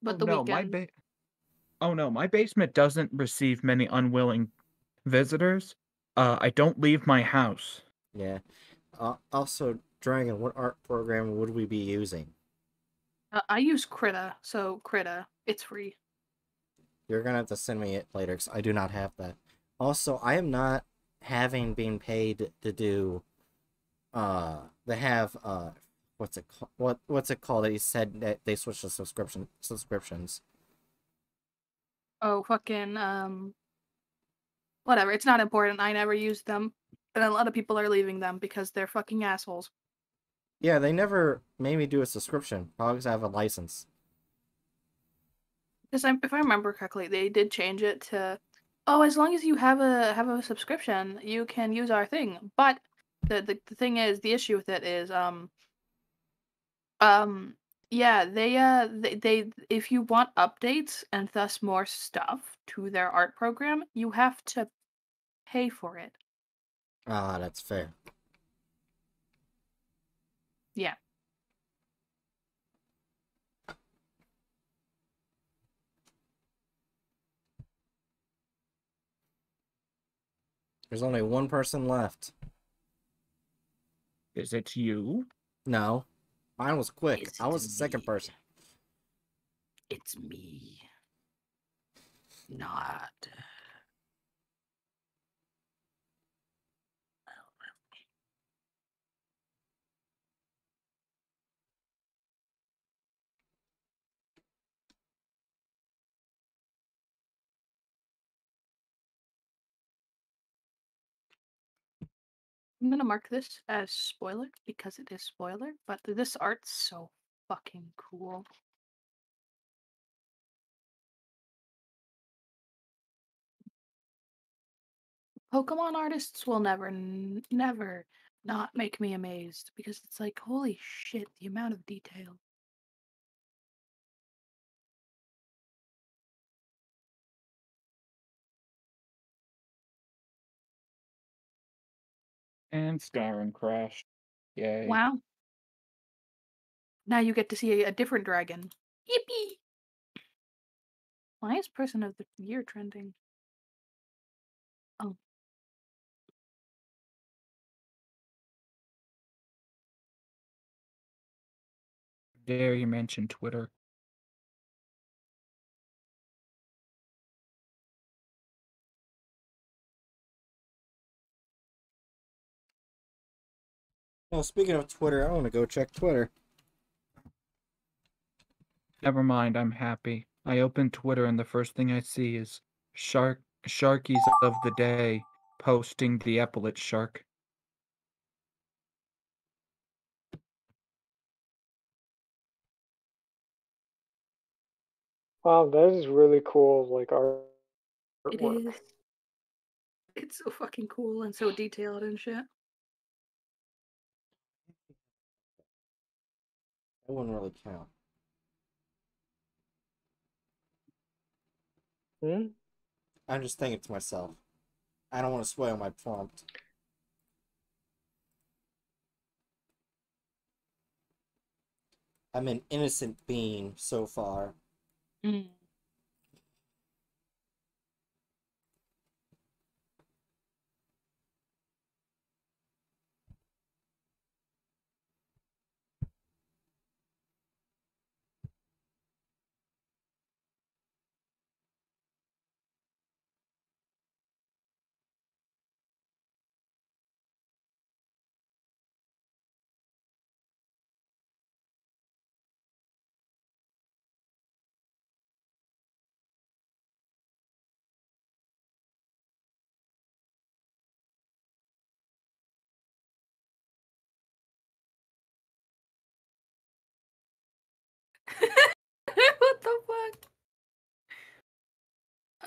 But Oh, the no, weekend. my ba- Oh no, my basement doesn't receive many unwilling visitors. Uh, I don't leave my house. Yeah. Uh, also, Dragon, what art program would we be using? Uh, I use Krita, so Krita, it's free. You're gonna have to send me it later because I do not have that. Also, I am not having been paid to do. Uh, they have uh, what's it called? What what's it called? They said that they switched to subscription subscriptions. Oh fucking um. Whatever, it's not important. I never used them, and a lot of people are leaving them because they're fucking assholes. Yeah, they never made me do a subscription. Probably because I have a license. Because if I remember correctly, they did change it to, oh, as long as you have a have a subscription, you can use our thing. But the the, the thing is, the issue with it is, um, um, yeah, they uh they, they if you want updates and thus more stuff to their art program, you have to pay for it. Ah, that's fair. Yeah. There's only one person left. Is it you? No, mine was quick. I was the second person. It's me. Not. I'm gonna mark this as spoiler because it is spoiler, but this art's so fucking cool. Pokemon artists will never, never not make me amazed because it's like, holy shit, the amount of detail. And Skyrim crashed. Yay. Wow. Now you get to see a, a different dragon. Yippee! Why is person of the year trending? Oh. Dare you mention Twitter? Well, speaking of Twitter, I want to go check Twitter. Never mind, I'm happy. I open Twitter and the first thing I see is Shark Sharkies of the Day posting the epaulet shark. Wow, that is really cool. Like art. It artwork. is. It's so fucking cool and so detailed and shit. That wouldn't really count. Hmm? I'm just thinking to myself. I don't want to spoil my prompt. I'm an innocent being so far. Mm.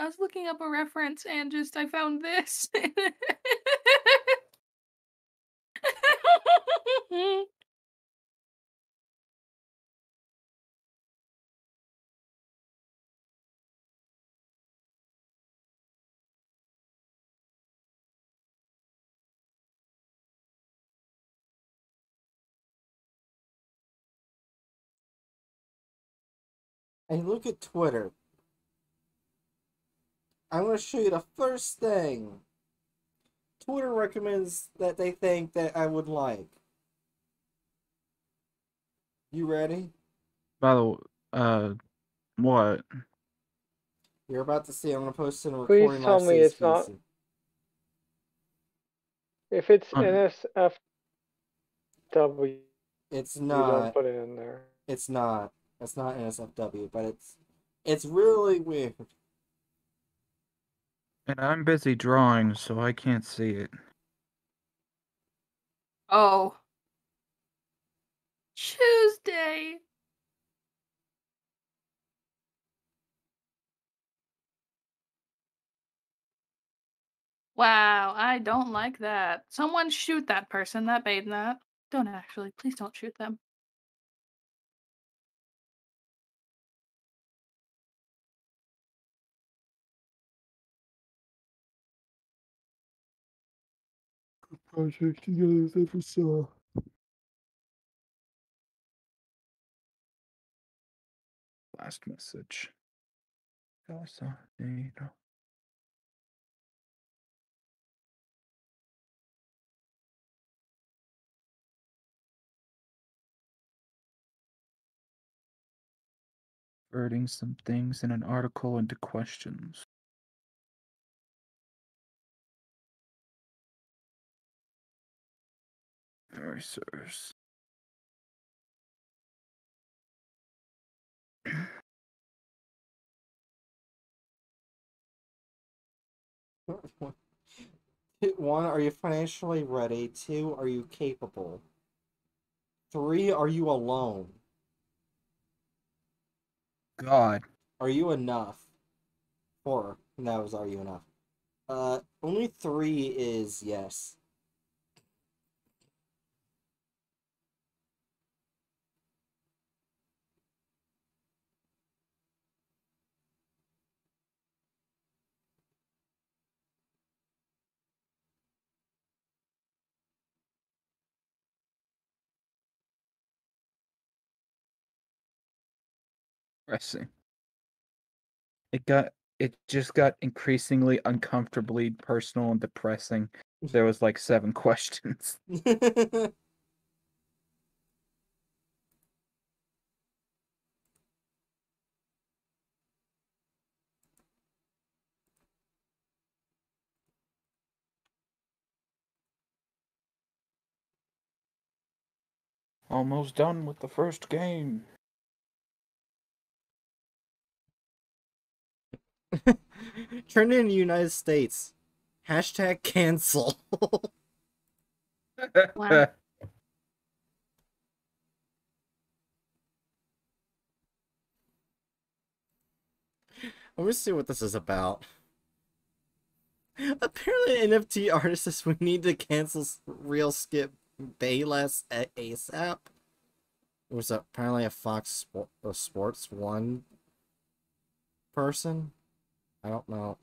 I was looking up a reference and just I found this. And look at Twitter. I'm going to show you the first thing. Twitter recommends that they think that I would like. You ready? By the w- uh, what? You're about to see. I'm going to post in a recording. Please recording tell me it's not- If it's Um, NSFW, It's not. you not. don't put it in there. It's not. It's not NSFW, but it's it's really weird. And I'm busy drawing, so I can't see it. oh. Tuesday. Wow, I don't like that. Someone shoot that person that made that. Don't actually. Please don't shoot them. Project together as ever saw. Last message. Casa Nero. Converting some things in an article into questions. Erasers. One, are you financially ready? Two, are you capable? Three, are you alone? God. Are you enough? Four, that was are you enough? Uh, only three is yes. Pressing. It got it just got increasingly uncomfortably personal and depressing. Mm-hmm. There was like seven questions. Almost done with the first game. Turn in the United States. Hashtag cancel. Wow. Let me see what this is about. Apparently, NFT artist says we need to cancel real skip Bayless at ASAP. It was apparently a Fox Sports One person. I don't know.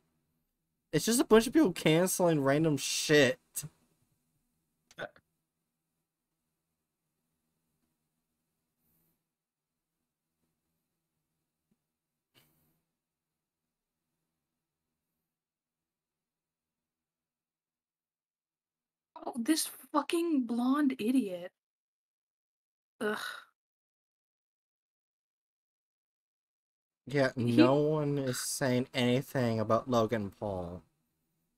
It's just a bunch of people canceling random shit. Oh, this fucking blonde idiot. Ugh. Yeah, no one is saying anything about Logan Paul.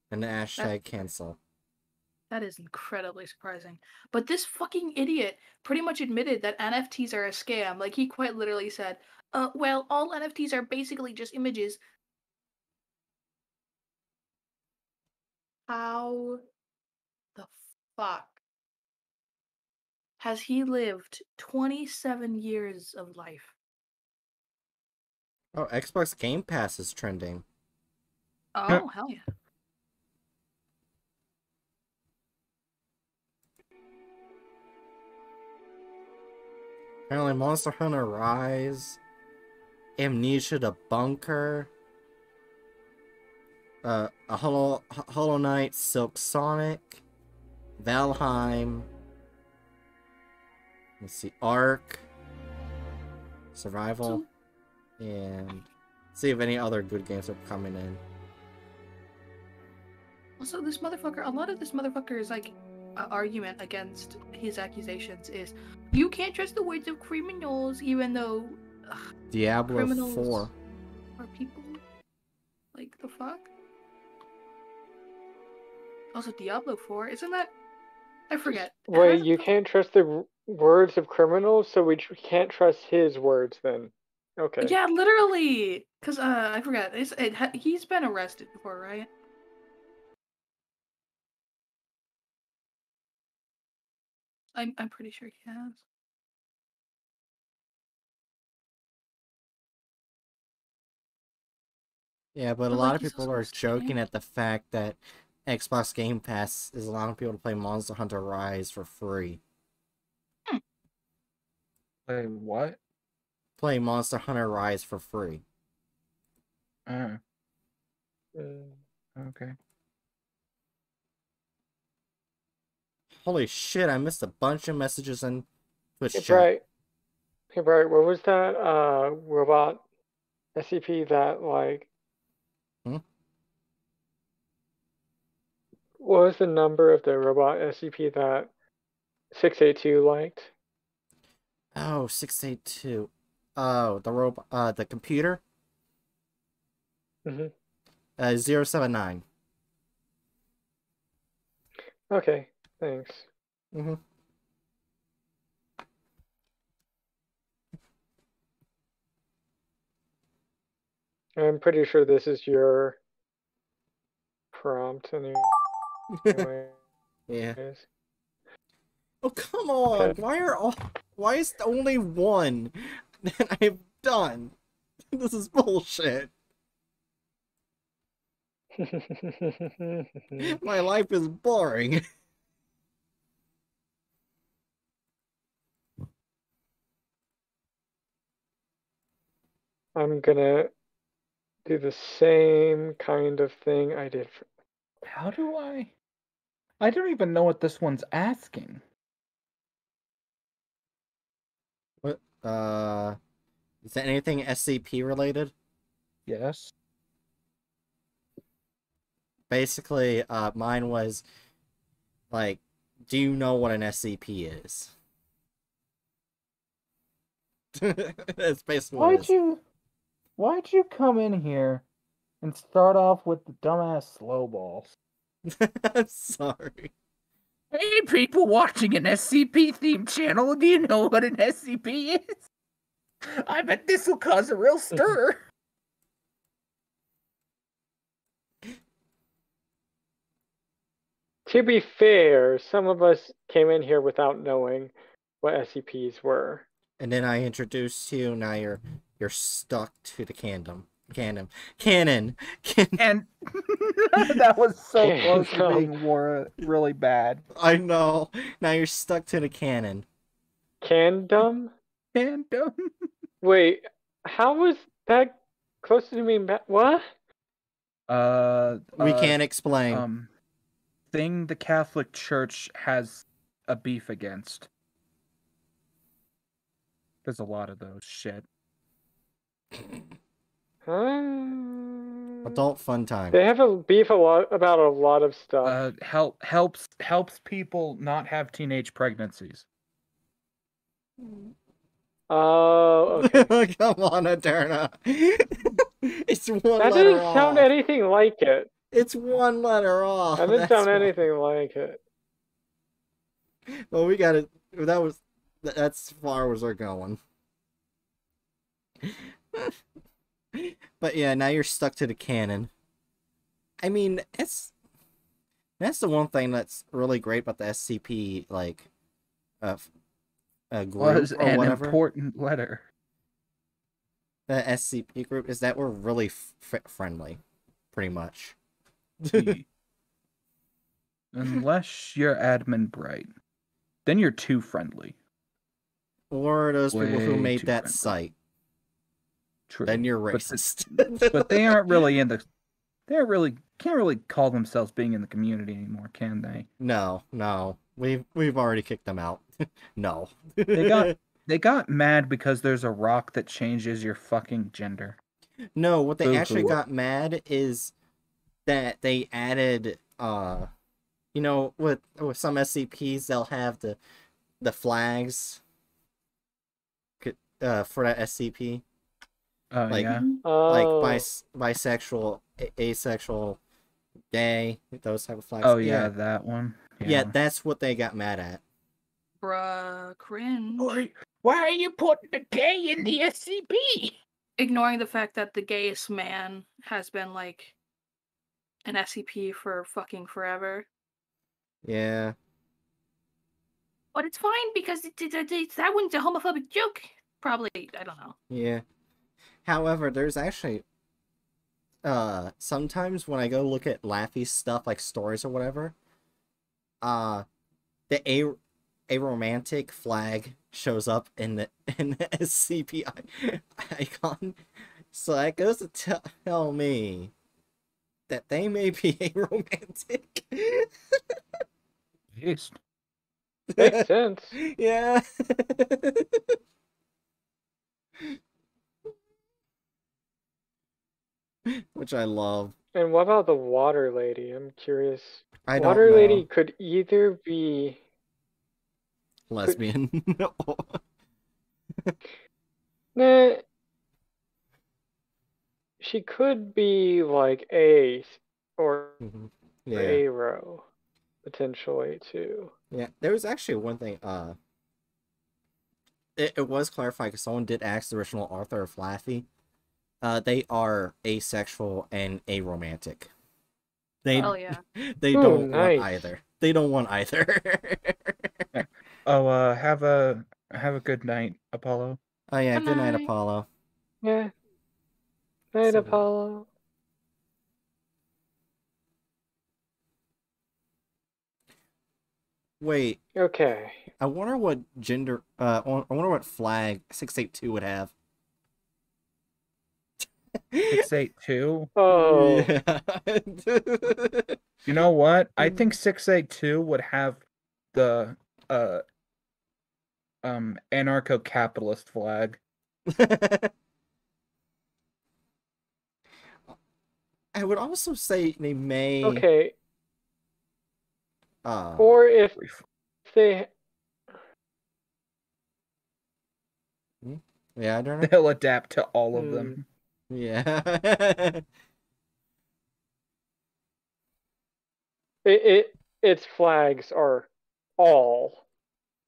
And the hashtag cancel. That is incredibly surprising. But this fucking idiot pretty much admitted that NFTs are a scam. Like he quite literally said, "Uh, well, all NFTs are basically just images." How the fuck has he lived 27 years of life? Oh, Xbox Game Pass is trending. Oh, hell yeah. Apparently, Monster Hunter Rise, Amnesia the Bunker, uh, a Hollow, H- Hollow Knight, Silksong, Valheim, let's see, Ark, Survival, and see if any other good games are coming in. Also, this motherfucker, a lot of this motherfucker's like uh, argument against his accusations is you can't trust the words of criminals, even though ugh, Diablo criminals 4. are people. Like the fuck. Also, Diablo 4, isn't that? I forget. Wait, you can't trust the words of criminals, so we tr- can't trust his words then. Okay. Yeah, literally. Cause uh, I forget. It's, it he's been arrested before, right? I'm I'm pretty sure he has. Yeah, but a lot like, of people are joking at the fact that Xbox Game Pass is allowing people to play Monster Hunter Rise for free. Play what? Play Monster Hunter Rise for free. Uh, Mm. okay. Holy shit, I missed a bunch of messages in Twitch Hey, chat. Bright. Hey, Bright, what was that uh robot SCP that like? Hmm? What was the number of the robot SCP that 682 liked? Oh, 682. Oh, the robot, uh, the computer? hmm Uh, 079. Okay, thanks. Mm-hmm. I'm pretty sure this is your prompt anyway. Yeah. Oh, come on! Why are all. Why is the only one that I've done? This is bullshit. My life is boring. I'm gonna do the same kind of thing I did for How do I? I don't even know what this one's asking. Uh. Is that anything SCP related? Yes. Basically, uh, mine was like, do you know what an SCP is? That's basically Why'd you? Why'd you come in here and start off with the dumbass slow balls? I'm sorry. Hey, people watching an SCP themed channel, do you know what an SCP is? I bet this will cause a real stir. To be fair, some of us came in here without knowing what SCPs were. And then I introduced you. Now you're you're stuck to the canon. Canon. Canon. Canon. And that was so Yeah, close to being war really bad. I know. Now you're stuck to the canon. Candom? Candom? Wait, how was that close to me? ba- What? Uh, We uh, can't explain. Um, thing the Catholic Church has a beef against. There's a lot of those shit. Huh? Adult fun time. They have a beef a lot about a lot of stuff. Uh, help helps helps people not have teenage pregnancies. Oh, okay. Come on, Adurna. it's one that letter didn't sound anything like it. It's one letter off. That didn't That's sound why. anything like it. Well, we got to That was. That's as far as we're going. but yeah, now you're stuck to the canon. I mean, it's that's the one thing that's really great about the SCP, like, uh, uh group Was or an whatever. important letter. the SCP group is that we're really friendly, pretty much. Unless you're admin bright, then you're too friendly. Or those people who made that friendly. site. True. Then you're But racist. but they aren't really in the. They aren't really can't really call themselves being in the community anymore, can they? No, no. We've we've already kicked them out. no. They got they got mad because there's a rock that changes your fucking gender. No, what they Boo-hoo. actually got mad is that they added uh you know, with with some SCPs they'll have the the flags uh for that SCP. Oh like yeah. like Oh. bis- bisexual, a- asexual, gay, those type of flags. Oh yeah, that one. Yeah, that's what they got mad at. Bruh, cringe. Why are you putting the gay in the SCP? Ignoring the fact that the gayest man has been like an SCP for fucking forever. Yeah. But it's fine because it, it, it, it- that one's a homophobic joke. Probably, I don't know. Yeah. However, there's actually uh sometimes when I go look at Laffy's stuff like stories or whatever, uh the a a romantic flag shows up in the in the SCP icon. So that goes to tell, tell me that they may be a romantic. Jeez. Makes sense. Yeah. Which I love. And what about the water lady? I'm curious. I don't water lady could either be Lesbian. Nah. She could be like a or Mm-hmm. Yeah. a row, potentially too. Yeah, there was actually one thing. Uh, it, it was clarified because someone did ask the original author of Laffy. Uh, they are asexual and aromantic. They Hell yeah. they Oh, don't nice. want either. They don't want either. Oh, uh, have a have a good night, Apollo. oh yeah, Good good night, night. Apollo. Yeah. Night, So- Apollo. Wait, Okay. I wonder what gender. Uh, I wonder what flag six eight two would have. Six eight two. Oh. Yeah. You know what? I Mm. think six eight two would have the uh um anarcho capitalist flag. I would also say they may. Okay. Uh, Or if they yeah, I don't know. They'll adapt to all of Hmm. them. Yeah. it, it its flags are all.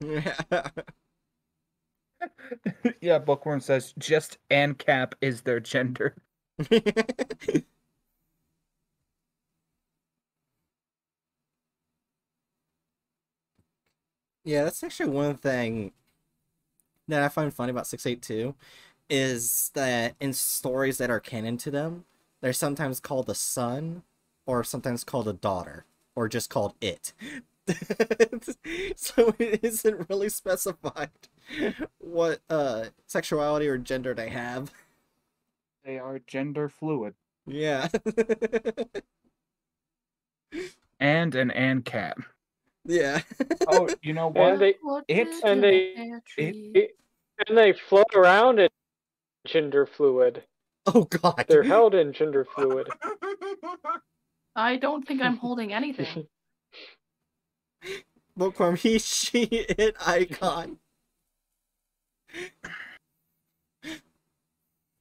yeah, Bookworm says just ANCAP is their gender. Yeah, that's actually one thing that I find funny about 682 is that in stories that are canon to them, they're sometimes called a son or sometimes called a daughter or just called it. so it isn't really specified what uh sexuality or gender they have. They are gender fluid. Yeah. and an and cat. Yeah. Oh, you know what? And they It's and they it, and they float around in gender fluid. Oh God. They're held in gender fluid. I don't think I'm holding anything. Bookworm, he, she, it icon.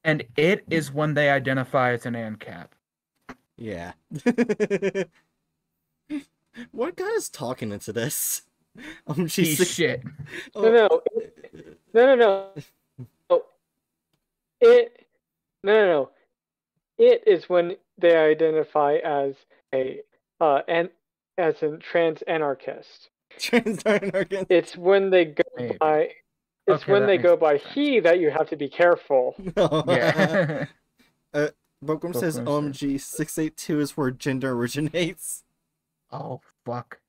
and it is when they identify as an ANCAP. Yeah. what guy is talking into this? Um, she's He's shit. No, no, no, no, no. It, no, no, no. It is when they identify as a uh and as a trans anarchist. Trans anarchist. It's when they go Maybe. by. It's Okay, when they go by he that you have to be careful. Yeah. uh, Bookworm says OMG 682 is where gender originates. oh fuck.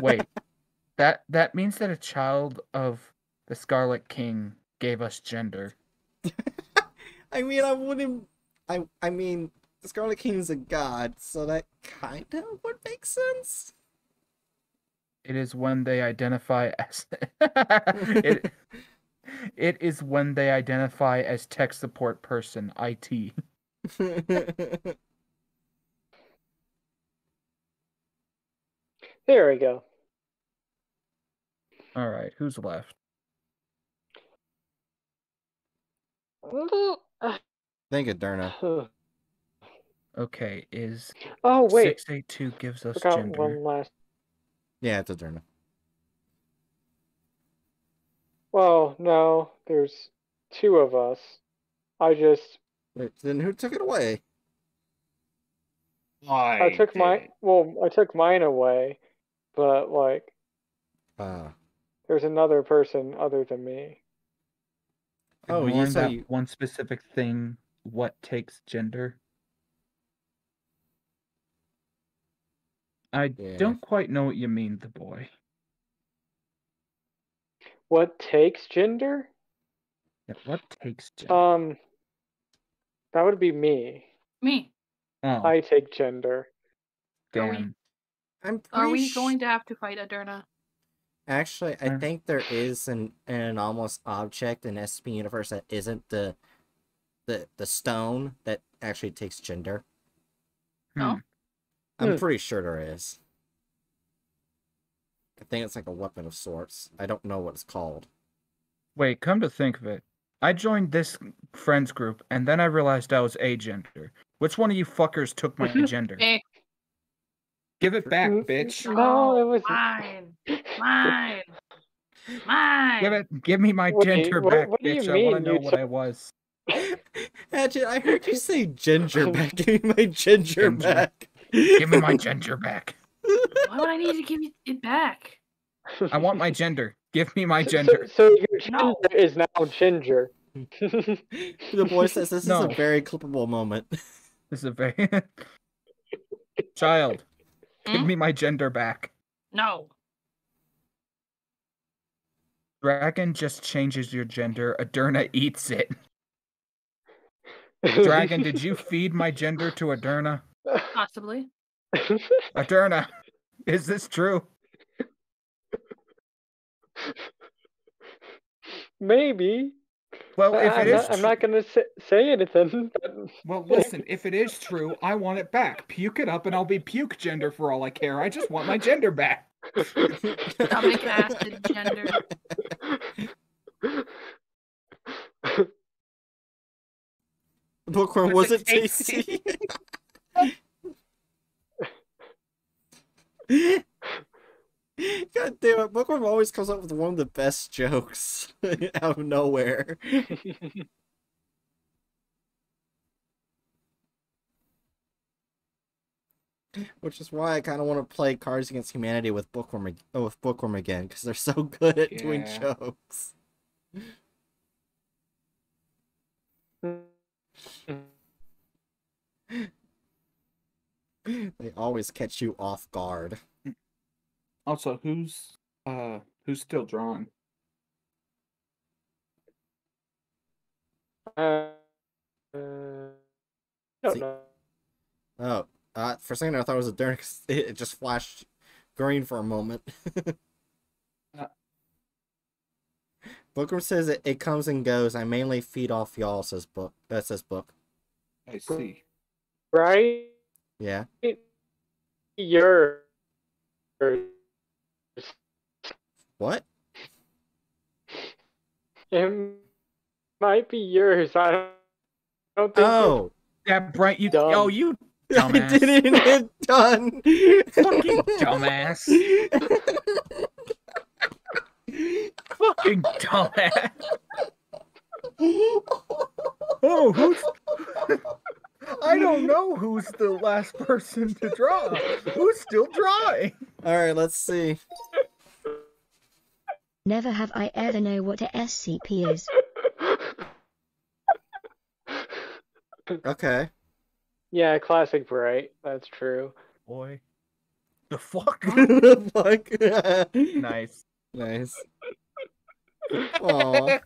Wait. that that means that a child of the Scarlet King gave us gender. I mean, I wouldn't. I I mean, the Scarlet King's a god, so that kind of would make sense. It is when they identify as it, it is when they identify as tech support person, IT. There we go. All right, who's left? Think of Derna. Okay, is Oh wait, 682 gives us forgot gender. one last. Yeah, it's a Derna. Well, no, there's two of us. I just Wait, then who took it away? Why? I took my well, I took mine away, but like Uh, there's another person other than me. Oh, you Ignoring say that you- one specific thing, what takes gender? I Yeah. don't quite know what you mean, the boy. What takes gender? Yeah, what takes gender? Um, that would be me. Me. oh, I take gender. Are we- I'm Are we sh- going to have to fight Adurna? Actually, I think there is an an almost object in SP universe that isn't the the the stone that actually takes gender. No. Hmm. I'm Hmm. pretty sure there is. I think it's like a weapon of sorts. I don't know what it's called. Wait, come to think of it, I joined this friends group and then I realized I was agender. Which one of you fuckers took my gender? Eh. Give it back, Mm, bitch. No, it was Mine. Mine. Mine. Give it. Give me my Wait, gender what- back, what do you bitch. I want to know what I was. Hatchet, I heard you say ginger back. Give me my ginger, Ginger. back. Give me my ginger back. Why would I need to give you it back? I want my gender. Give me my So- gender. So, your gender No. is now ginger. The boy says this is a very clippable moment. This is a very child. Give Hmm? me my gender back. No. Dragon just changes your gender. Adurna eats it. Dragon, did you feed my gender to Adurna? Possibly. Adurna, is this true? Maybe. Well, I- if I'm it is not, I'm not gonna say, say anything. but- well, listen. If it is true, I want it back. Puke it up, and I'll be puke gender for all I care. I just want my gender back. Stomach acid gender. Bookworm, Was was it it tasty? God damn it, Bookworm always comes up with one of the best jokes out of nowhere. Which is why I kind of want to play Cards Against Humanity with Bookworm oh, with Bookworm again because they're so good at doing jokes. They always catch you off guard. Also, who's uh who's still drawing? Uh, uh, don't know. Oh, uh, for a second I thought it was a Dirk. It, it just flashed green for a moment. Uh. Bookworm says it, it comes and goes. I mainly feed off y'all. Says book. That says book. I see. Right? Yeah. Yours. What? It might be yours. I don't, I don't think. Oh, that Bright, you Dumb. oh you I dumbass. didn't hit done. Fucking dumbass. Fucking dumbass. Oh, who's I don't know who's the last person to draw. Who's still drawing? All right, let's see. Never have I ever know what a SCP is. Okay. Yeah, classic Bright. That's true. Boy. The fuck? Fuck. nice. Nice. Aw.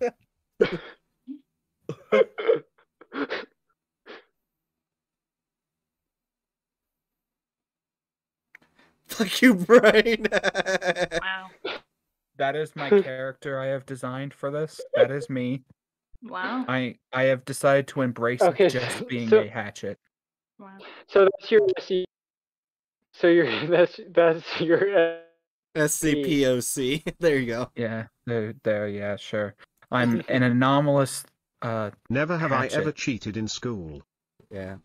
Fuck you, Brian. Wow. That is my character I have designed for this. That is me. Wow. I I have decided to embrace Okay, just being so- a hatchet. Wow. So that's your SE. So your that's that's your SCPOC. There you go. Yeah, there, there, yeah, sure. I'm an anomalous. Uh, Never have I ever cheated in school. Yeah.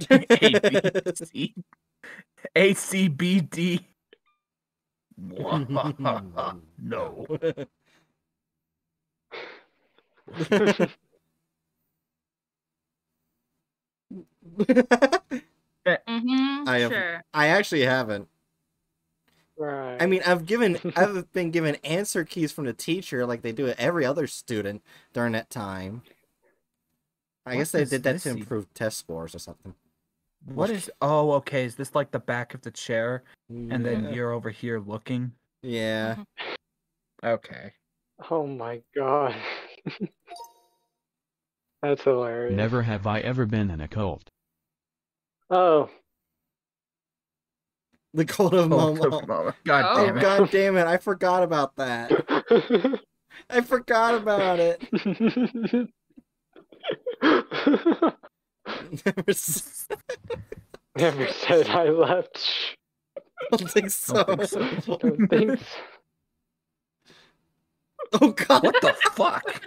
ABC, ACBD. no. Mm-hmm. I have. Sure. I actually haven't. right. I mean, I've given. I've been given answer keys from the teacher, like they do at every other student during that time. I What guess they did that this to even? improve test scores or something. What is? Oh, okay. Is this like the back of the chair, and then you're over here looking? Yeah. Mm-hmm. Okay. oh my god. that's hilarious. Never have I ever been in a cult. Oh. The cult of Cult Momo. of Momo. God Oh. Oh damn it. god damn it! I forgot about that. I forgot about it. Never s- Never said I left. I don't think so. Don't think so. Don't think so. Oh god. What the fuck?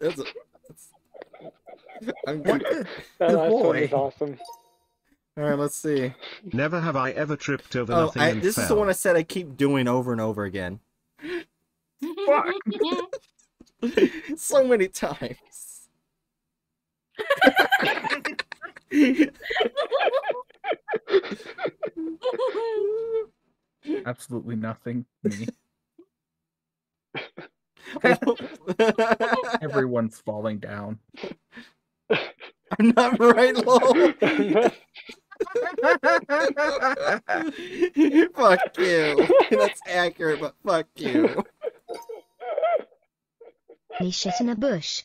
That's a, that's... I'm What good. the? That boy. is awesome. All right, let's see. Never have I ever tripped over Oh, nothing I, and this is the one I said I keep doing over and over again. Fuck. so many times. Absolutely nothing. Me. Everyone's falling down. I'm not right, lol. fuck you. That's accurate, but fuck you. Me shit in a bush.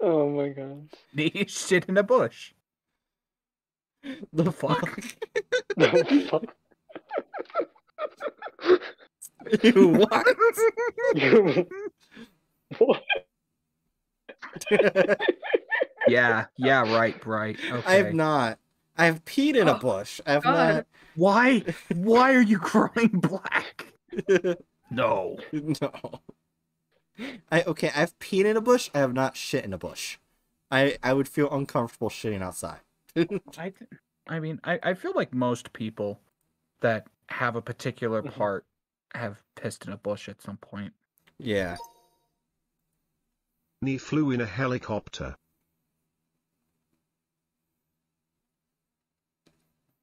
Oh my god. Knee shit in a bush. The fuck? The fuck? You what? You- what? Yeah, yeah, right, right. Okay. I have not. I have peed in a Oh, bush. I have God. Why? Why are you growing black? No. no. I okay, I've peed in a bush. I have not shit in a bush. I I would feel uncomfortable shitting outside. I I mean, I I feel like most people that have a particular mm-hmm. part have pissed in a bush at some point. Yeah. He flew in a helicopter.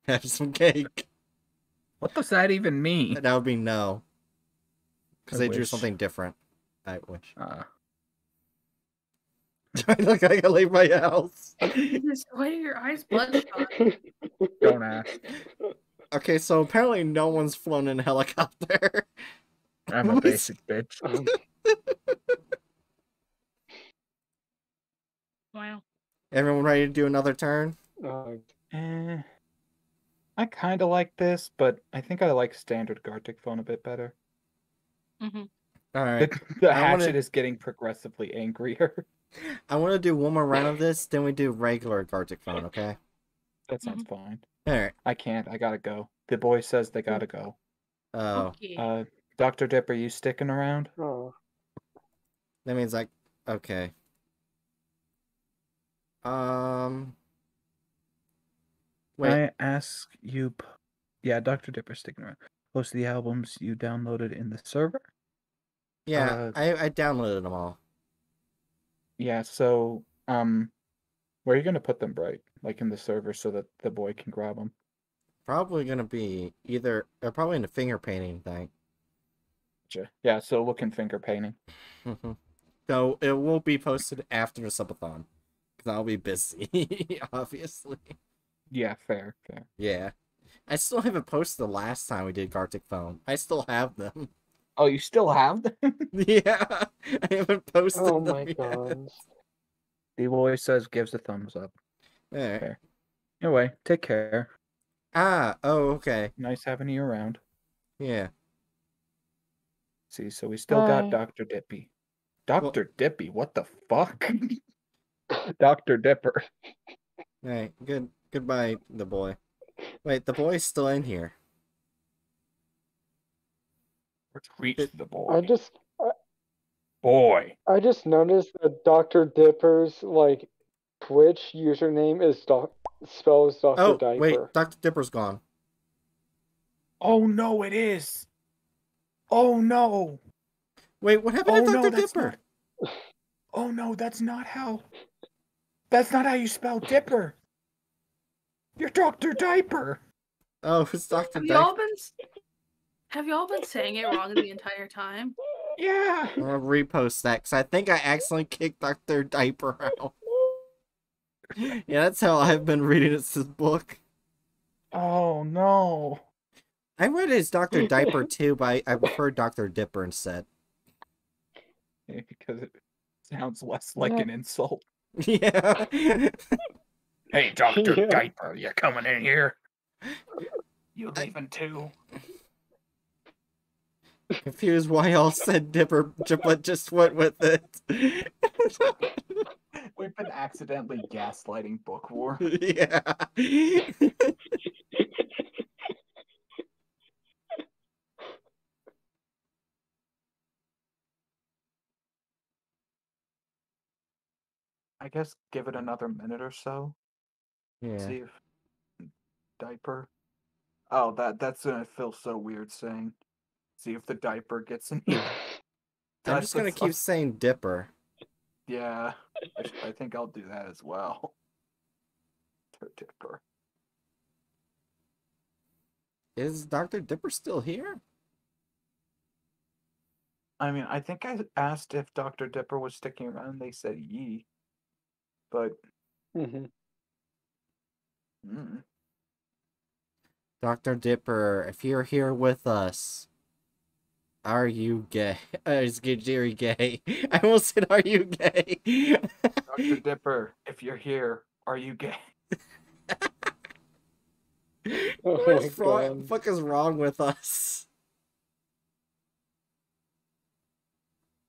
Have some cake. What does that even mean? That would be no. Because they wish. something different. I wish. Uh, Do I look like I leave my house? Jesus, Why are your eyes bloodshot? don't ask. Okay, so apparently no one's flown in a helicopter. I'm a basic bitch. Wow. Everyone ready to do another turn? Oh, Eh, I kind of like this, but I think I like standard Gartic phone a bit better. Mm-hmm. All right. The, the I wanna- hatchet is getting progressively angrier. I want to do one more round of this, then we do regular Gartic phone, okay? That sounds fine. All right. I can't. I gotta go. The boy says they gotta go. Oh, Okay. Uh, Doctor Dip, are you sticking around? oh. that means like, okay. Um. Wait. I ask you. Yeah, Doctor Dipper sticking around. Post the albums you downloaded in the server. Yeah, uh, I I downloaded them all. Yeah. So, um, where are you gonna put them, Bright? Like in the server, so that the boy can grab them. Probably gonna be either uh, probably in the finger painting thing. Yeah. So look in finger painting. Mhm. so it will be posted after the subathon because I'll be busy, obviously. Yeah. Fair. Fair. Yeah, I still haven't posted the last time we did Gartic phone. I still have them. Oh, you still have them? yeah, I haven't posted Oh them my yet. god. the boy says gives a thumbs up. All right. Fair. Anyway, take care. Ah, oh, okay. Nice having you around. Yeah. See, so we still got Dr. Dippy. Dr. Dippy, what the fuck? Dr. Dipper. All right. Good. Goodbye, the boy. Wait, the boy's still in here. Reach the boy. I just Boy. I just noticed that Dr. Dipper's like Twitch username is doc spells Dr. Oh, Diaper. wait, Dr. Dipper's gone. Oh no, it is. Oh no. Wait, what happened Oh to no, Dr. that's Dipper? not. Oh no, that's not how. That's not how you spell Dipper. You're Dr. Diaper. Oh, it's Dr. Have Diaper. y'all been s- Have y'all been saying it wrong the entire time? Yeah. I'm gonna repost that because I think I accidentally kicked Dr. Diaper out. yeah, that's how I've been reading this book. Oh no. I read it as Dr. Diaper too, but I, I prefer Dr. Dipper instead. because it sounds less like an insult. Yeah. Hey, Dr. Yeah. Diaper, you coming in here? You leaving too? Confused why y'all said Dipper, but just went with it. We've been accidentally gaslighting Bookworm. yeah. I guess give it another minute or so. Yeah. See if diaper. Oh, that that's gonna feel so weird saying. See if the diaper gets in here. I'm just gonna keep saying Dipper. Yeah, I, sh- I think I'll do that as well. Tur- Dipper. Is Dr. Dipper still here? I mean, I think I asked if Dr. Dipper was sticking around. and They said ye, but Mhm. mm, Dr. Dipper, if you're here with us, are you gay? Uh, is Jiri gay? I almost said, are you gay? Dr. Dipper, if you're here, are you gay? Oh what my is wrong, God. fuck is wrong with us?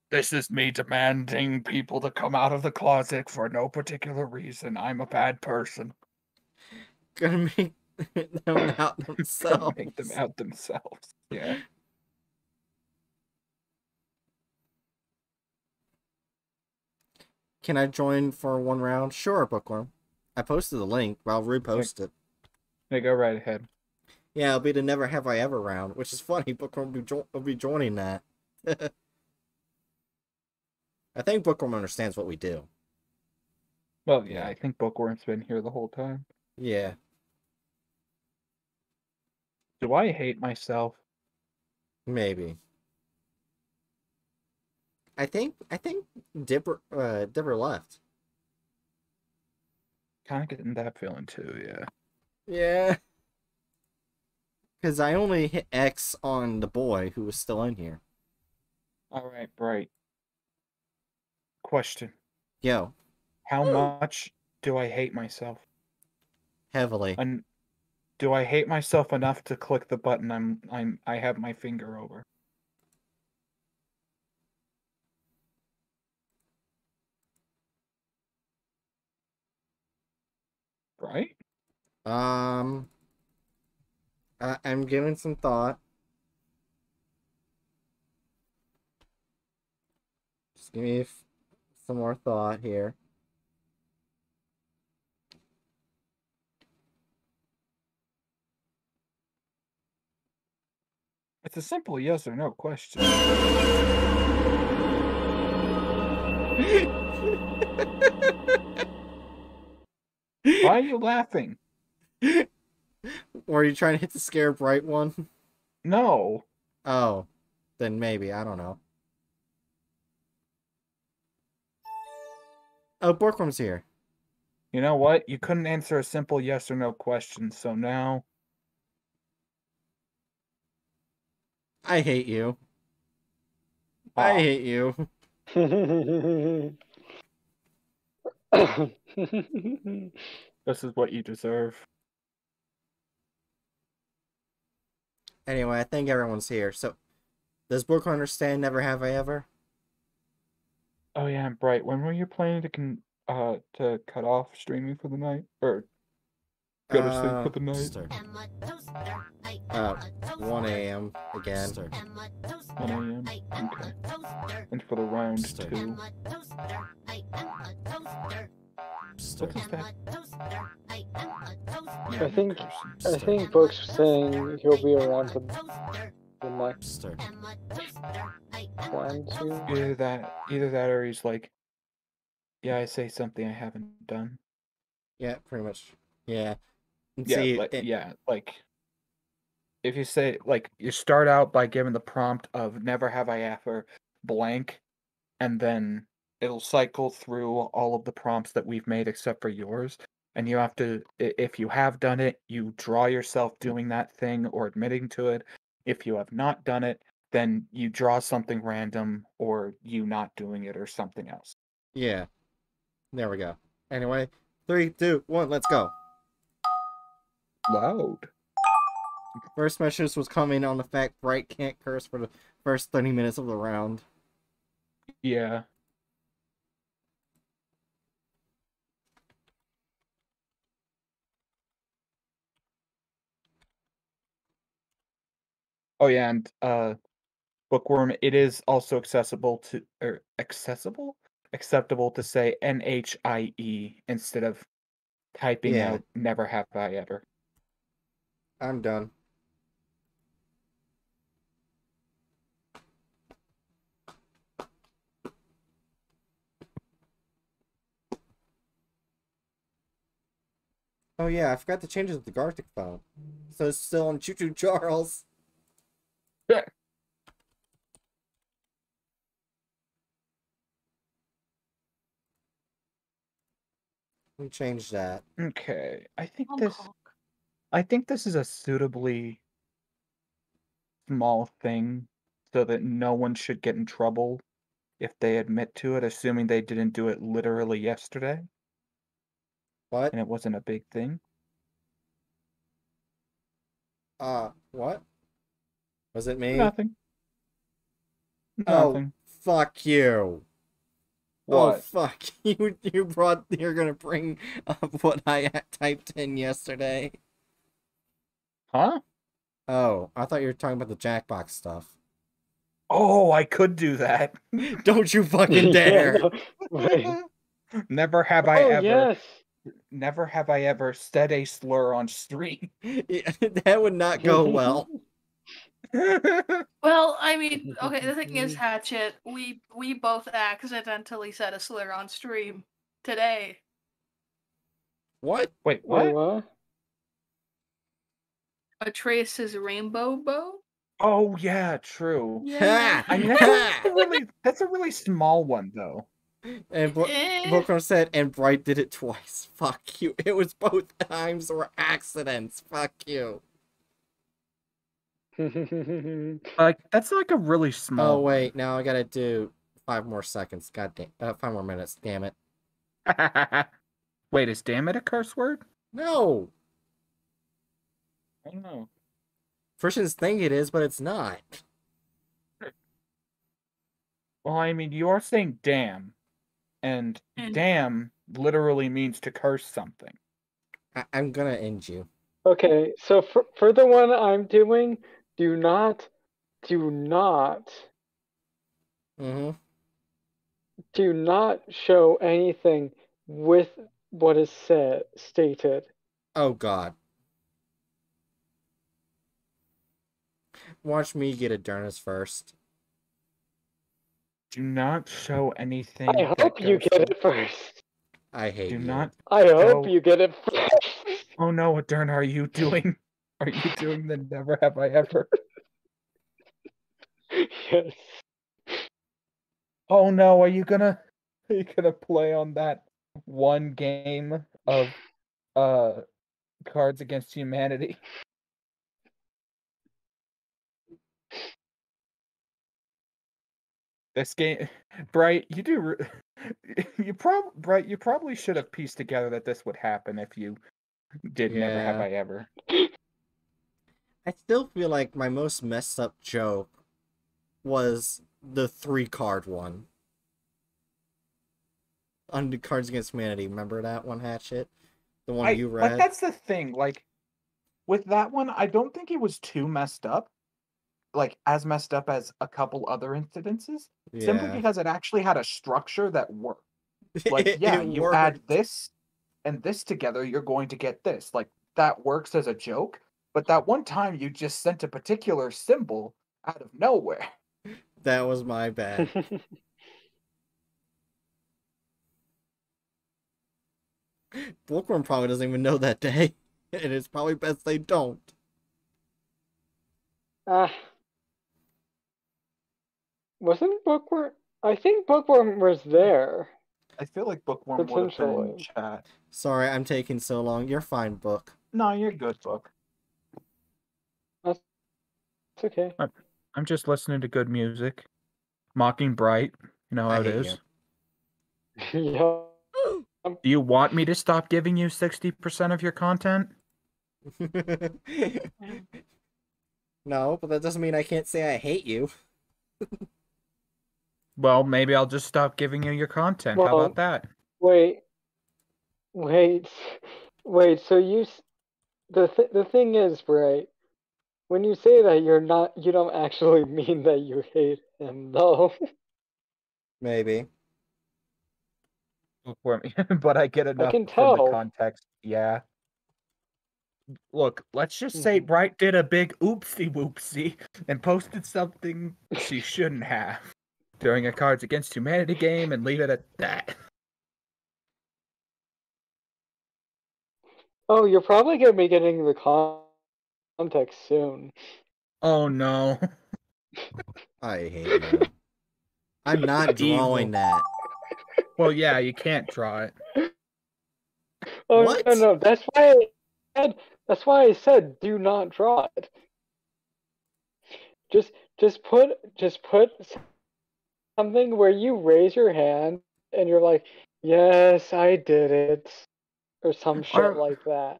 This is me demanding people to come out of the closet for no particular reason. I'm a bad person. Gonna make them out Gonna themselves. Make them out themselves. Yeah. Can I join for one round? Sure, Bookworm. I posted the link, but I'll repost it. Hey, go right ahead. Yeah, it'll be the Never Have I Ever round, which is funny. Bookworm will be, jo- will be joining that. I think Bookworm understands what we do. Well, yeah, I think Bookworm's been here the whole time. Yeah. Do I hate myself? Maybe. I think I think Dipper uh Dipper left. Kind of getting that feeling too. Yeah. Yeah. Cause I only hit X on the boy who was still in here. All right, Bright. Question: Yo, How much do I hate myself? heavily. And do I hate myself enough to click the button I'm I'm I have my finger over? Right? Um, I, I'm giving some thought. Just give me some more thought here. It's a simple yes or no question. Why are you laughing? Or are you trying to hit the scare bright one? No. Oh, then maybe I don't know. Oh, Borkworm's here. You know what? You couldn't answer a simple yes or no question, so now I hate you. I hate you. this is what you deserve. Anyway, I think everyone's here. So, does Borkworm understand? Never have I ever. Oh yeah, and Bright. When were you planning to con- uh to cut off streaming for the night or go to sleep Uh, for the night? Stir. Uh, 1 a.m. again. 1 a.m. Okay. And for the round two. What is that? I think I think Book's saying he'll be around the, the next one two. Either that, either that, or he's like, "Yeah, I say something I haven't done." Yeah, pretty much. Yeah. Yeah, see, like, it- yeah, like if you say like you start out by giving the prompt of "Never have I ever blank," and then it'll cycle through all of the prompts that we've made except for yours, and you have to, if you have done it, you draw yourself doing that thing or admitting to it. If you have not done it, then you draw something random or you not doing it or something else. Yeah. There we go. Anyway, three, two, one, let's go. Loud. First message was coming on the fact Bright can't curse for the first 30 minutes of the round. Yeah. Oh yeah, and uh Bookworm, it is also accessible to or accessible? Acceptable to say N H I E instead of typing Yeah. out never have I ever. I'm done. Oh yeah, I forgot to change it to the Gartic phone. So it's still on Choo Choo Charles. Yeah. We change that. Okay. I think Honk, this honk. I think this is a suitably small thing so that no one should get in trouble if they admit to it, assuming they didn't do it literally yesterday What? and it wasn't a big thing. Uh, what? Was it me? Nothing. Oh, Nothing. fuck you. Oh What? fuck you! You brought. You're gonna bring up what I typed in yesterday. Huh? Oh, I thought you were talking about the Jackbox stuff. Oh, I could do that. Don't you fucking dare! Wait. Never have I oh ever yes. never have I ever said a slur on stream. Yeah, that would not go well. Well, I mean, okay. The thing is, Hatchet, we we both accidentally said a slur on stream today. What? Wait, Wait, what? What? Atreus's rainbow bow. Oh yeah, true. Yeah. I mean, that's a really that's a really small one though. And Bo- Eh. Bookworm said, and Bright did it twice. Fuck you. It was both times were accidents. Fuck you. Like that's like a really small. Oh wait, now I gotta do five more seconds. God damn, uh, five more minutes. Damn it. Wait, is damn it a curse word? No. I don't know. Christians think it is, but it's not. Well, I mean, you are saying damn, and And- damn literally means to curse something. I- I'm gonna end you. Okay, so for for the one I'm doing, do not, do not, Mm-hmm. do not show anything with what is said stated. Oh God. Watch me get Adurna's first. Do not show anything. I hope you get it first. I hate Do you. not. I hope show- you get it first. Oh no, what darn are you doing? Are you doing the never have I ever? yes. Oh no, are you gonna are you gonna play on that one game of uh Cards Against Humanity? This game, Bright, you do, you prob, Bright, you probably should have pieced together that this would happen if you did never have I ever. I still feel like my most messed up joke was the three card one. On Cards Against Humanity. Remember that one hatchet? The one I, you like read? that's the thing. Like with that one, I don't think it was too messed up. Like as messed up as a couple other incidences. Simply because it actually had a structure that worked. Like, yeah, you add this and this together, you're going to get this. Like that works as a joke. But that one time you just sent a particular symbol out of nowhere. That was my bad. Bookworm probably doesn't even know that day. And it's probably best they don't. Ah. Wasn't Bookworm? I think Bookworm was there. I feel like Bookworm would have been in Potentially. chat. Sorry, I'm taking so long. You're fine, Book. No, you're good, Book. That's it's okay. I'm just listening to good music. Mocking Bright. You know how it hate is. yeah. Do you want me to stop giving you 60% of your content? no, but that doesn't mean I can't say I hate you. Well, maybe I'll just stop giving you your content. How about that? Wait, wait, wait. So you, the th the thing is, right? When you say that, you're not, you don't actually mean that you hate him, though. Maybe. Bookworm, but I get enough can from the context. Yeah. Look, let's just say Mhm. Bright did a big oopsie whoopsie and posted something she shouldn't have during a Cards Against Humanity game and leave it at that. Oh, you're probably gonna be getting the con context soon. Oh no. I hate you. I'm not drawing that. Well, yeah, you can't draw it. Oh What? no, no, that's why I said, that's why I said do not draw it. Just just put just put s- something where you raise your hand and you're like, "Yes, I did it." Or some shit Or- like that.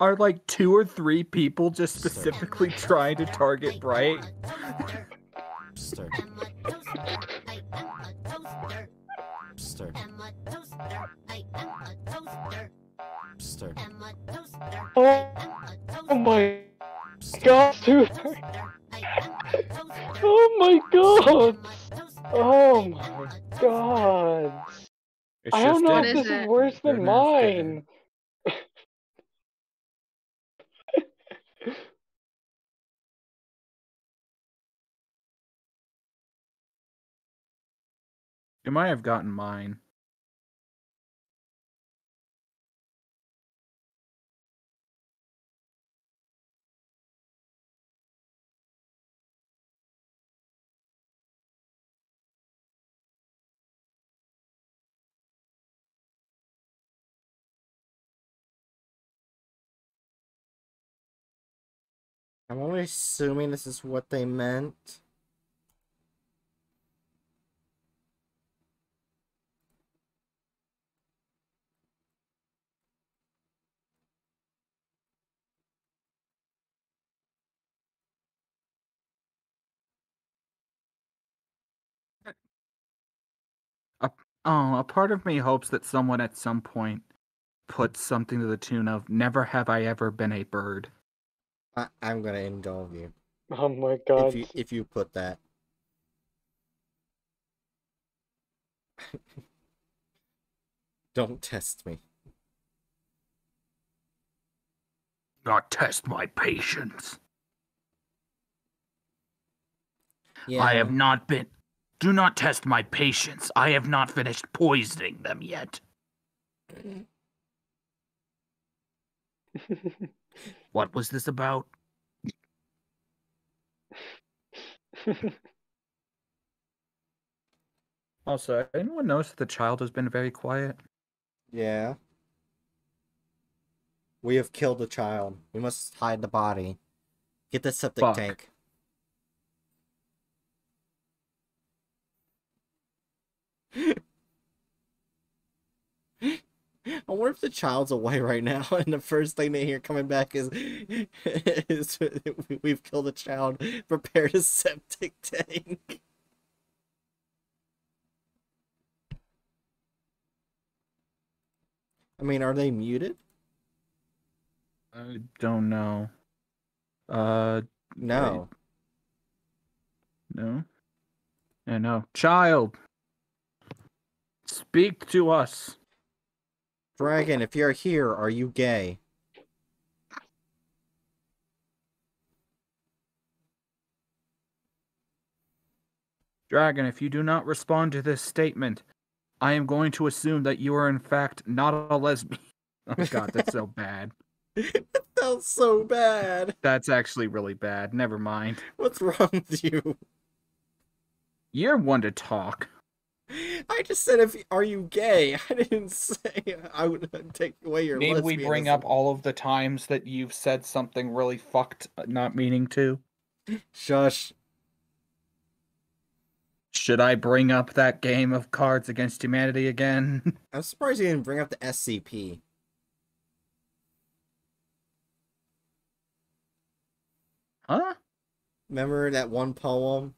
Are like two or three people just specifically trying to target Bright? Oh, oh my god, dude. Oh my god. Oh my god. It's I don't know if this is it? worse than Goodness, mine. You might have gotten mine. I'm only assuming this is what they meant. Oh, a part of me hopes that someone at some point puts something to the tune of "Never have I ever been a bird." I, I'm gonna indulge you. Oh my god. If you if you put that. Don't test me. Not test my patience. Yeah. I have not been. Do not test my patience. I have not finished poisoning them yet. What was this about? Also, anyone notice that the child has been very quiet? Yeah. We have killed a child. We must hide the body. Get the septic Fuck. tank. I wonder if the child's away right now, and the first thing they hear coming back is, is we've killed a child. Prepare a septic tank. I mean, are they muted? I don't know. Uh, No. no. Yeah, no. Child, speak to us. Dragon, if you're here, are you gay? Dragon, if you do not respond to this statement, I am going to assume that you are in fact not a lesbian. Oh god, that's so bad. That's so bad. That's actually really bad. Never mind. What's wrong with you? You're one to talk. I just said, if are you gay? I didn't say I would take away your. Need we bring up all of the times that you've said something really fucked, uh, not meaning to? Shush. Should I bring up that game of Cards Against Humanity again? I'm surprised you didn't bring up the SCP. Huh? Remember that one poem?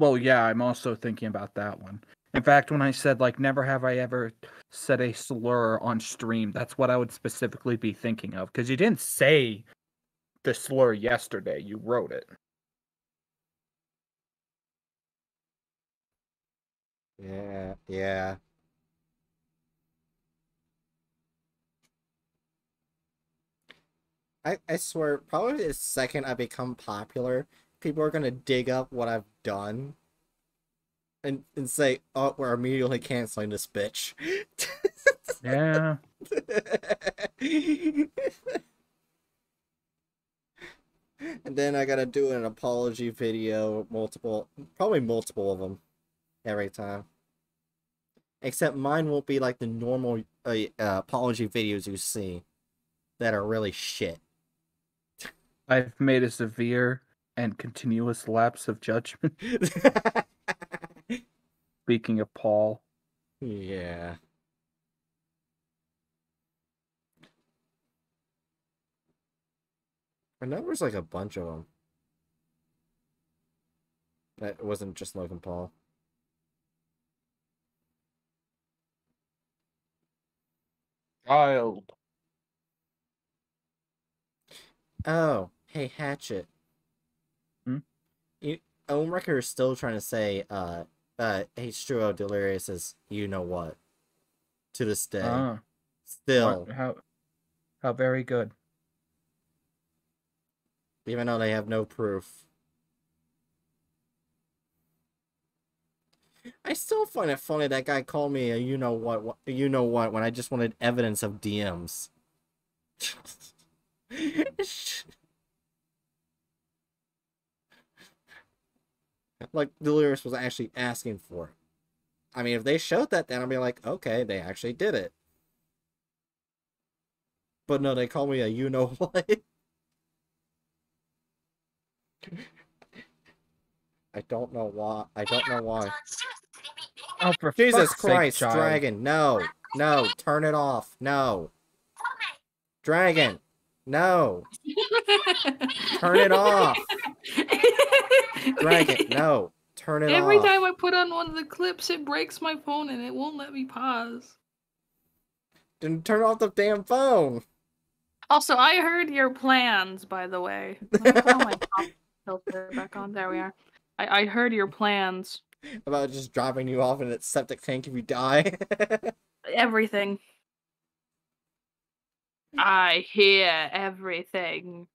Well, yeah, I'm also thinking about that one. In fact, when I said like never have I ever said a slur on stream, that's what I would specifically be thinking of because you didn't say the slur yesterday, you wrote it. Yeah, yeah. I, I swear, probably the second I become popular, people are gonna dig up what I've done and, and say, oh, we're immediately canceling this bitch. Yeah. and then I gotta do an apology video, multiple, probably multiple of them, every time. Except mine won't be like the normal uh, uh, apology videos you see that are really shit. I've made a severe and continuous lapse of judgment. Speaking of Paul, Yeah. I know there's like a bunch of them. That wasn't just Logan Paul. child. Oh, hey Hatchet. You Record is still trying to say uh uh H2O Delirious is you know what to this day. Ah. Still, how how very good. even though they have no proof. I still find it funny that guy called me a you know what, what you know what when I just wanted evidence of DMs. like Delirious was actually asking for. it. I mean, if they showed that, then I'd be like, okay, they actually did it. But no, they call me a you know what. I don't know why. I don't know why. Oh, for Jesus fuck's sake, Christ. Dragon, no. No, turn it off. No. Dragon, no. Turn it off. Dragon, no. Turn it Every off. time I put on one of the clips, it breaks my phone and it won't let me pause. Then turn off the damn phone. Also, I heard your plans, by the way. Put oh my pop filter back on. There we are. I, I heard your plans. About just dropping you off in its septic tank if you die. Everything. I hear everything.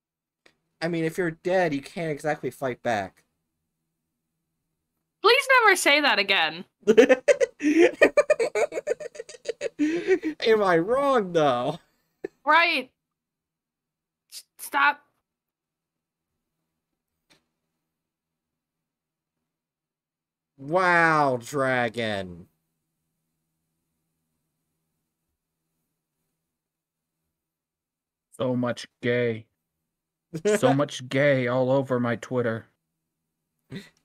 I mean, if you're dead, you can't exactly fight back. Please never say that again. Am I wrong though? Right. Stop. Wow, dragon. So much gay. So much gay all over my Twitter.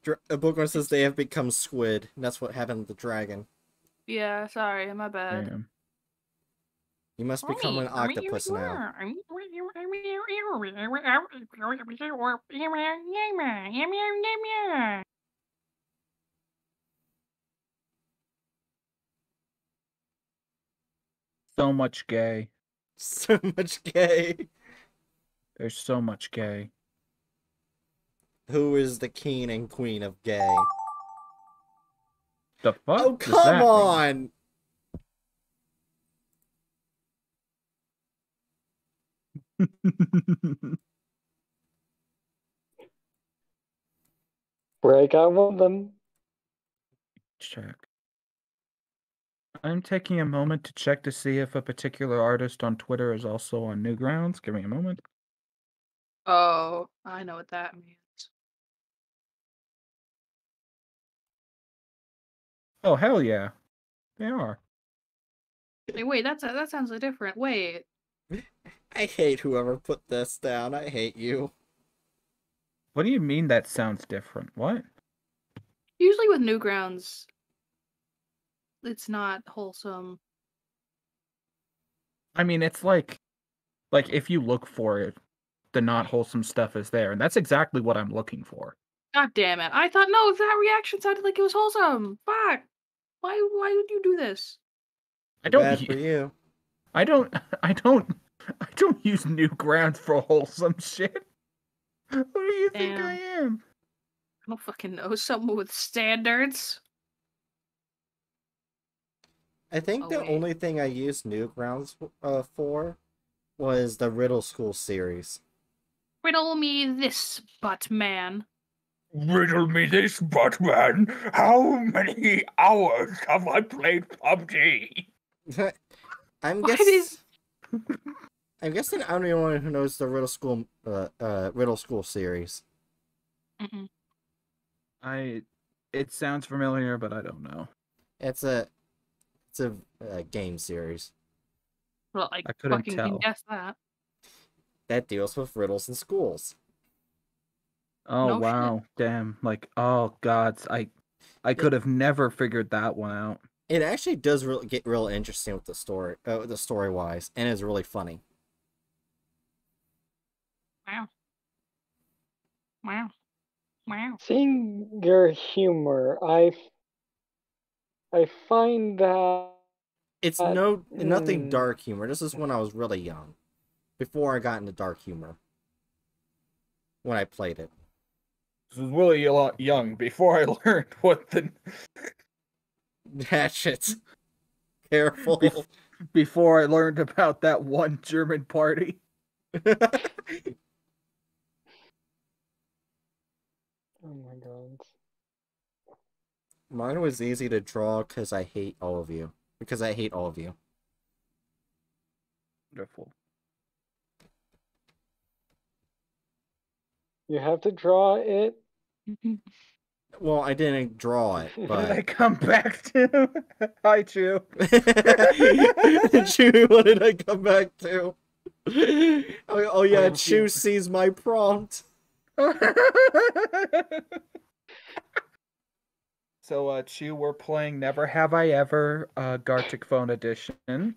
Dra- a Bookworm says they have become squid. and That's what happened to the dragon. Yeah, sorry, my bad. Damn. You must become an octopus now. So much gay. So much gay. There's so much gay. Who is the king and queen of gay? The fuck? Oh, does that come mean? on! Break out one of them. check. I'm taking a moment to check to see if a particular artist on Twitter is also on Newgrounds. Give me a moment. Oh, I know what that means. Oh hell yeah, they are. Hey, wait, that's that sounds a different. Wait, I hate whoever put this down. I hate you. What do you mean that sounds different? What? usually with Newgrounds, it's not wholesome. I mean, it's like, like if you look for it, the not wholesome stuff is there, and that's exactly what I'm looking for. God damn it! I thought no, that reaction sounded like it was wholesome. Fuck. Why? Why would you do this? I don't. Bad for you. I don't. I don't. I don't use Newgrounds for wholesome shit. Who do you think I am? I don't fucking know. Someone with standards. I think Oh, the only thing I used Newgrounds uh, for was the Riddle School series. Riddle me this, butt man. Riddle me this, Batman. How many hours have I played PUBG? I'm guessing. guess... I'm guessing I'm the only one who knows the Riddle School uh, uh Riddle School series. Mm-mm. I. It sounds familiar, but I don't know. It's a it's a, uh game series Well, I, I couldn't fucking tell. can guess that. that deals with riddles in schools. Oh No shit. wow, damn! Like, oh gods, I, I could have never figured that one out. It actually does really get real interesting with the story, uh, the story wise, and it's really funny. Wow. Wow. Wow. Seeing your humor, I, f- I find that It's Uh, no nothing mm. dark humor. This is when I was really young, before I got into dark humor. When I played it, This was really a lot young before I learned what the Hatchet. Careful. Bef- before I learned about that one German party. Oh my god. Mine was easy to draw because I hate all of you. Because I hate all of you. Wonderful. You have to draw it. Well, I didn't draw it, What did I come back to? Hi, Chu. Chu, what did I come back to? Oh, oh yeah, oh, Thank Chu you. sees my prompt. So, uh, Chu, we're playing Never Have I Ever, uh, Gartic Phone Edition.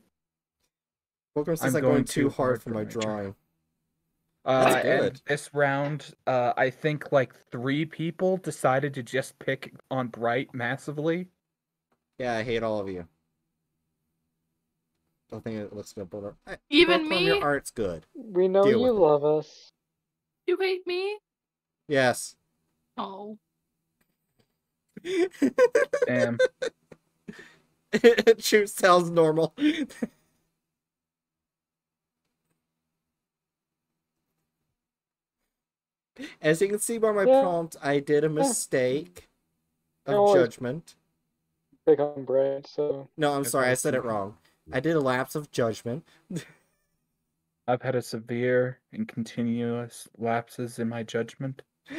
Welcome says I'm I'm going going too too hard hard for for my my drawing. Uh, That's and good. this round, uh, I think like three people decided to just pick on Bright massively. Yeah, I hate all of you. I think it looks good, but I- Even me? Your art's good. We know Deal you with it. love us. You hate me? Yes. Oh. Damn. it Shoot sounds normal. As you can see by my Yeah. prompt, I did a mistake You're of always- judgment. Big on Bright, so No, I'm sorry, I I said it wrong. I did a lapse of judgment. I've had a severe and continuous lapses in my judgment.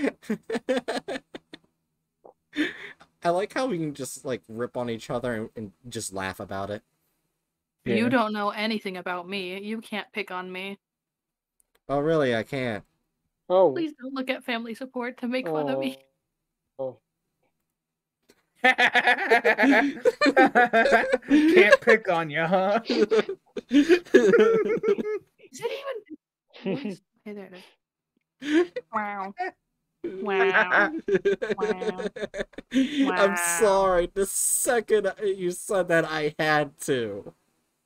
I like how we can just like rip on each other and, and just laugh about it. You don't know anything about me. You can't pick on me. Oh, really? I can't. Oh. Please don't look at family support to make fun of me. Oh. oh. Can't pick on you, huh? Is it even voice? Okay, there it is. Wow. Wow. Wow. I'm sorry. The second you said that, I had to.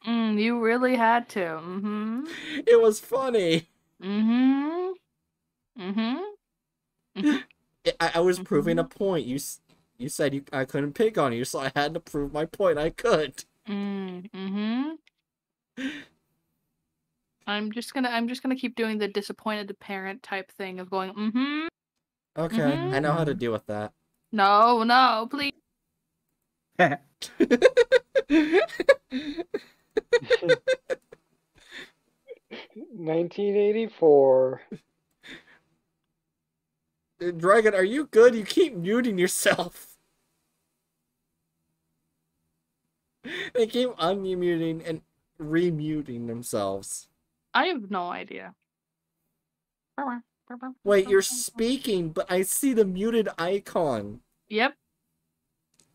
Mm, you really had to. Mm-hmm. It was funny. Mm-hmm. Mm-hmm. I, I was proving a point. You you said you I couldn't pick on you, so I had to prove my point. I could. Mm, mm-hmm. I'm just gonna I'm just gonna keep doing the disappointed parent type thing of going, mm-hmm. Okay, I know how to deal with that. No, no, please. 1984. Uh, Dragon, are you good? You keep muting yourself. They keep unmuting and remuting themselves. I have no idea. Wait, you're speaking, but I see the muted icon. Yep.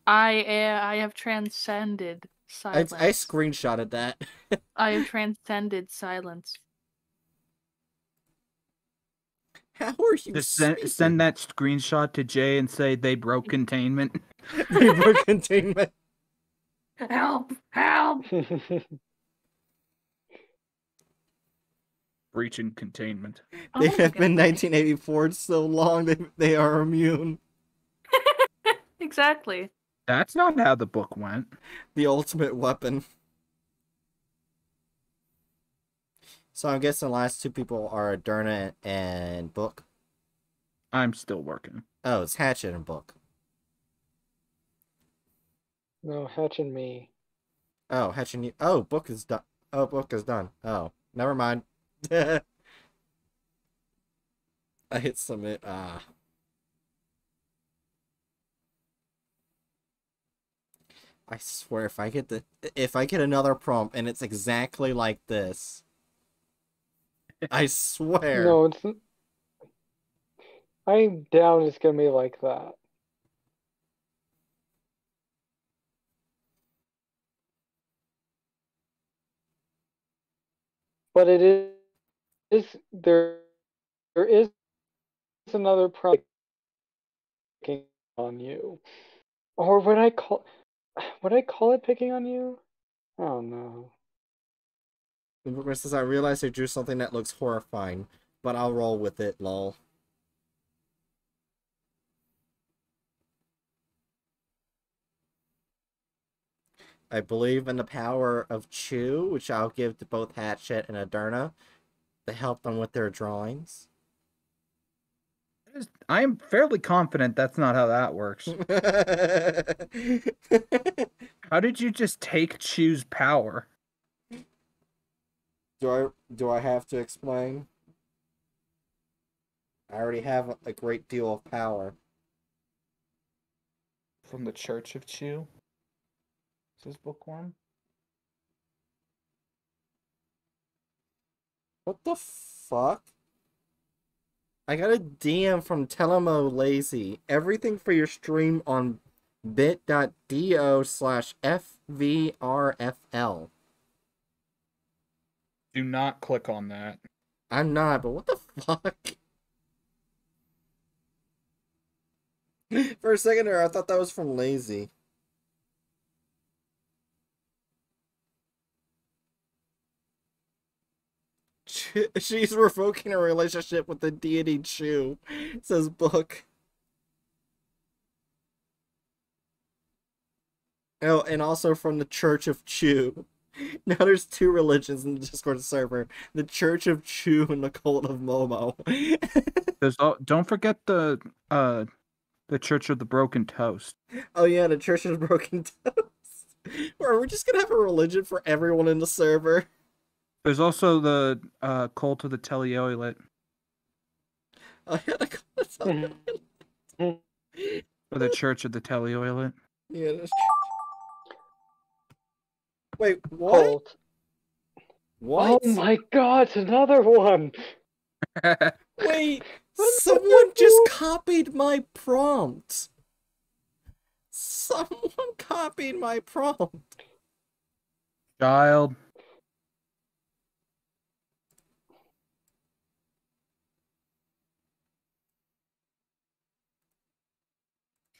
I uh, I have transcended I, silence. I screenshotted that. I have transcended silence. How are you Just send, send that screenshot to Jay and say they broke containment. they broke containment. Help! Help! Breaching containment. Oh they have been 1984 so long they, they are immune. Exactly. That's not how the book went. The ultimate weapon. So I'm guessing the last two people are Derna and Book. I'm still working. Oh, it's Hatchet and Book. No, Hatch and me. Oh, Hatchet and you. Oh, Book is done. Oh, Book is done. Oh, never mind. I hit submit. Ah. I swear, if I get the if I get another prompt and it's exactly like this, I swear. No, it's. I'm down. It's gonna be like that. But it is, is there. There is another picking on you, or would I call? Would I call it picking on you? Oh no. The says, I realize I drew something that looks horrifying, but I'll roll with it, lol. I believe in the power of Chu, which I'll give to both Hatchet and Adurna to help them with their drawings. I am fairly confident that's not how that works. how did you just take Chu's power? Do I do I have to explain? I already have a great deal of power. From the Church of Chew? Says Bookworm. What the fuck? I got a DM from Telemo Lazy. Everything for your stream on bit.do slash FVRFL. Do not click on that. I'm not, but what the fuck? For a second there, I thought that was from Lazy. She's revoking her relationship with the deity Chu. Says book. Oh, and also from the Church of Chu. Now there's two religions in the Discord server: the Church of Chu and the Cult of Momo. There's all, don't forget the uh the Church of the Broken Toast. oh yeah, the Church of Broken Toast. Or are we just gonna have a religion for everyone in the server? There's also the uh cult of the Teleoilet. Oh yeah, the Cult of Or the Church of the Teleoilet. Yeah. That's... Wait, what? Colt. What? Oh my god, another one! Wait, someone just copied my prompt. Someone copied my prompt. Child.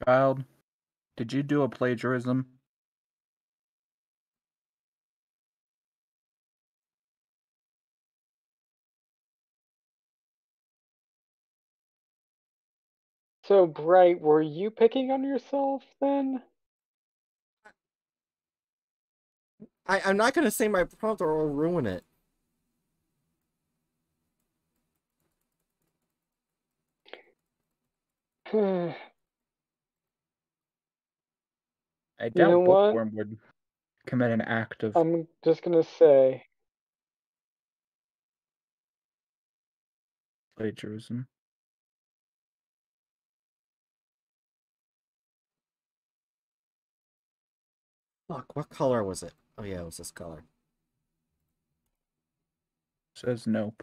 Child. Did you do a plagiarism? So, Bright, were you picking on yourself then? I, I'm not gonna say my prompt or I'll ruin it. Hmm. I You doubt know what? Would commit an act of I'm just gonna say, plagiarism. Fuck, what color was it? Oh yeah, it was this color. Says nope.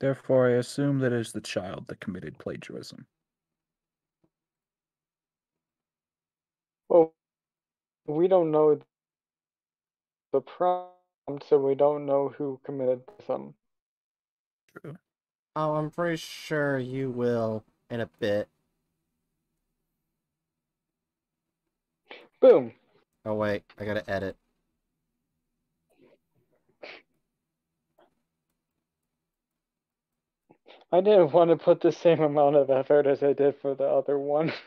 Therefore, I assume that it is the child that committed plagiarism. Well, we don't know the prompt, so we don't know who committed some. True. Oh, I'm pretty sure you will in a bit. Boom. Oh wait, I gotta edit. I didn't want to put the same amount of effort as I did for the other one.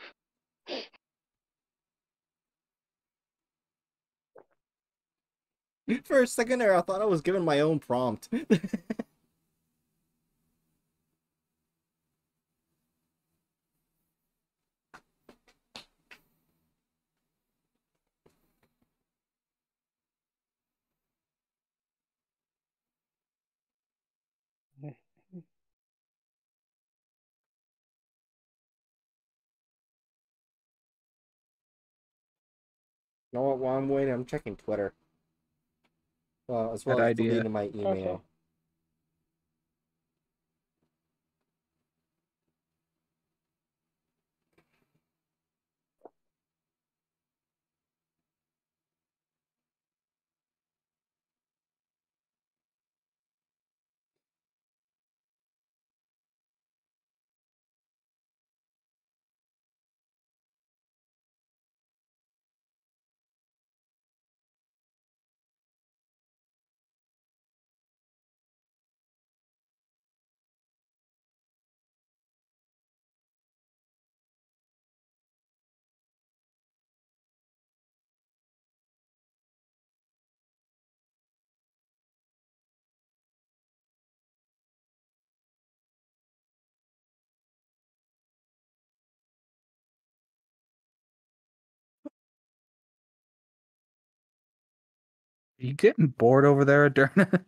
For a second there, I thought I was given my own prompt. You know what? While I'm waiting, I'm checking Twitter. Uh, well, as well Good as idea. deleting my email. You getting bored over there, Adurna?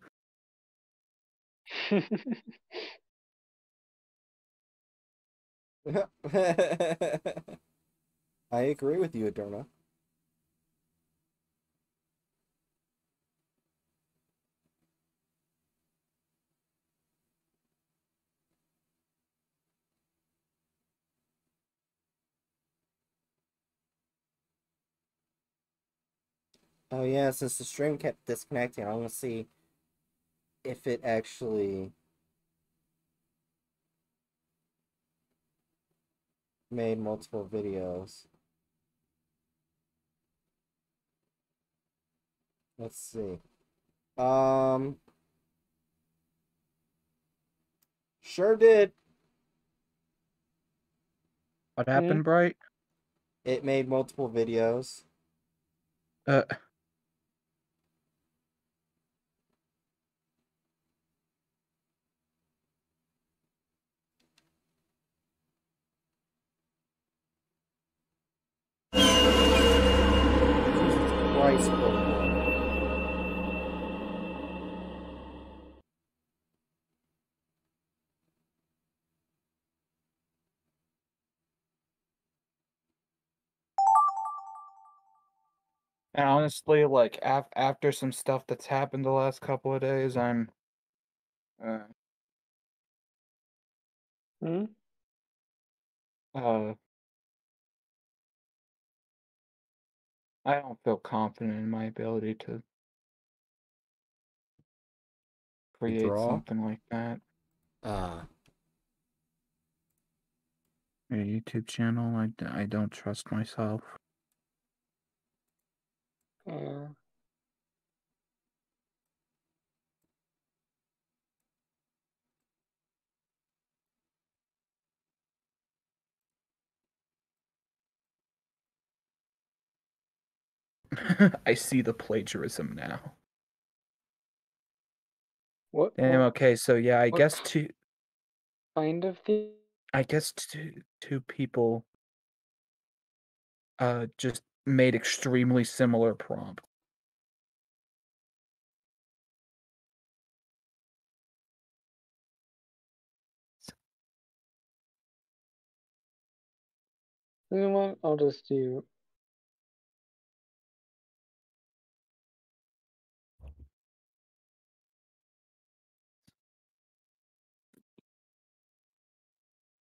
I agree with you, Adurna. Oh yeah, since the stream kept disconnecting, I want to see if it actually made multiple videos. Let's see. Um, sure did. What happened, Bright? It made multiple videos. Uh, Pokemon. and honestly, like af- after some stuff that's happened the last couple of days, I'm uh, Hmm? uh, I don't feel confident in my ability to create Draw? something like that. Uh, A YouTube channel, I, I don't trust myself. Yeah. I see the plagiarism now. What? Damn. what Okay. So yeah, I guess two. kind of the? I guess two two people. Uh, just made extremely similar prompt. You know what? I'll just do